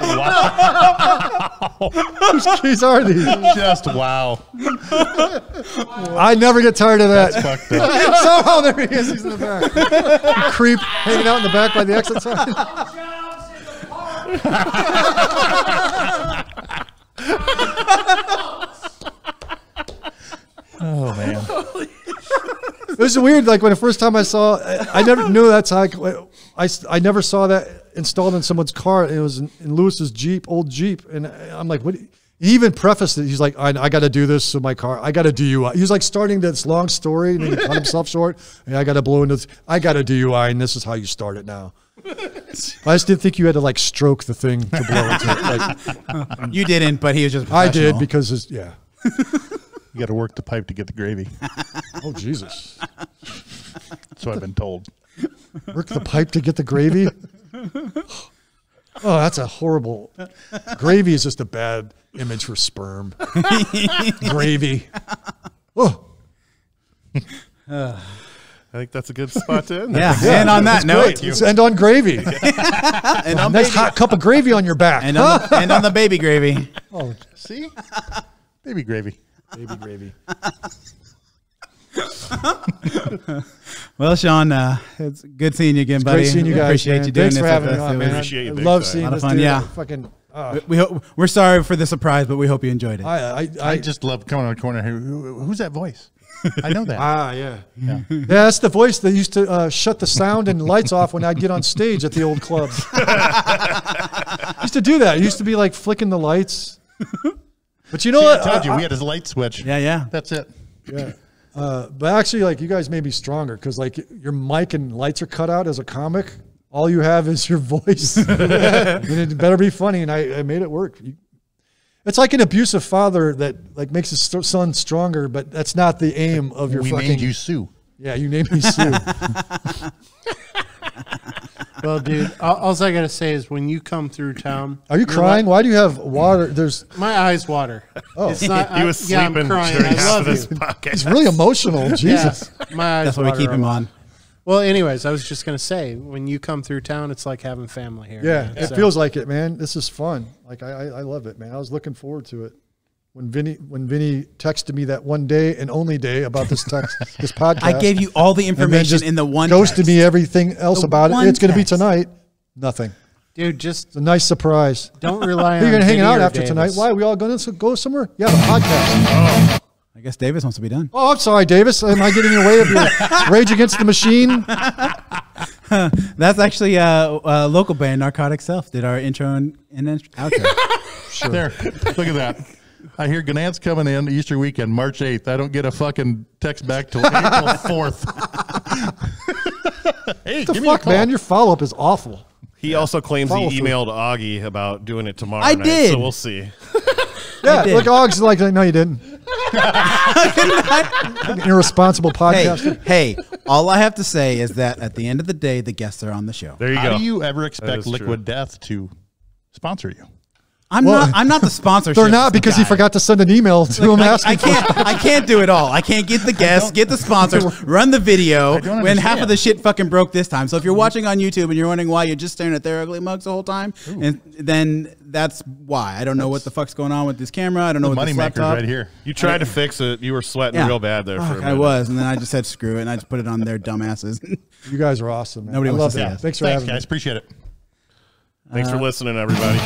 Wow. [laughs] [laughs] Whose keys are these? Just wow, I never get tired of that. fucked up. [laughs] Somehow there he is. He's in the back. Creep hanging out in the back by the exit sign. Oh man, [laughs] It was weird. Like when the first time I saw, I, I never knew that's how. I, I, I never saw that installed in someone's car. It was in, in Lewis's Jeep, old Jeep, and I'm like, what? He even prefaced it. He's like, I, I got to do this to my car. I got to DUI. He was like starting this long story, and then he cut himself short. And I got to blow into. This. I got a DUI, and this is how you start it now. I just didn't think you had to like stroke the thing to blow into it. Like, You didn't, but he was just. I did because it's, yeah. You got to work the pipe to get the gravy. [laughs] Oh Jesus! So I've been told. Work the pipe to get the gravy. Oh, that's a horrible. Gravy is just a bad image for sperm. [laughs] gravy. Oh, I think that's a good spot to end. Yeah. and on that note, great. Let's end on gravy. [laughs] and on, nice baby, hot cup of gravy on your back. and, on the, and on the baby gravy. Oh, see, baby gravy. Baby gravy. [laughs] Well, Shawn, uh, it's good seeing you again, buddy. Great seeing you We guys. Appreciate man. you doing Thanks this for having us. me on, man. Appreciate I it big love time. seeing Lot this fun, dude. yeah. Fucking. uh, We hope, we're sorry for the surprise, but we hope you enjoyed it. I, I, I, I just love coming on the corner. Who, who, who's that voice? I know that. [laughs] Ah, yeah. yeah. that's the voice that used to uh, shut the sound and lights off when I'd get on stage at the old clubs. [laughs] used to do that. It used to be like flicking the lights. But you know See, I what? told you I- we had his light switch. Yeah, yeah. That's it. yeah. [laughs] Uh, but actually, like you guys may be stronger because like your mic and lights are cut out as a comic. All you have is your [laughs] voice. [laughs] and it better be funny. And I, I made it work. You, it's like an abusive father that like makes his st- son stronger, but that's not the aim of your we fucking. named you Sue. Yeah, you named me Sue. Well, dude, all, all I gotta say is when you come through town, Are you you're crying? Why do you have water? There's my eyes water. Oh. it's not. He was I, yeah, I'm sleeping crying. during I love this you. podcast. it's really emotional. Jesus. Yeah, my eyes. That's why we keep him on. Well, anyways, I was just gonna say when you come through town, it's like having family here. Yeah, man. it So- feels like it, man. This is fun. Like I, I, I love it, man. I was looking forward to it. When Vinny, when Vinny texted me that one day and only day about this text, [laughs] this podcast, I gave you all the information in the one. ghosted text. me everything else The about it. one It's going to be tonight. Nothing. dude. Just It's a nice surprise. don't [laughs] rely on. You're going to hang out or after tonight. Why? Are we all going to go somewhere? Yeah, the podcast. I guess Davis wants to be done. Oh, I'm sorry, Davis. Am I getting in the way of your [laughs] Rage Against the Machine? That's actually uh, a local band, Narcotic Self, did our intro and, and int- outro. There. Look at that. I hear Gnandt's coming in Easter weekend, March 8th. I don't get a fucking text back till April [laughs] 4th. [laughs] hey, The give me a fuck, call. man? Your follow up is awful. He also claims Follow he through. emailed Augie about doing it tomorrow I night. did. So we'll see. [laughs] Yeah, did. look, Og's like, no, you didn't. Irresponsible Hey, podcaster. hey, all I have to say is that at the end of the day, the guests are on the show. There you How go. do you ever is expect true. Liquid Death to sponsor you? I'm Well, not. I'm not the [laughs] sponsor. They're not because guy. he forgot to send an email [laughs] to him I, asking I can't. I can't do it all. I can't get the guests, get the sponsors, [laughs] run the video. don't When half of the shit fucking broke this time. So if you're watching on YouTube and you're wondering why you're just staring at their ugly mugs the whole time, and then that's why. I don't know what the fuck's going on with this camera. I don't know The what money this right here. You tried to fix it. You were sweating Yeah. real bad there for a minute. I was, and then I just said screw it, and I just put it on their dumbasses. You guys are awesome, man. Nobody I wants love to say that. yes. Thanks for Thanks, having guys. me. Appreciate it. Thanks Uh, for listening, everybody.